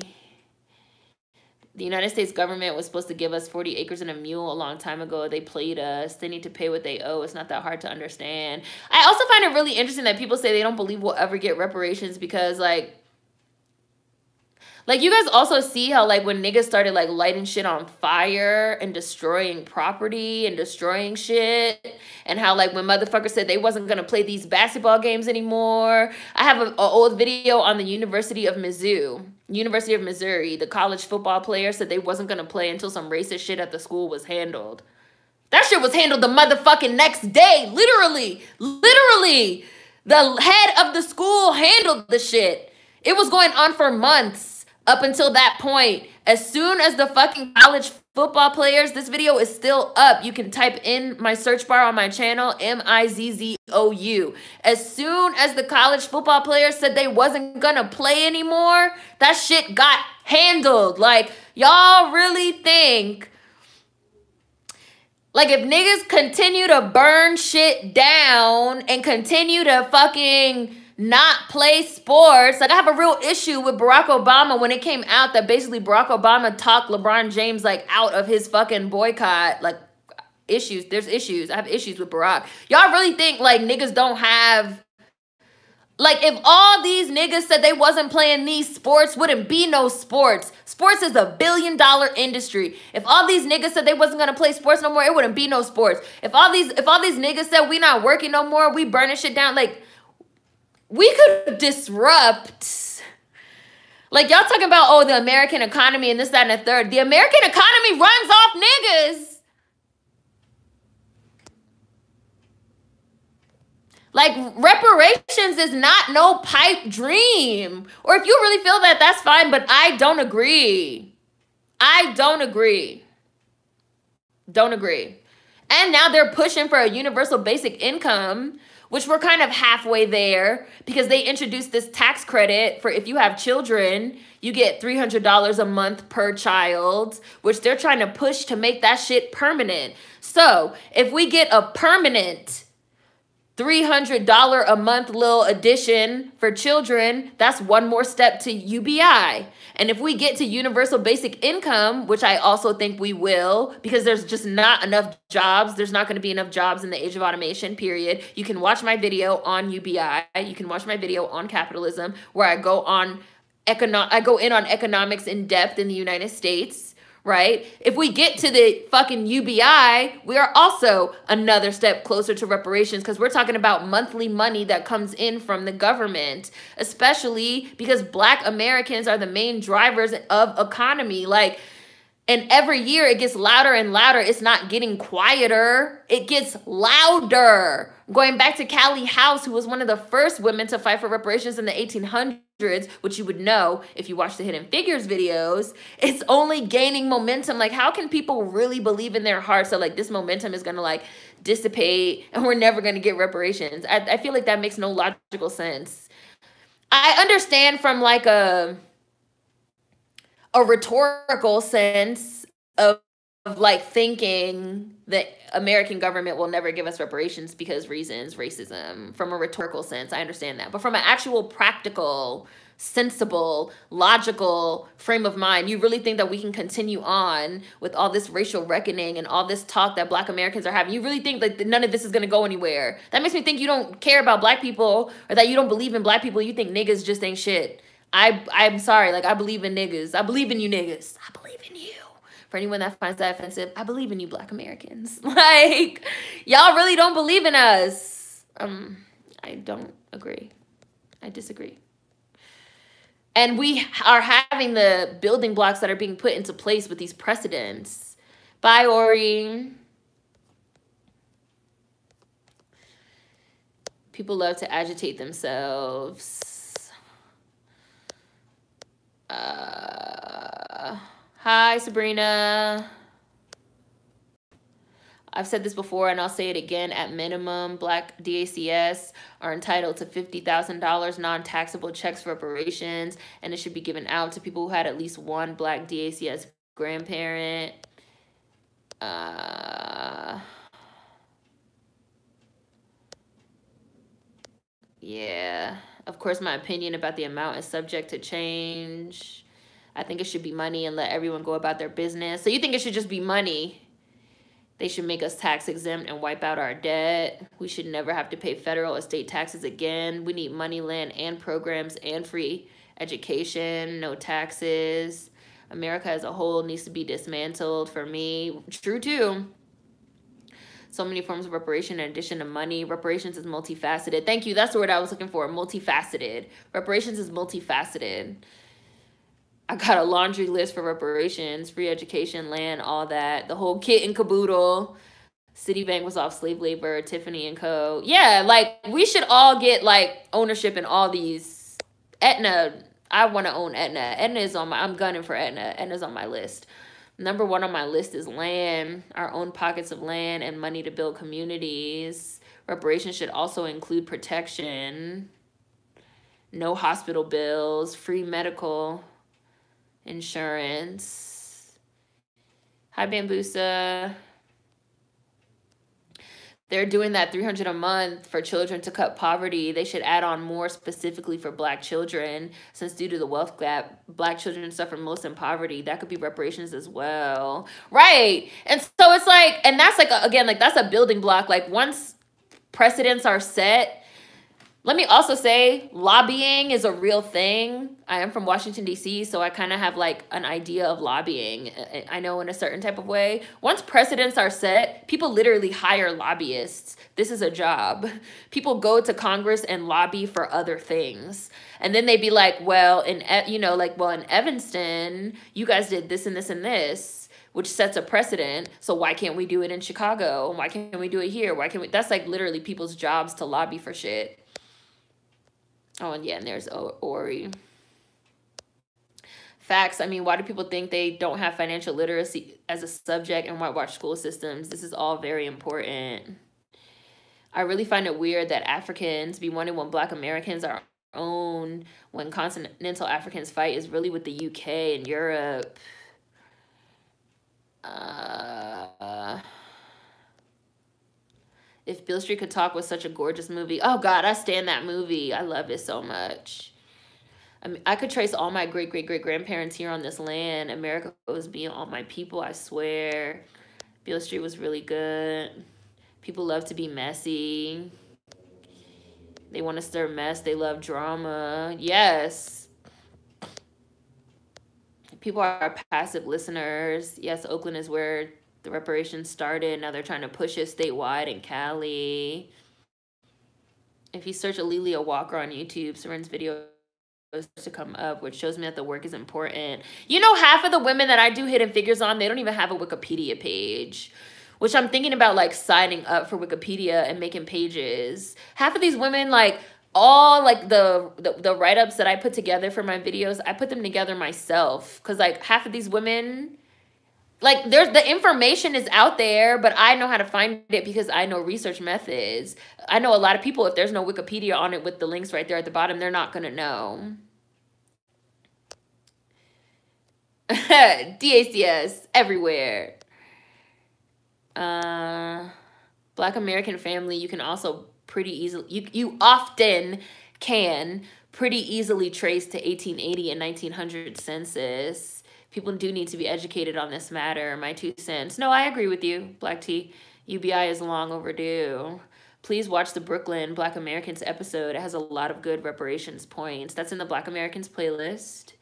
The United States government was supposed to give us 40 acres and a mule a long time ago. They played us. They need to pay what they owe. It's not that hard to understand. I also find it really interesting that people say they don't believe we'll ever get reparations because, like, like you guys also see how like when niggas started like lighting shit on fire and destroying property and destroying shit and how like when motherfuckers said they wasn't gonna play these basketball games anymore. I have an old video on the University of Mizzou, University of Missouri. The college football player said they wasn't gonna play until some racist shit at the school was handled. That shit was handled the motherfucking next day. Literally, literally. The head of the school handled the shit. It was going on for months up until that point. As soon as the fucking college football players, this video is still up. You can type in my search bar on my channel, M-I-Z-Z-O-U. As soon as the college football players said they wasn't gonna play anymore, that shit got handled. Like, y'all really think like if niggas continue to burn shit down and continue to fucking not play sports. Like I have a real issue with Barack Obama when it came out that basically Barack Obama talked LeBron James like out of his fucking boycott. Like issues. There's issues. I have issues with Barack. Y'all really think like niggas don't have like if all these niggas said they wasn't playing these sports, wouldn't be no sports. Sports is a billion dollar industry. If all these niggas said they wasn't gonna play sports no more, it wouldn't be no sports. If all these if all these niggas said we not working no more, we burning shit down, like we could disrupt like y'all talking about oh the American economy and this, that, and the third. The American economy runs off niggas. Like reparations is not no pipe dream. Or if you really feel that, that's fine, but I don't agree. I don't agree. Don't agree. And now they're pushing for a universal basic income which we're kind of halfway there because they introduced this tax credit for if you have children, you get $300 a month per child, which they're trying to push to make that shit permanent. So if we get a permanent $300 a month little addition for children, that's one more step to UBI. And if we get to universal basic income, which I also think we will, because there's just not enough jobs, there's not going to be enough jobs in the age of automation, period. You can watch my video on UBI. You can watch my video on capitalism where I go on econo- I go in on economics in depth in the United States right? If we get to the fucking UBI, we are also another step closer to reparations because we're talking about monthly money that comes in from the government, especially because black Americans are the main drivers of economy. Like, and every year it gets louder and louder. It's not getting quieter. It gets louder. Going back to Callie House, who was one of the first women to fight for reparations in the 1800s which you would know if you watch the Hidden Figures videos, it's only gaining momentum. Like, how can people really believe in their hearts that like this momentum is gonna like dissipate and we're never gonna get reparations? I, I feel like that makes no logical sense. I understand from like a a rhetorical sense of, of like thinking the American government will never give us reparations because reasons, racism, from a rhetorical sense. I understand that. But from an actual practical sensible, logical frame of mind, you really think that we can continue on with all this racial reckoning and all this talk that black Americans are having? You really think that none of this is going to go anywhere? That makes me think you don't care about black people or that you don't believe in black people. You think niggas just ain't shit. I I'm sorry, like I believe in niggas. I believe in you niggas. I believe in you. For anyone that finds that offensive, I believe in you black Americans. Like y'all really don't believe in us. Um I don't agree. I disagree. And we are having the building blocks that are being put into place with these precedents. Bye, Ori. People love to agitate themselves. Uh, hi, Sabrina. I've said this before and I'll say it again. At minimum, black DACS are entitled to $50,000 non-taxable checks for reparations and it should be given out to people who had at least one black DACS grandparent. Uh, yeah. Of course, my opinion about the amount is subject to change. I think it should be money and let everyone go about their business. So you think it should just be money? They should make us tax exempt and wipe out our debt. We should never have to pay federal or state taxes again. We need money, land, and programs and free education, no taxes. America as a whole needs to be dismantled for me. True, too. So many forms of reparation in addition to money. Reparations is multifaceted. Thank you. That's the word I was looking for. Multifaceted. Reparations is multifaceted. I got a laundry list for reparations, free education, land, all that. The whole kit and caboodle. Citibank was off slave labor, Tiffany and Co. Yeah, like we should all get like ownership in all these. Aetna, I want to own Aetna. Aetna is on my, I'm gunning for Aetna. Aetna's on my list. Number one on my list is land, our own pockets of land and money to build communities. Reparations should also include protection, no hospital bills, free medical insurance. Hi, Bambusa. They're doing that 300 a month for children to cut poverty. They should add on more specifically for black children since due to the wealth gap, black children suffer most in poverty. That could be reparations as well. Right. And so it's like and that's like a, again like that's a building block like once precedents are set let me also say lobbying is a real thing. I am from Washington, D.C., so I kind of have like an idea of lobbying. I know in a certain type of way. Once precedents are set, people literally hire lobbyists. This is a job. People go to Congress and lobby for other things. And then they'd be like, well, in, you know, like, well, in Evanston, you guys did this and this and this which sets a precedent. So why can't we do it in Chicago? Why can't we do it here? Why can't we? That's like literally people's jobs to lobby for shit. Oh, and yeah, and there's Ori. Facts. I mean, why do people think they don't have financial literacy as a subject in whitewash school systems? This is all very important. I really find it weird that Africans be wanting when black Americans are own when continental Africans fight is really with the UK and Europe. Uh, if Beale Street Could Talk was such a gorgeous movie. Oh God, I stand that movie. I love it so much. I mean, I could trace all my great great great grandparents here on this land. America was being all my people. I swear, Beale Street was really good. People love to be messy. They want to stir mess. They love drama. Yes. People are passive listeners. Yes, Oakland is where the reparations started. Now they're trying to push it statewide in Cali. If you search A'Lelia Walker on YouTube, Seren's video to come up, which shows me that the work is important. You know, half of the women that I do hidden figures on, they don't even have a Wikipedia page, which I'm thinking about like signing up for Wikipedia and making pages. Half of these women, like all like the the, the write-ups that I put together for my videos, I put them together myself. Cause like half of these women, like there's the information is out there but i know how to find it because i know research methods. I know a lot of people if there's no wikipedia on it with the links right there at the bottom they're not going to know dacs everywhere. Uh black american family you can also pretty easily you, you often can pretty easily trace to 1880 and 1900 census. People do need to be educated on this matter. My two cents. No, I agree with you, Black T. UBI is long overdue. Please watch the Brooklyn Black Americans episode. It has a lot of good reparations points. That's in the Black Americans playlist.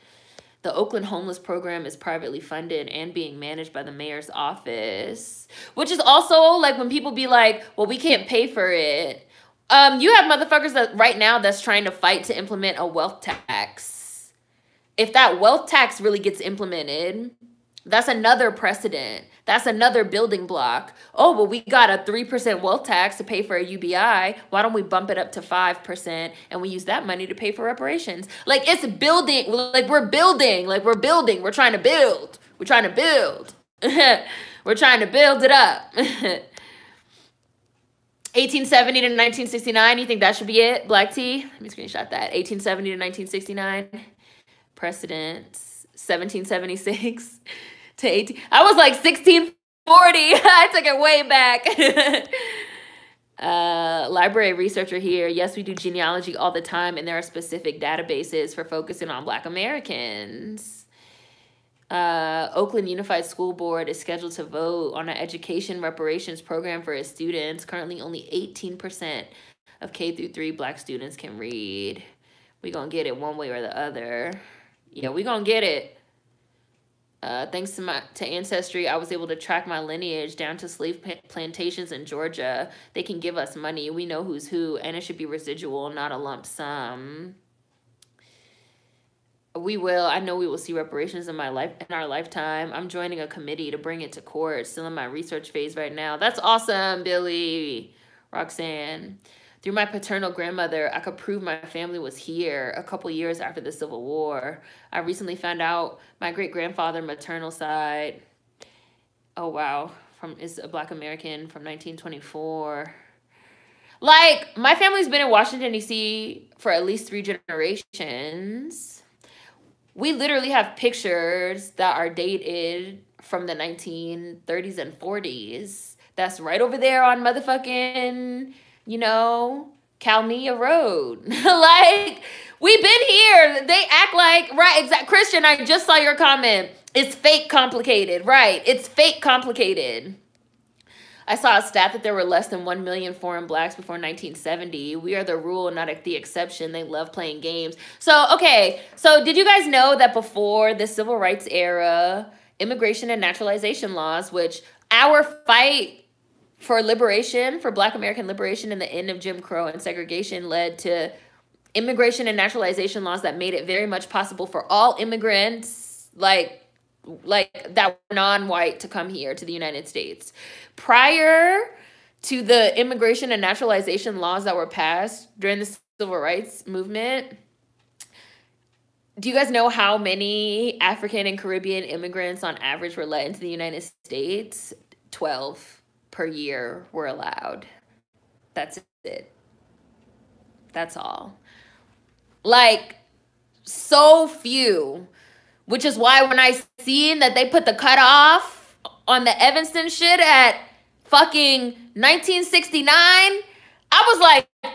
The Oakland Homeless Program is privately funded and being managed by the mayor's office, which is also like when people be like, well, we can't pay for it. Um, you have motherfuckers that right now that's trying to fight to implement a wealth tax. If that wealth tax really gets implemented, that's another precedent. That's another building block. Oh, well, we got a 3% wealth tax to pay for a UBI. Why don't we bump it up to 5% and we use that money to pay for reparations? Like, it's building. Like, we're building. Like, we're building. We're trying to build. We're trying to build. we're trying to build it up. 1870 to 1969, you think that should be it? Black T? Let me screenshot that. 1870 to 1969. Precedents. 1776 to 18. I was like 1640. I took it way back. uh, library researcher here. Yes, we do genealogy all the time, and there are specific databases for focusing on Black Americans. Uh, Oakland Unified School Board is scheduled to vote on an education reparations program for its students. Currently, only 18% of K through 3 black students can read. We're going to get it one way or the other. Yeah, we to get it. Uh, thanks to my to ancestry, I was able to track my lineage down to slave plantations in Georgia. They can give us money. We know who's who, and it should be residual, not a lump sum. We will. I know we will see reparations in my life in our lifetime. I'm joining a committee to bring it to court. Still in my research phase right now. That's awesome, Billy, Roxanne. Through my paternal grandmother, I could prove my family was here a couple years after the Civil War. I recently found out my great grandfather, maternal side, oh wow, from is a black American from 1924. Like, my family's been in Washington, D.C. for at least three generations. We literally have pictures that are dated from the 1930s and 40s. That's right over there on motherfucking you know, Kalmia Road. like, we've been here. They act like, right, exact. Christian, I just saw your comment. It's fake complicated. Right. It's fake complicated. I saw a stat that there were less than 1 million foreign blacks before 1970. We are the rule, not the exception. They love playing games. So, okay. So, did you guys know that before the civil rights era, immigration and naturalization laws, which our fight for liberation, for Black American liberation and the end of Jim Crow and segregation led to immigration and naturalization laws that made it very much possible for all immigrants, like like that non-white to come here to the United States. Prior to the immigration and naturalization laws that were passed during the civil rights movement, do you guys know how many African and Caribbean immigrants on average were let into the United States? 12 per year were allowed. That's it. That's all. Like, so few. Which is why when I seen that they put the cutoff on the Evanston shit at fucking 1969, I was like,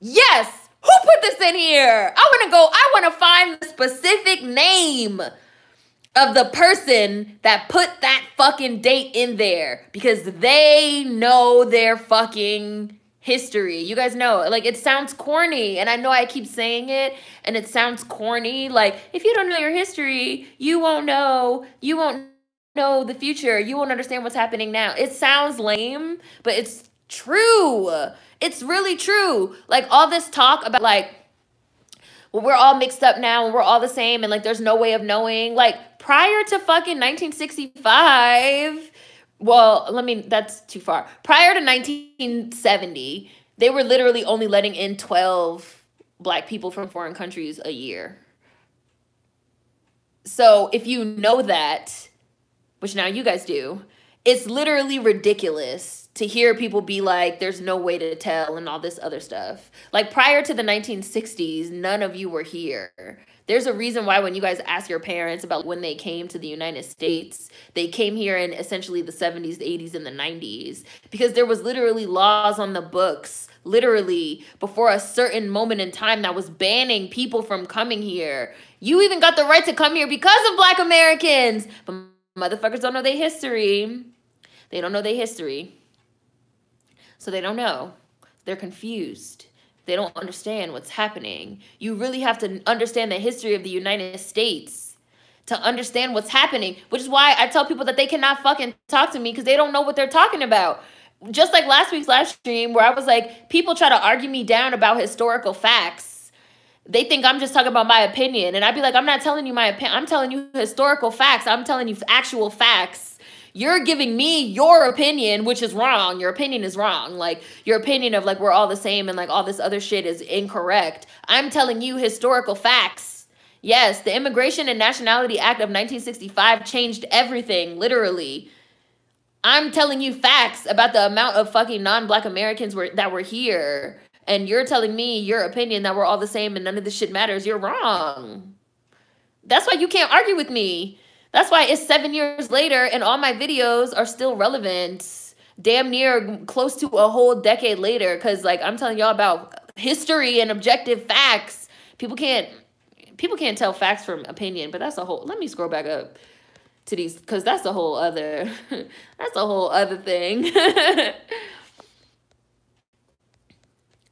yes, who put this in here? I want to go, I want to find the specific name of the person that put that fucking date in there because they know their fucking history. You guys know, like it sounds corny, and I know I keep saying it, and it sounds corny. Like if you don't know your history, you won't know. You won't know the future. You won't understand what's happening now. It sounds lame, but it's true. It's really true. Like all this talk about like we're all mixed up now and we're all the same and like there's no way of knowing. Like prior to fucking 1965, well, let me, that's too far. Prior to 1970, they were literally only letting in 12 black people from foreign countries a year. So if you know that, which now you guys do, it's literally ridiculous to hear people be like, there's no way to tell and all this other stuff. Like prior to the 1960s, none of you were here. There's a reason why when you guys ask your parents about when they came to the United States, they came here in essentially the 70s, the 80s, and the 90s because there was literally laws on the books literally before a certain moment in time that was banning people from coming here. You even got the right to come here because of black Americans. But motherfuckers don't know their history. They don't know their history. So they don't know. They're confused. They don't understand what's happening. You really have to understand the history of the United States to understand what's happening, which is why I tell people that they cannot fucking talk to me because they don't know what they're talking about. Just like last week's live stream, where I was like, people try to argue me down about historical facts. They think I'm just talking about my opinion. And I'd be like, I'm not telling you my opinion. I'm telling you historical facts. I'm telling you actual facts you're giving me your opinion, which is wrong. Your opinion is wrong. Like your opinion of like we're all the same and like all this other shit is incorrect. I'm telling you historical facts. Yes, the Immigration and Nationality Act of 1965 changed everything, literally. I'm telling you facts about the amount of fucking non-black Americans were, that were here. And you're telling me your opinion that we're all the same and none of this shit matters. You're wrong. That's why you can't argue with me. That's why it's seven years later and all my videos are still relevant. Damn near close to a whole decade later. Cause like I'm telling y'all about history and objective facts. People can't people can't tell facts from opinion, but that's a whole let me scroll back up to these because that's a whole other that's a whole other thing.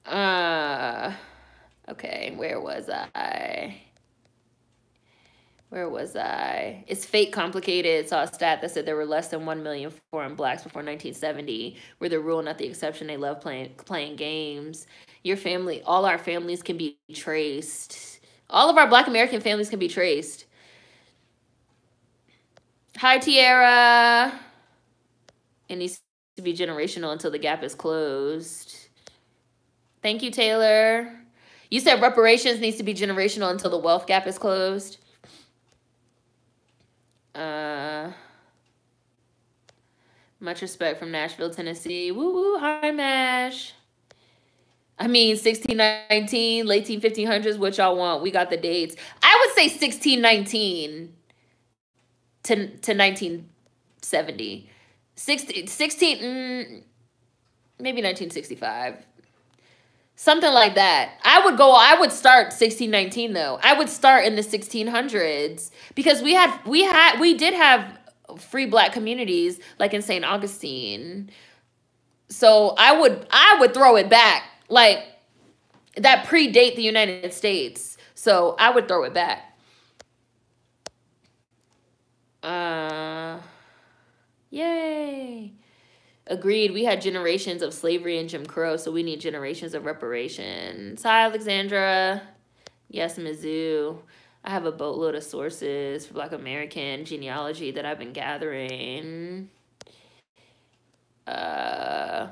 uh okay, where was I? Where was I? It's fake complicated. Saw a stat that said there were less than 1 million foreign blacks before 1970. We're the rule, not the exception. They love playing playing games. Your family, all our families can be traced. All of our black American families can be traced. Hi, Tiara. It needs to be generational until the gap is closed. Thank you, Taylor. You said reparations needs to be generational until the wealth gap is closed. Uh, much respect from Nashville, Tennessee. Woo woo, hi Mash. I mean, 1619, late 1500s, what y'all want? We got the dates. I would say 1619 to, to 1970. 16, 16 mm, maybe 1965 something like that. I would go. I would start 1619 though. I would start in the 1600s because we had we had we did have free black communities like in St. Augustine. So I would I would throw it back like that predate the United States. So I would throw it back. Uh yay. Agreed. We had generations of slavery and Jim Crow, so we need generations of reparations. Hi, Alexandra. Yes, Mizzou. I have a boatload of sources for Black American genealogy that I've been gathering. Uh,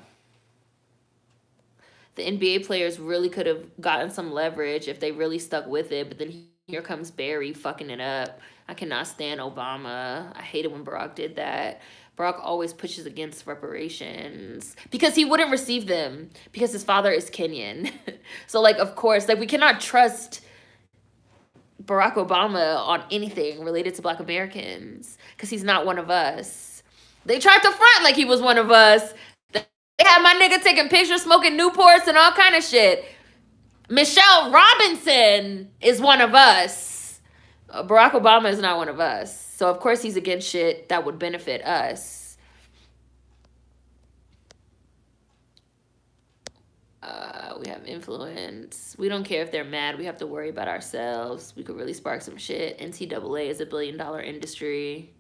the NBA players really could have gotten some leverage if they really stuck with it, but then here comes Barry fucking it up. I cannot stand Obama. I hated when Barack did that. Barack always pushes against reparations because he wouldn't receive them because his father is Kenyan. so, like, of course, like, we cannot trust Barack Obama on anything related to Black Americans because he's not one of us. They tried to front like he was one of us. They had my nigga taking pictures, smoking Newports, and all kind of shit. Michelle Robinson is one of us. Barack Obama is not one of us. So of course he's against shit that would benefit us. Uh, we have influence. We don't care if they're mad. We have to worry about ourselves. We could really spark some shit. NCAA is a billion dollar industry.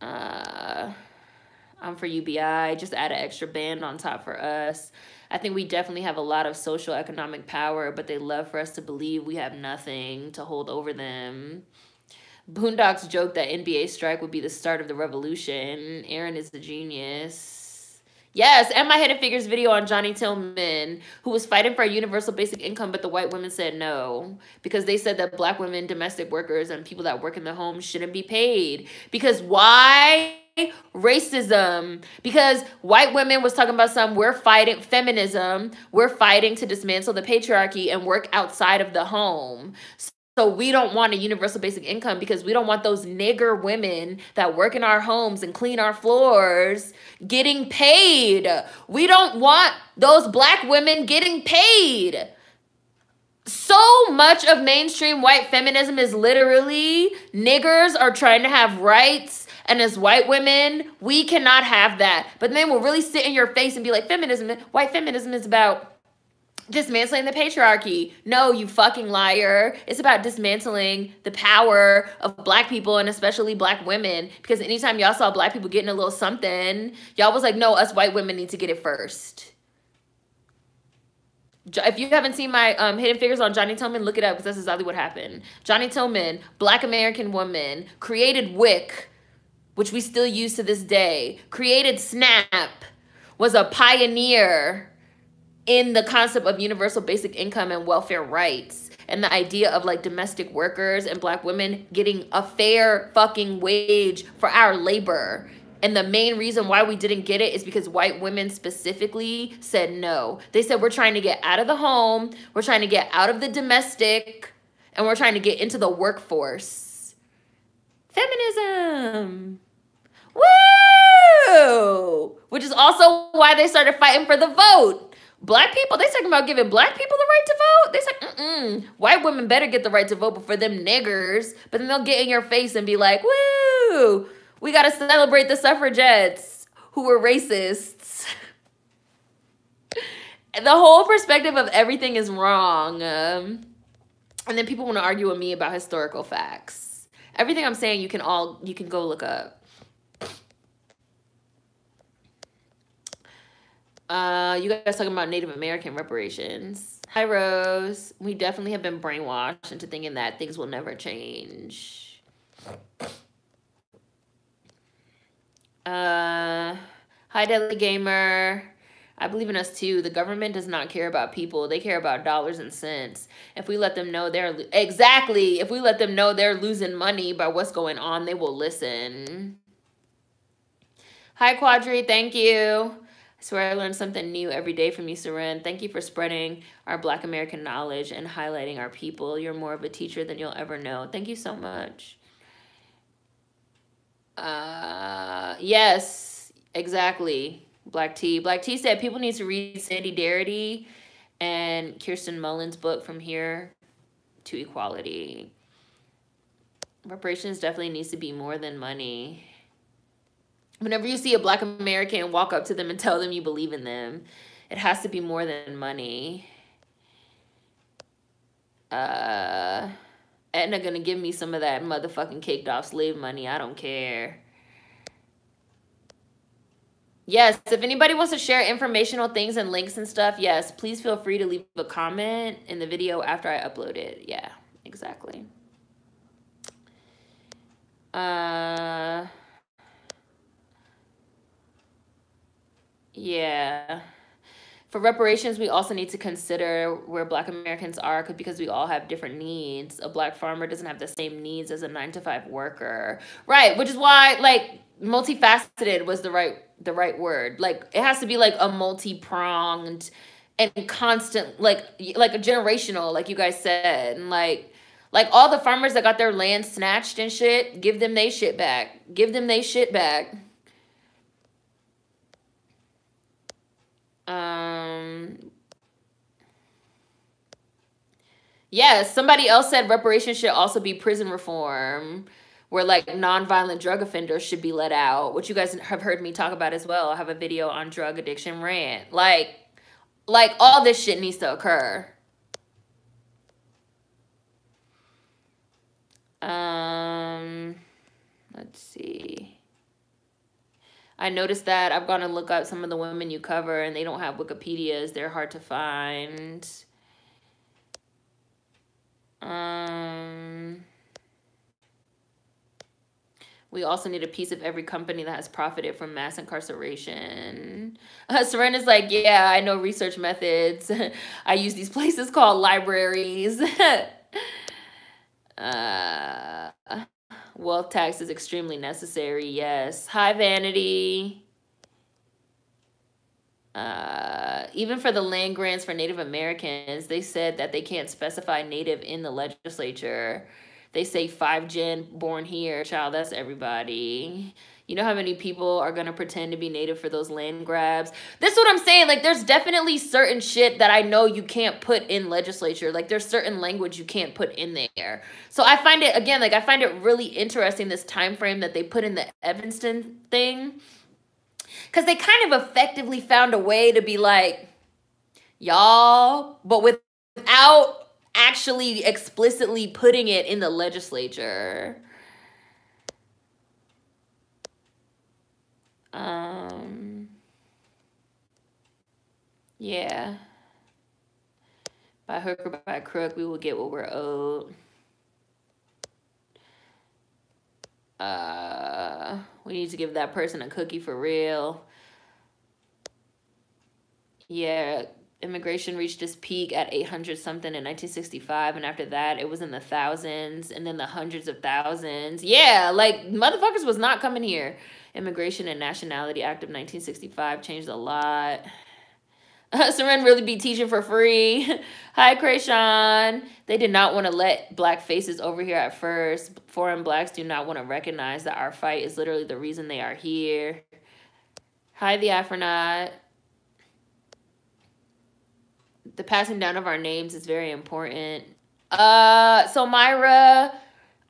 Uh, I'm for UBI. Just add an extra band on top for us. I think we definitely have a lot of social economic power, but they love for us to believe we have nothing to hold over them. Boondocks joke that NBA strike would be the start of the revolution. Aaron is the genius. Yes, and my Hidden Figures video on Johnnie Tillmon, who was fighting for a universal basic income, but the white women said no because they said that black women, domestic workers, and people that work in the home shouldn't be paid. Because why? Racism. Because white women was talking about some, we're fighting feminism, we're fighting to dismantle the patriarchy and work outside of the home. So we don't want a universal basic income because we don't want those nigger women that work in our homes and clean our floors getting paid. We don't want those black women getting paid. So much of mainstream white feminism is literally niggers are trying to have rights and as white women, we cannot have that. But then we'll really sit in your face and be like, feminism, white feminism is about dismantling the patriarchy. No, you fucking liar. It's about dismantling the power of black people and especially black women. Because anytime y'all saw black people getting a little something, y'all was like, no, us white women need to get it first. If you haven't seen my um, Hidden Figures on Johnnie Tillmon, look it up because that's exactly what happened. Johnnie Tillmon, black American woman, created WIC, which we still use to this day, created SNAP, was a pioneer in the concept of universal basic income and welfare rights and the idea of like domestic workers and black women getting a fair fucking wage for our labor. And the main reason why we didn't get it is because white women specifically said no. They said, we're trying to get out of the home, we're trying to get out of the domestic, and we're trying to get into the workforce. Feminism. Woo! Which is also why they started fighting for the vote Black people, they talking about giving black people the right to vote. They say, mm-mm, white women better get the right to vote before them niggers. But then they'll get in your face and be like, woo, we got to celebrate the suffragettes who were racists. the whole perspective of everything is wrong. Um, and then people want to argue with me about historical facts. Everything I'm saying, you can all, you can go look up. Uh, you guys talking about Native American reparations. Hi, Rose. We definitely have been brainwashed into thinking that things will never change. Uh, hi, Deadly Gamer. I believe in us too. The government does not care about people. They care about dollars and cents. If we let them know they're exactly, if we let them know they're losing money by what's going on, they will listen. Hi, Quadri. Thank you. I swear I learn something new every day from you, Seren. Thank you for spreading our Black American knowledge and highlighting our people. You're more of a teacher than you'll ever know. Thank you so much. Uh, yes, exactly. Black T. Black T said people need to read Sandy Darity and Kirsten Mullen's book from here to equality. Reparations definitely needs to be more than money whenever you see a black American walk up to them and tell them you believe in them, it has to be more than money. Uh, gonna give me some of that motherfucking caked off slave money. I don't care. Yes, if anybody wants to share informational things and links and stuff, yes, please feel free to leave a comment in the video after I upload it. Yeah, exactly. Uh... Yeah. For reparations, we also need to consider where Black Americans are because we all have different needs. A Black farmer doesn't have the same needs as a nine to five worker, right? Which is why, like, multifaceted was the right the right word. Like, it has to be like a multi pronged and constant, like, like a generational, like you guys said, and like. Like all the farmers that got their land snatched and shit, give them they shit back. Give them they shit back. Um, yes, somebody else said reparations should also be prison reform, where like nonviolent drug offenders should be let out, which you guys have heard me talk about as well. I have a video on drug addiction rant. Like, like all this shit needs to occur. Um, let's see. I noticed that I've gone to look up some of the women you cover and they don't have Wikipedias. They're hard to find. Um, we also need a piece of every company that has profited from mass incarceration. Uh, Seren's like, yeah, I know research methods. I use these places called libraries. uh, wealth tax is extremely necessary. Yes. High vanity. Uh, even for the land grants for Native Americans, they said that they can't specify Native in the legislature. They say five gen born here. Child, that's everybody. You know how many people are gonna pretend to be native for those land grabs? This is what I'm saying. Like, there's definitely certain shit that I know you can't put in legislature. Like, there's certain language you can't put in there. So I find it again, like I find it really interesting this time frame that they put in the Evanston thing. Cause they kind of effectively found a way to be like, y'all, but without actually explicitly putting it in the legislature. Um, yeah. By hook or by crook, we will get what we're owed. Uh, we need to give that person a cookie for real. Yeah, immigration reached its peak at 800 something in 1965 and after that it was in the thousands and then the hundreds of thousands yeah like motherfuckers was not coming here immigration and nationality act of 1965 changed a lot Seren really be teaching for free. Hi, Krayshawn. They did not want to let black faces over here at first. Foreign blacks do not want to recognize that our fight is literally the reason they are here. Hi, the Afronaut the passing down of our names is very important. Uh, so Myra,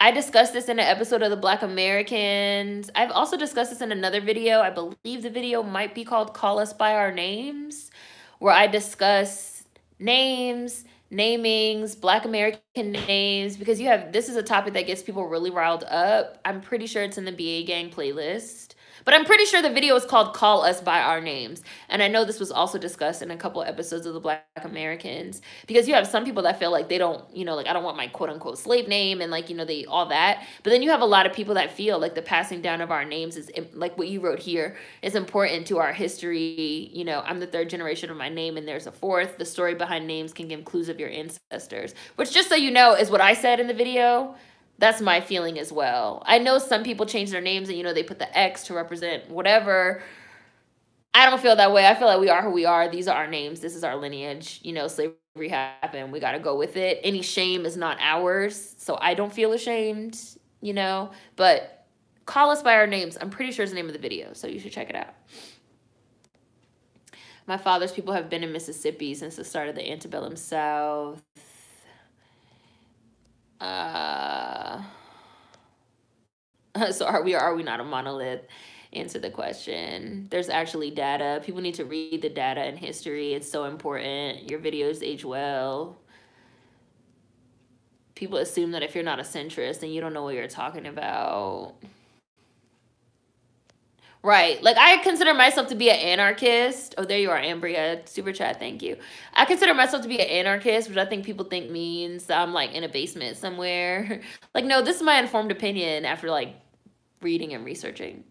I discussed this in an episode of the Black Americans. I've also discussed this in another video. I believe the video might be called Call Us By Our Names, where I discuss names, namings, Black American names, because you have, this is a topic that gets people really riled up. I'm pretty sure it's in the BA Gang playlist. But I'm pretty sure the video is called Call Us By Our Names. And I know this was also discussed in a couple episodes of the Black Americans because you have some people that feel like they don't, you know, like I don't want my quote unquote slave name and like, you know, they all that. But then you have a lot of people that feel like the passing down of our names is like what you wrote here is important to our history. You know, I'm the third generation of my name and there's a fourth. The story behind names can give clues of your ancestors, which just so you know is what I said in the video that's my feeling as well. I know some people change their names and you know they put the X to represent whatever. I don't feel that way. I feel like we are who we are. These are our names. This is our lineage. You know, slavery happened. We got to go with it. Any shame is not ours. So I don't feel ashamed, you know, but call us by our names. I'm pretty sure it's the name of the video. So you should check it out. My father's people have been in Mississippi since the start of the antebellum South. Uh, so are we or are we not a monolith? Answer the question. There's actually data. People need to read the data and history. It's so important. Your videos age well. People assume that if you're not a centrist, then you don't know what you're talking about. Right. Like I consider myself to be an anarchist. Oh, there you are, Ambria. Super chat, thank you. I consider myself to be an anarchist, which I think people think means I'm like in a basement somewhere. like, no, this is my informed opinion after like reading and researching.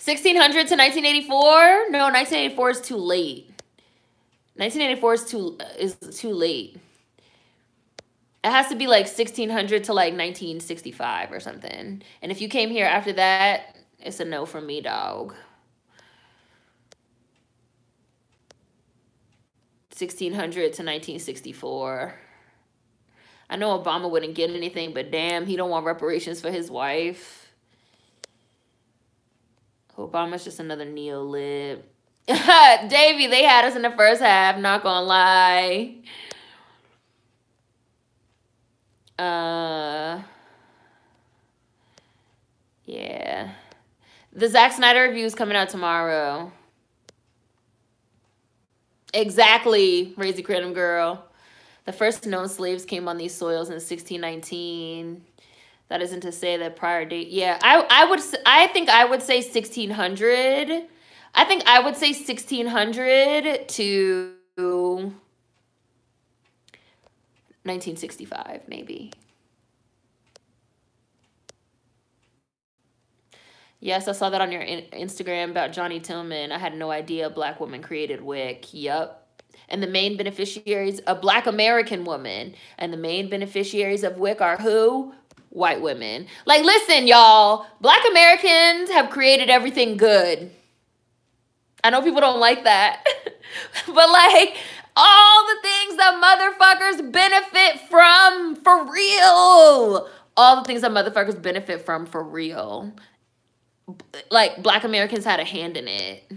1600 to 1984? No, 1984 is too late. 1984 is too is too late. It has to be like 1600 to like 1965 or something. And if you came here after that, it's a no from me, dog. 1600 to 1964. I know Obama wouldn't get anything, but damn, he don't want reparations for his wife. Obama's just another neo-lib. Davey, they had us in the first half, not gonna lie. Uh, yeah. The Zack Snyder review is coming out tomorrow. Exactly, Razy Kratom Girl. The first known slaves came on these soils in 1619. That isn't to say that prior date. Yeah, I I would I think I would say 1600. I think I would say 1600 to 1965 maybe. Yes, I saw that on your Instagram about Johnnie Tillmon. I had no idea a black woman created WIC. Yup. And the main beneficiaries, a black American woman. And the main beneficiaries of WIC are who? white women. Like, listen, y'all, black Americans have created everything good. I know people don't like that, but like, all the things that motherfuckers benefit from for real. All the things that motherfuckers benefit from for real. Like, black Americans had a hand in it.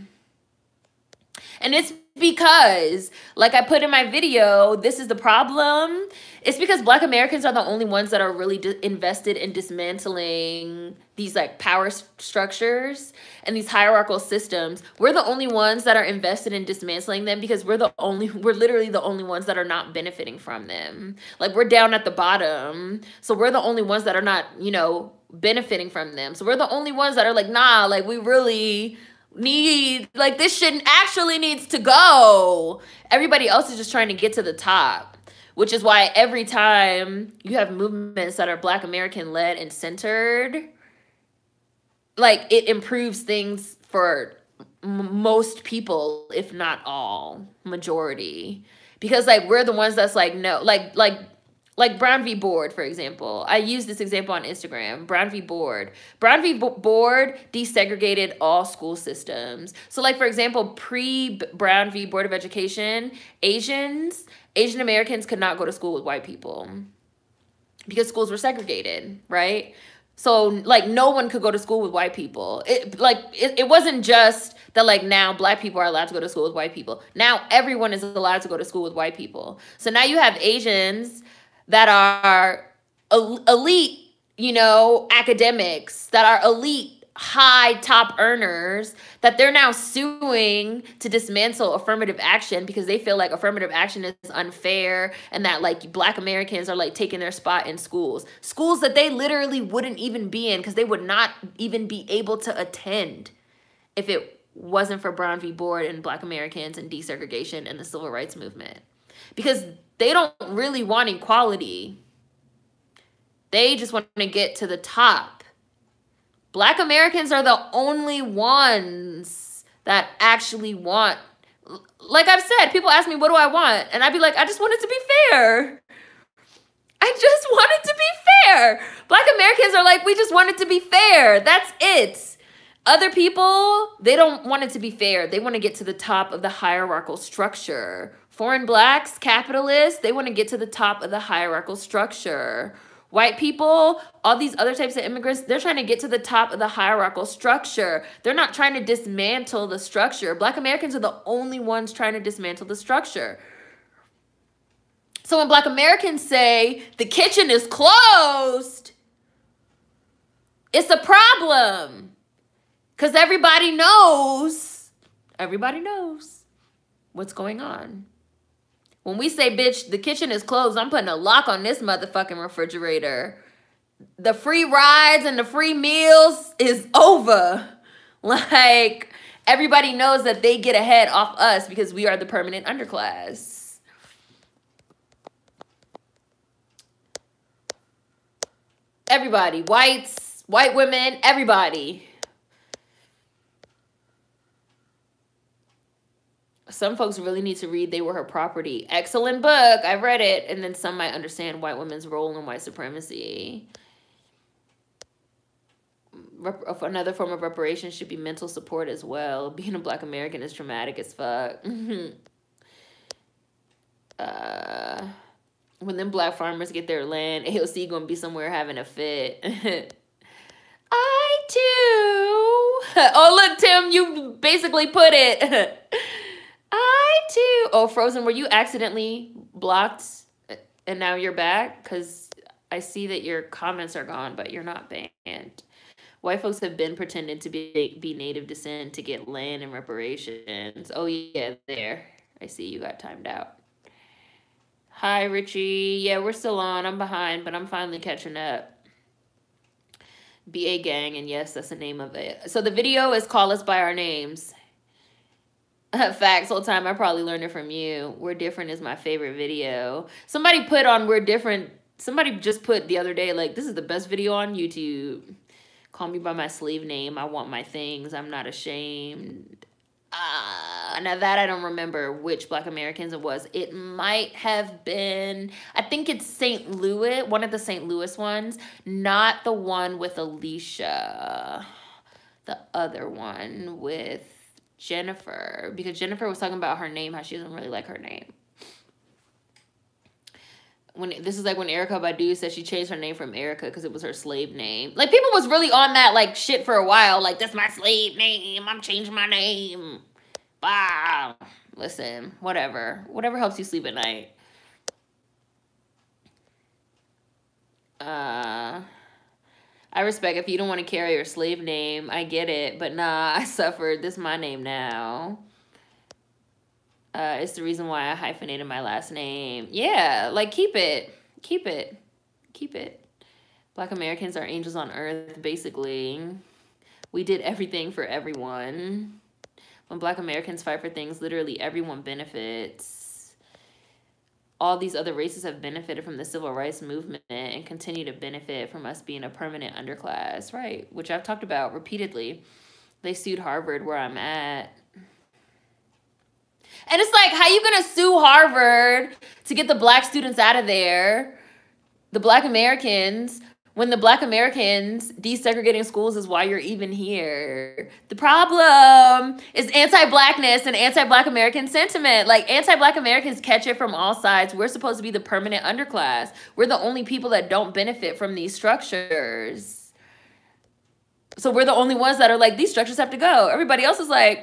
And it's because, like I put in my video, this is the problem. It's because Black Americans are the only ones that are really invested in dismantling these like power structures and these hierarchical systems. We're the only ones that are invested in dismantling them because we're the only, we're literally the only ones that are not benefiting from them. Like we're down at the bottom. So we're the only ones that are not, you know, benefiting from them. So we're the only ones that are like, nah, like we really need like this shit actually needs to go. Everybody else is just trying to get to the top. Which is why every time you have movements that are black American led and centered, like it improves things for most people, if not all, majority. Because like we're the ones that's like no, like like like Brown v. Board, for example. I use this example on Instagram. Brown v. Board. Brown v. Board desegregated all school systems. So, like, for example, pre Brown v. Board of Education, Asians, Asian Americans could not go to school with white people because schools were segregated, right? So, like, no one could go to school with white people. It, like, it, it wasn't just that, like, now black people are allowed to go to school with white people. Now everyone is allowed to go to school with white people. So now you have Asians that are elite, you know, academics, that are elite high top earners that they're now suing to dismantle affirmative action because they feel like affirmative action is unfair and that like black americans are like taking their spot in schools. Schools that they literally wouldn't even be in because they would not even be able to attend if it wasn't for brown v. Board and black americans and desegregation and the civil rights movement. Because they don't really want equality. They just want to get to the top. Black Americans are the only ones that actually want, like I've said, people ask me, what do I want? And I'd be like, I just want it to be fair. I just want it to be fair. Black Americans are like, we just want it to be fair. That's it. Other people, they don't want it to be fair. They want to get to the top of the hierarchical structure Foreign blacks, capitalists, they want to get to the top of the hierarchical structure. White people, all these other types of immigrants, they're trying to get to the top of the hierarchical structure. They're not trying to dismantle the structure. Black Americans are the only ones trying to dismantle the structure. So when Black Americans say the kitchen is closed, it's a problem. Because everybody knows, everybody knows what's going on. When we say, bitch, the kitchen is closed, I'm putting a lock on this motherfucking refrigerator. The free rides and the free meals is over. Like, everybody knows that they get ahead off us because we are the permanent underclass. Everybody, whites, white women, everybody. Some folks really need to read They Were Her Property. Excellent book. I've read it. And then some might understand white women's role in white supremacy. Rep another form of reparation should be mental support as well. Being a black American is traumatic as fuck. uh, when them black farmers get their land, AOC gonna be somewhere having a fit. I too. Oh, look, Tim, you basically put it. I too. Oh, Frozen, were you accidentally blocked uh, and now you're back? Because I see that your comments are gone, but you're not banned. White folks have been pretending to be be native descent to get land and reparations. Oh yeah, there. I see you got timed out. Hi Richie. Yeah, we're still on. I'm behind, but I'm finally catching up. BA gang, and yes, that's the name of it. So the video is Call Us By Our Names. Facts whole time. I probably learned it from you. We're different is my favorite video. Somebody put on We're different. Somebody just put the other day like this is the best video on YouTube. Call me by my slave name. I want my things. I'm not ashamed. Uh, now that I don't remember which Black Americans it was. It might have been, I think it's St. Louis, one of the St. Louis ones, not the one with Alicia, the other one with Jennifer, because Jennifer was talking about her name, how she doesn't really like her name. When this is like when Erykah Badu said she changed her name from Erica because it was her slave name. Like people was really on that like shit for a while. Like that's my slave name. I'm changing my name. Wow. Listen, whatever. Whatever helps you sleep at night. Uh I respect if you don't want to carry your slave name. I get it, but nah, I suffered. This is my name now. Uh, it's the reason why I hyphenated my last name. Yeah, like keep it, keep it, keep it. Black Americans are angels on earth, basically. We did everything for everyone. When Black Americans fight for things, literally everyone benefits all these other races have benefited from the civil rights movement and continue to benefit from us being a permanent underclass, right? Which I've talked about repeatedly. They sued Harvard where I'm at. And it's like, how you gonna sue Harvard to get the black students out of there, the black Americans, when the black Americans desegregating schools is why you're even here. The problem is anti-blackness and anti-black American sentiment. Like anti-black Americans catch it from all sides. We're supposed to be the permanent underclass. We're the only people that don't benefit from these structures. So we're the only ones that are like, these structures have to go. Everybody else is like,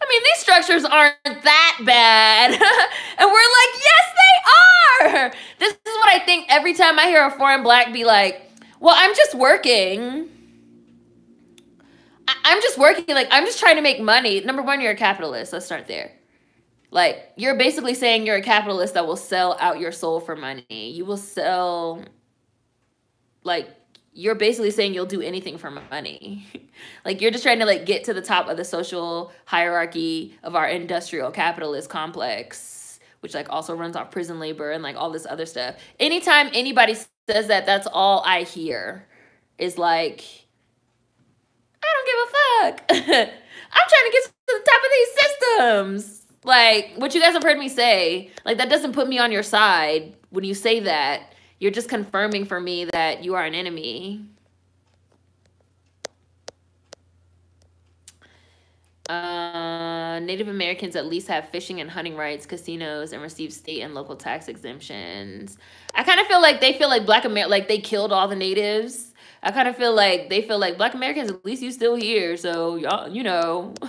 I mean, these structures aren't that bad. and we're like, yes, they are. This is what I think every time I hear a foreign black be like, well, I'm just working. I- I'm just working. Like, I'm just trying to make money. Number one, you're a capitalist. Let's start there. Like, you're basically saying you're a capitalist that will sell out your soul for money. You will sell, like, you're basically saying you'll do anything for money. like you're just trying to like get to the top of the social hierarchy of our industrial capitalist complex, which like also runs off prison labor and like all this other stuff. Anytime anybody says that, that's all I hear is like, I don't give a fuck. I'm trying to get to the top of these systems. Like what you guys have heard me say, like that doesn't put me on your side when you say that. You're just confirming for me that you are an enemy. Um, Native Americans at least have fishing and hunting rights, casinos, and receive state and local tax exemptions. I kind of feel like they feel like Black Amer like they killed all the natives. I kind of feel like they feel like Black Americans, at least you still here, so y'all, you know.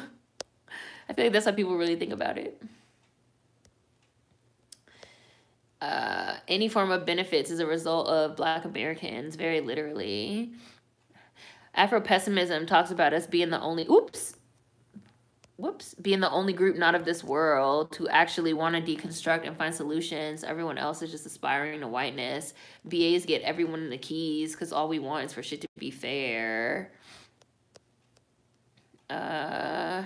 I feel like that's how people really think about it. Uh, any form of benefits is a result of Black Americans, very literally. Afro pessimism talks about us being the only. Oops whoops, being the only group not of this world to actually want to deconstruct and find solutions. Everyone else is just aspiring to whiteness. BAs get everyone in the keys because all we want is for shit to be fair. Uh,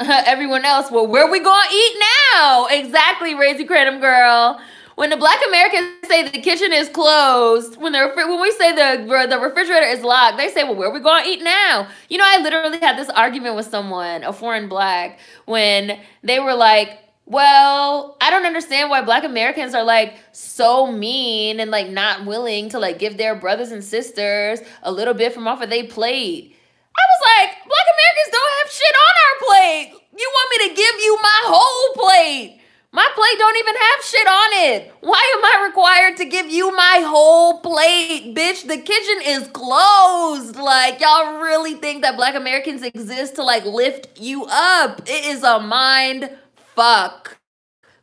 everyone else, well, where we gonna eat now? Exactly, Raising Kratom Girl. When the black Americans say the kitchen is closed, when the when we say the the refrigerator is locked, they say, "Well, where are we going to eat now?" You know, I literally had this argument with someone, a foreign black, when they were like, well, I don't understand why black Americans are like so mean and like not willing to like give their brothers and sisters a little bit from off of their plate. I was like, black Americans don't have shit on our plate. You want me to give you my whole plate? My plate don't even have shit on it. Why am I required to give you my whole plate? Bitch, the kitchen is closed. Like, y'all really think that black Americans exist to like lift you up? It is a mind fuck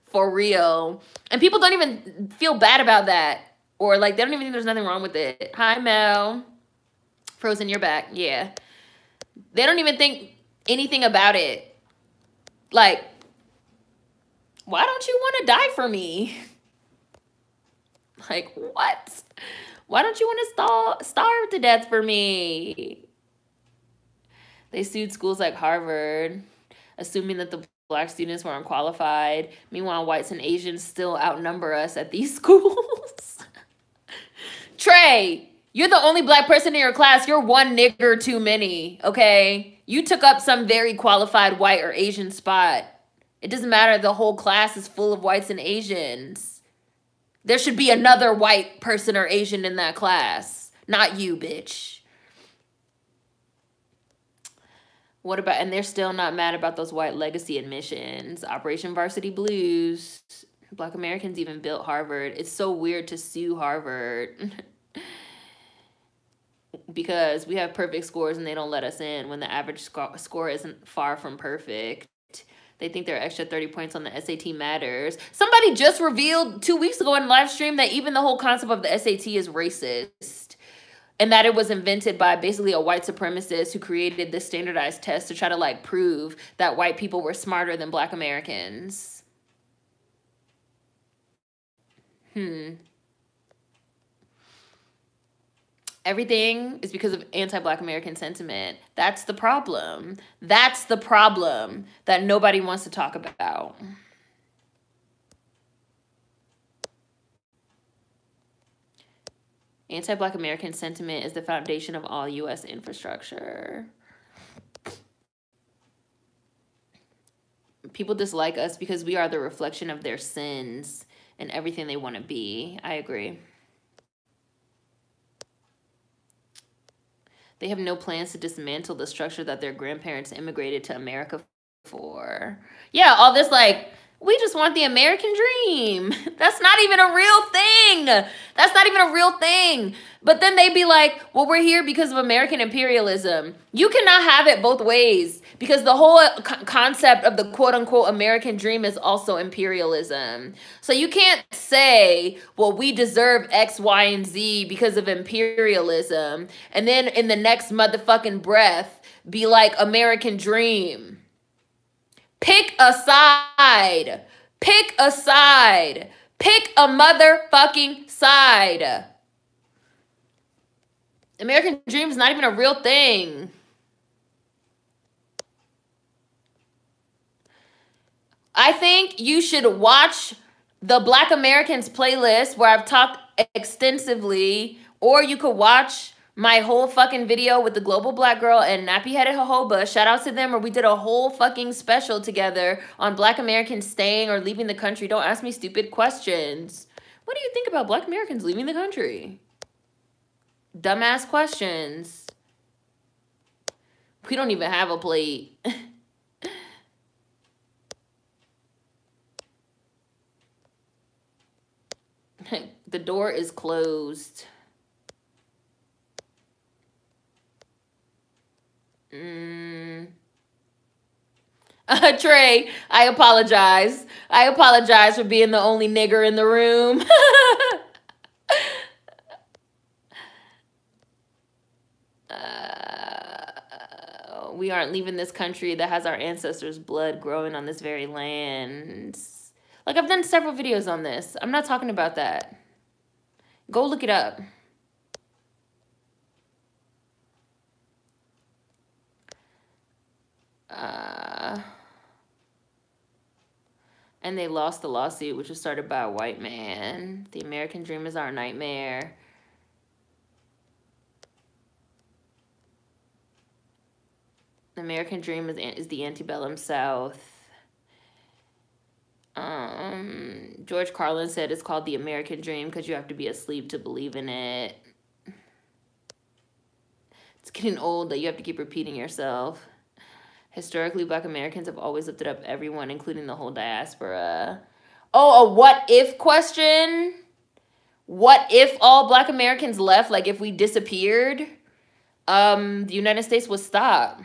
for real. And people don't even feel bad about that. Or like, they don't even think there's nothing wrong with it. Hi, Mel. Frozen, you're back. Yeah. They don't even think anything about it. Like, why don't you want to die for me? Like, what? Why don't you want to starve, to death for me? They sued schools like Harvard, assuming that the black students were unqualified. Meanwhile, whites and Asians still outnumber us at these schools. Trey, You're the only black person in your class. You're one nigger too many, okay? You took up some very qualified white or Asian spot. It doesn't matter. The whole class is full of whites and Asians. There should be another white person or Asian in that class. Not you, bitch. What about, and they're still not mad about those white legacy admissions. Operation Varsity Blues. Black Americans even built Harvard. It's so weird to sue Harvard. because we have perfect scores and they don't let us in when the average sc- score isn't far from perfect. They think their extra 30 points on the SAT matters. Somebody just revealed two weeks ago in live stream that even the whole concept of the SAT is racist. And that it was invented by basically a white supremacist who created this standardized test to try to like prove that white people were smarter than black Americans. Hmm. Everything is because of anti Black American sentiment. That's the problem. That's the problem that nobody wants to talk about. Anti Black American sentiment is the foundation of all U.S. infrastructure. People dislike us because we are the reflection of their sins and everything they want to be. I agree. They have no plans to dismantle the structure that their grandparents immigrated to America for. Yeah, all this like we just want the American dream. That's not even a real thing. That's not even a real thing. But then they'd be like, well, we're here because of American imperialism. You cannot have it both ways because the whole concept of the quote unquote American dream is also imperialism. So you can't say, well, we deserve X, Y, and Z because of imperialism. And then in the next motherfucking breath, be like American dream. Pick a side. Pick a side. Pick a motherfucking side. American dream is not even a real thing. I think you should watch the Black Americans playlist where I've talked extensively, or you could watch my whole fucking video with the global black girl and nappy headed jojoba. Shout out to them, or we did a whole fucking special together on black Americans staying or leaving the country. Don't ask me stupid questions. What do you think about black Americans leaving the country? Dumbass questions. We don't even have a plate. the door is closed. Mm. Uh, Trey, I apologize. I apologize for being the only nigger in the room. uh, we aren't leaving this country that has our ancestors' blood growing on this very land. Like, I've done several videos on this. I'm not talking about that. Go look it up. Uh, and they lost the lawsuit, which was started by a white man. The American dream is our nightmare. The American dream is, is the antebellum South. Um, George Carlin said it's called the American dream because you have to be asleep to believe in it. It's getting old that you have to keep repeating yourself. Historically, black Americans have always lifted up everyone, including the whole diaspora. Oh, a what if question? What if all black Americans left? Like if we disappeared, um, the United States would stop.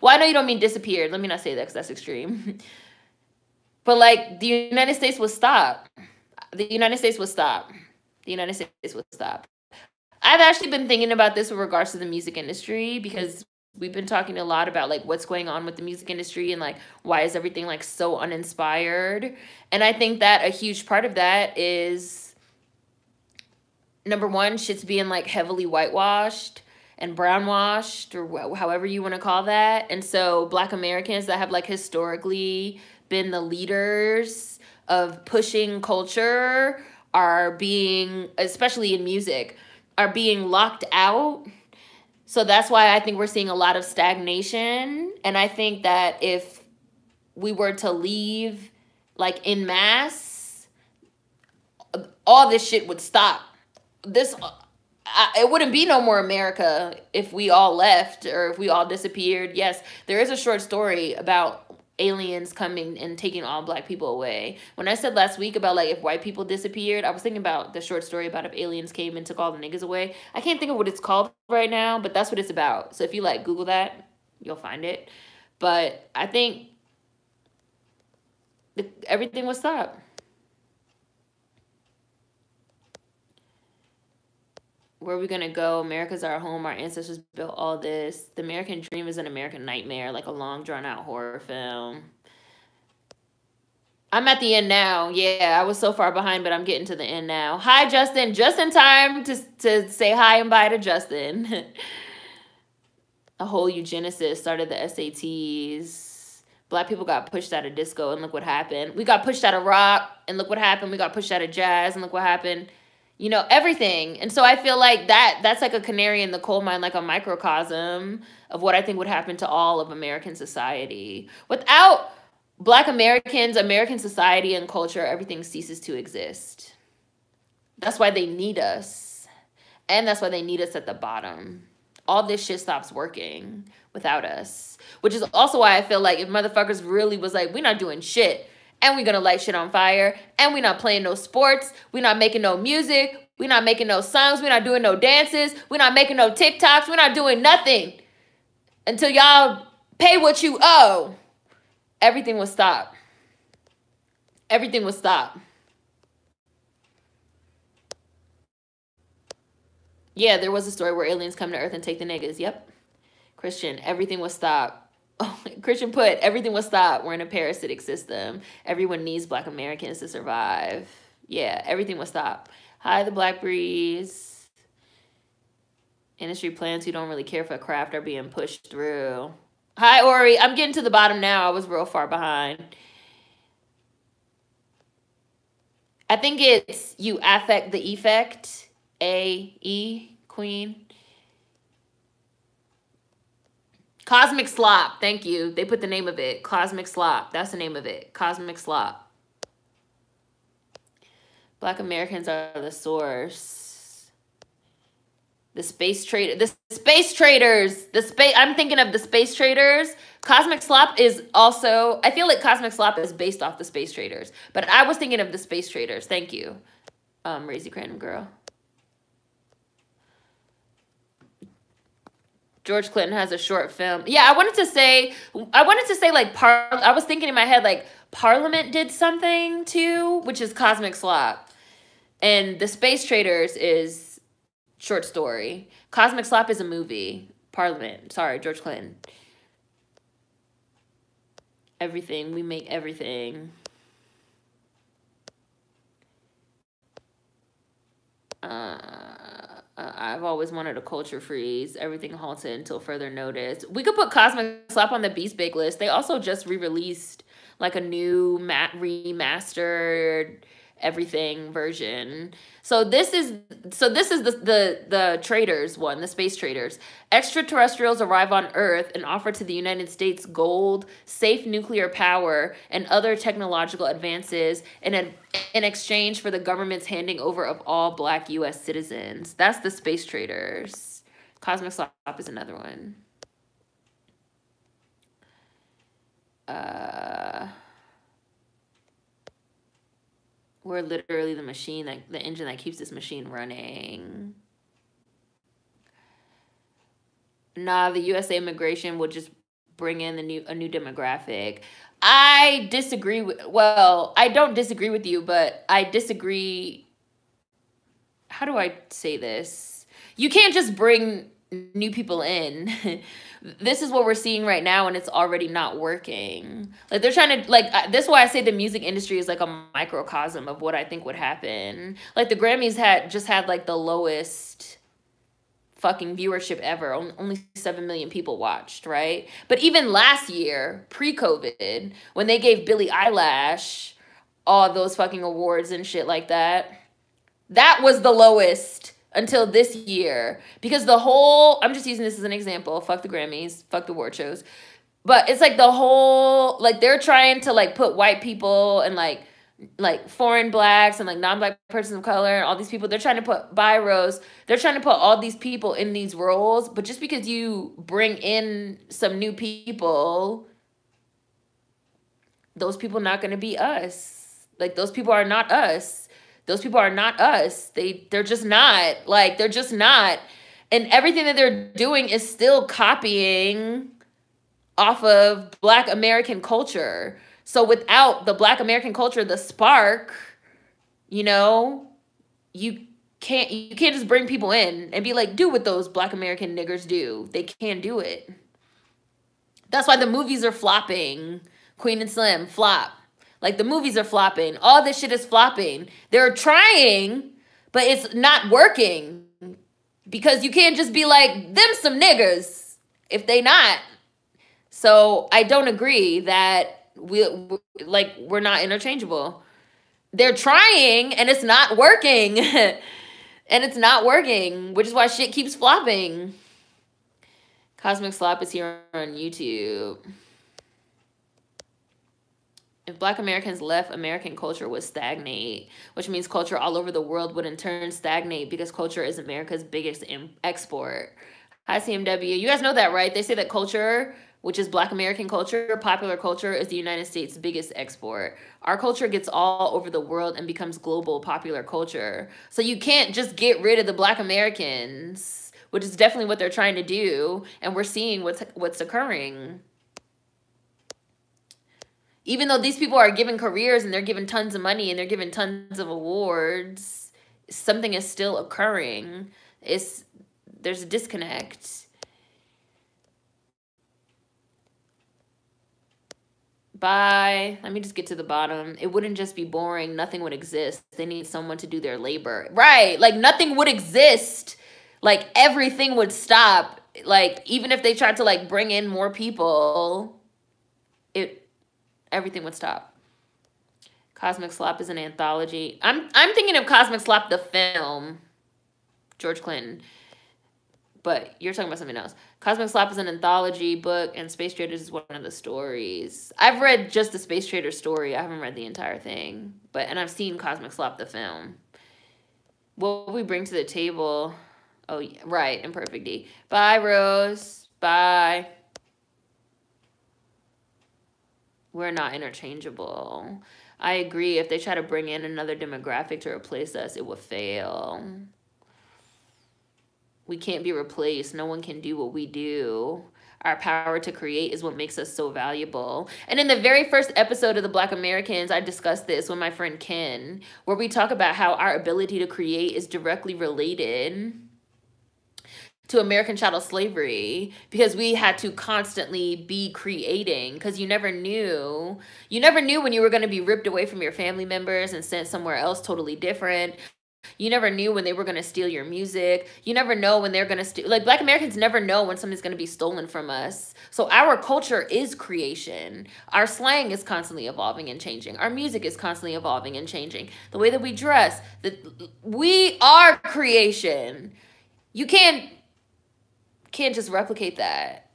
Well, I know you don't mean disappeared. Let me not say that because that's extreme. but like the United States would stop. The United States would stop. The United States would stop. I've actually been thinking about this with regards to the music industry because we've been talking a lot about like what's going on with the music industry and like why is everything like so uninspired and i think that a huge part of that is number one shit's being like heavily whitewashed and brownwashed or however you want to call that and so black americans that have like historically been the leaders of pushing culture are being especially in music are being locked out. So that's why I think we're seeing a lot of stagnation. And I think that if we were to leave like in mass, all this shit would stop. This I, it wouldn't be no more America if we all left or if we all disappeared. Yes, there is a short story about aliens coming and taking all black people away. When I said last week about like if white people disappeared, I was thinking about the short story about if aliens came and took all the niggas away. I can't think of what it's called right now, but that's what it's about. So if you like Google that, you'll find it. But I think the, everything will stop. Where are we gonna go? America's our home. Our ancestors built all this. The American dream is an American nightmare, like a long drawn out horror film. I'm at the end now. Yeah, I was so far behind, but I'm getting to the end now. Hi, Justin. Just in time to, to say hi and bye to Justin. a whole eugenicist started the SATs. Black people got pushed out of disco, and look what happened. We got pushed out of rock, and look what happened. We got pushed out of jazz, and look what happened you know everything. And so i feel like that that's like a canary in the coal mine like a microcosm of what i think would happen to all of american society. Without black americans american society and culture everything ceases to exist. That's why they need us. And that's why they need us at the bottom. All this shit stops working without us which is also why i feel like if motherfuckers really was like we're not doing shit and we're gonna light shit on fire. And we're not playing no sports. We're not making no music. We're not making no songs. We're not doing no dances. We're not making no tiktoks. We're not doing nothing until y'all pay what you owe. Everything will stop. Everything will stop. Yeah there was a story where aliens come to earth and take the niggas yep. Christian everything will stop Oh, Christian put everything will stop. We're in a parasitic system. Everyone needs black Americans to survive. Yeah, everything will stop. Hi, the Black Breeze. Industry plans who don't really care for craft are being pushed through. Hi, Ori. I'm getting to the bottom now. I was real far behind. I think it's you affect the effect. A E Queen. Cosmic Slop. Thank you. They put the name of it. Cosmic Slop. That's the name of it. Cosmic Slop. Black Americans are the source. The space trader, the space traders, the space. I'm thinking of the space traders. Cosmic Slop is also. I feel like Cosmic Slop is based off the space traders, but I was thinking of the space traders. Thank you, um, Razy Crandom girl. George Clinton has a short film. Yeah, I wanted to say, I wanted to say like par. I was thinking in my head like Parliament did something too, which is Cosmic Slop, and the Space Traders is short story. Cosmic Slop is a movie. Parliament. Sorry, George Clinton. Everything we make everything. Uh uh, I've always wanted a culture freeze. Everything halted until further notice. We could put Cosmic Slop on the Beast Big list. They also just re-released like a new mat remastered everything version. So this is so this is the the the traders one, the space traders. Extraterrestrials arrive on Earth and offer to the United States gold, safe nuclear power, and other technological advances in a, in exchange for the government's handing over of all black US citizens. That's the space traders. Cosmic Slop is another one. Uh we're literally the machine that the engine that keeps this machine running. Nah, the USA immigration will just bring in the new a new demographic. I disagree with well, I don't disagree with you, but I disagree how do I say this? You can't just bring new people in. this is what we're seeing right now and it's already not working. Like they're trying to like this is why I say the music industry is like a microcosm of what I think would happen. Like the Grammys had just had like the lowest fucking viewership ever. Only 7 million people watched, right? But even last year, pre-COVID, when they gave Billie Eilish all those fucking awards and shit like that, that was the lowest until this year because the whole I'm just using this as an example. Fuck the Grammys, fuck the award shows. But it's like the whole like they're trying to like put white people and like like foreign blacks and like non-black persons of color and all these people they're trying to put biros they're trying to put all these people in these roles but just because you bring in some new people those people not going to be us like those people are not us those people are not us they they're just not like they're just not and everything that they're doing is still copying off of black american culture so without the black American culture, the spark, you know, you can't you can't just bring people in and be like, do what those black American niggers do. They can't do it. That's why the movies are flopping. Queen and Slim, flop. Like the movies are flopping. All this shit is flopping. They're trying, but it's not working. Because you can't just be like, them some niggers if they not. So I don't agree that we like we're not interchangeable. They're trying and it's not working. and it's not working, which is why shit keeps flopping. Cosmic Slop is here on YouTube. If black Americans left, American culture would stagnate, which means culture all over the world would in turn stagnate because culture is America's biggest export. Hi, CMW. You guys know that, right? They say that culture which is black American culture, popular culture is the United States' biggest export. Our culture gets all over the world and becomes global popular culture. So you can't just get rid of the black Americans, which is definitely what they're trying to do, and we're seeing what's what's occurring. Even though these people are given careers and they're given tons of money and they're given tons of awards, something is still occurring. It's there's a disconnect Bye. Let me just get to the bottom. It wouldn't just be boring. Nothing would exist. They need someone to do their labor. Right. Like nothing would exist. Like everything would stop. Like even if they tried to like bring in more people, everything would stop. Cosmic Slop is an anthology. I'm I'm thinking of Cosmic Slop the film. George Clinton but you're talking about something else. Cosmic Slop is an anthology book, and Space Traders is one of the stories. I've read just the Space Trader story. I haven't read the entire thing, but and I've seen Cosmic Slop the film. What we bring to the table? Oh, yeah, right, Imperfect D. Bye, Rose. Bye. We're not interchangeable. I agree. If they try to bring in another demographic to replace us, it would fail. We can't be replaced. No one can do what we do. Our power to create is what makes us so valuable. And in the very first episode of the Black Americans, I discussed this with my friend Ken, where we talk about how our ability to create is directly related to American chattel slavery because we had to constantly be creating because you never knew. You never knew when you were going to be ripped away from your family members and sent somewhere else totally different. You never knew when they were going to steal your music. You never know when they're going to steal. Like, black Americans never know when something's going to be stolen from us. So, our culture is creation. Our slang is constantly evolving and changing. Our music is constantly evolving and changing. The way that we dress, that we are creation. You can't can't just replicate that.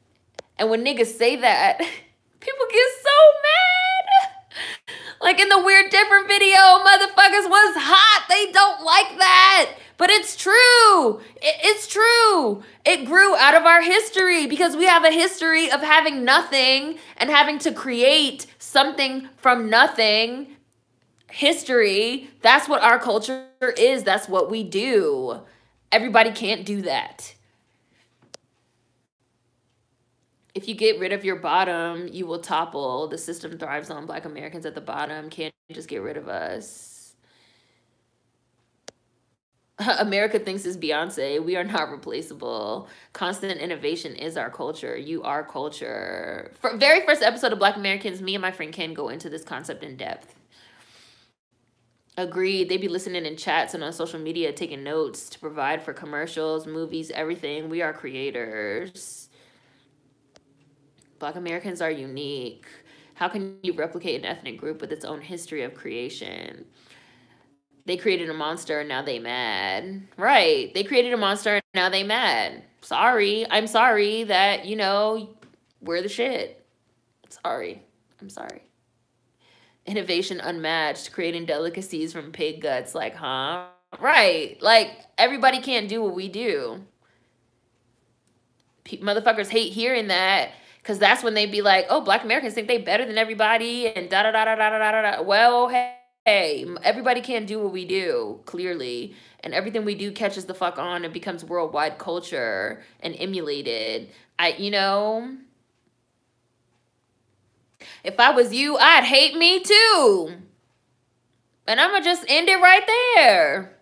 And when niggas say that, people get so mad. Like in the weird different video, motherfuckers was hot. They don't like that. But it's true. It's true. It grew out of our history because we have a history of having nothing and having to create something from nothing. History, that's what our culture is. That's what we do. Everybody can't do that. If you get rid of your bottom, you will topple. The system thrives on black Americans at the bottom. Can't just get rid of us. America thinks is Beyonce. We are not replaceable. Constant innovation is our culture. You are culture. For very first episode of Black Americans, me and my friend Ken go into this concept in depth. Agreed. They be listening in chats and on social media, taking notes to provide for commercials, movies, everything. We are creators. Black Americans are unique. How can you replicate an ethnic group with its own history of creation? they created a monster and now they mad. Right. They created a monster and now they mad. Sorry. I'm sorry that, you know, we're the shit. Sorry. I'm sorry. Innovation unmatched, creating delicacies from pig guts. Like, huh? Right. Like, everybody can't do what we do. P- motherfuckers hate hearing that because that's when they'd be like, oh, black Americans think they better than everybody and da da da da da da da da. Well, hey, everybody can't do what we do, clearly. And everything we do catches the fuck on and becomes worldwide culture and emulated. I, you know, if I was you, I'd hate me too. And I'm going to just end it right there.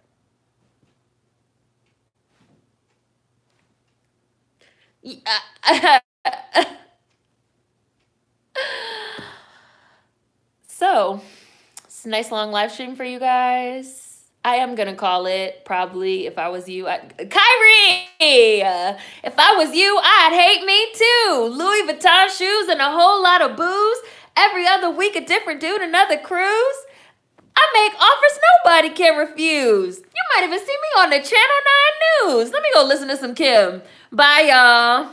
Yeah. Uh, so, it's a nice long live stream for you guys. I am gonna call it probably if I was you. I, Kyrie, if I was you, I'd hate me too. Louis Vuitton shoes and a whole lot of booze. Every other week, a different dude, another cruise. I make offers nobody can refuse. You might even see me on the Channel 9 News. Let me go listen to some Kim. Bye, y'all.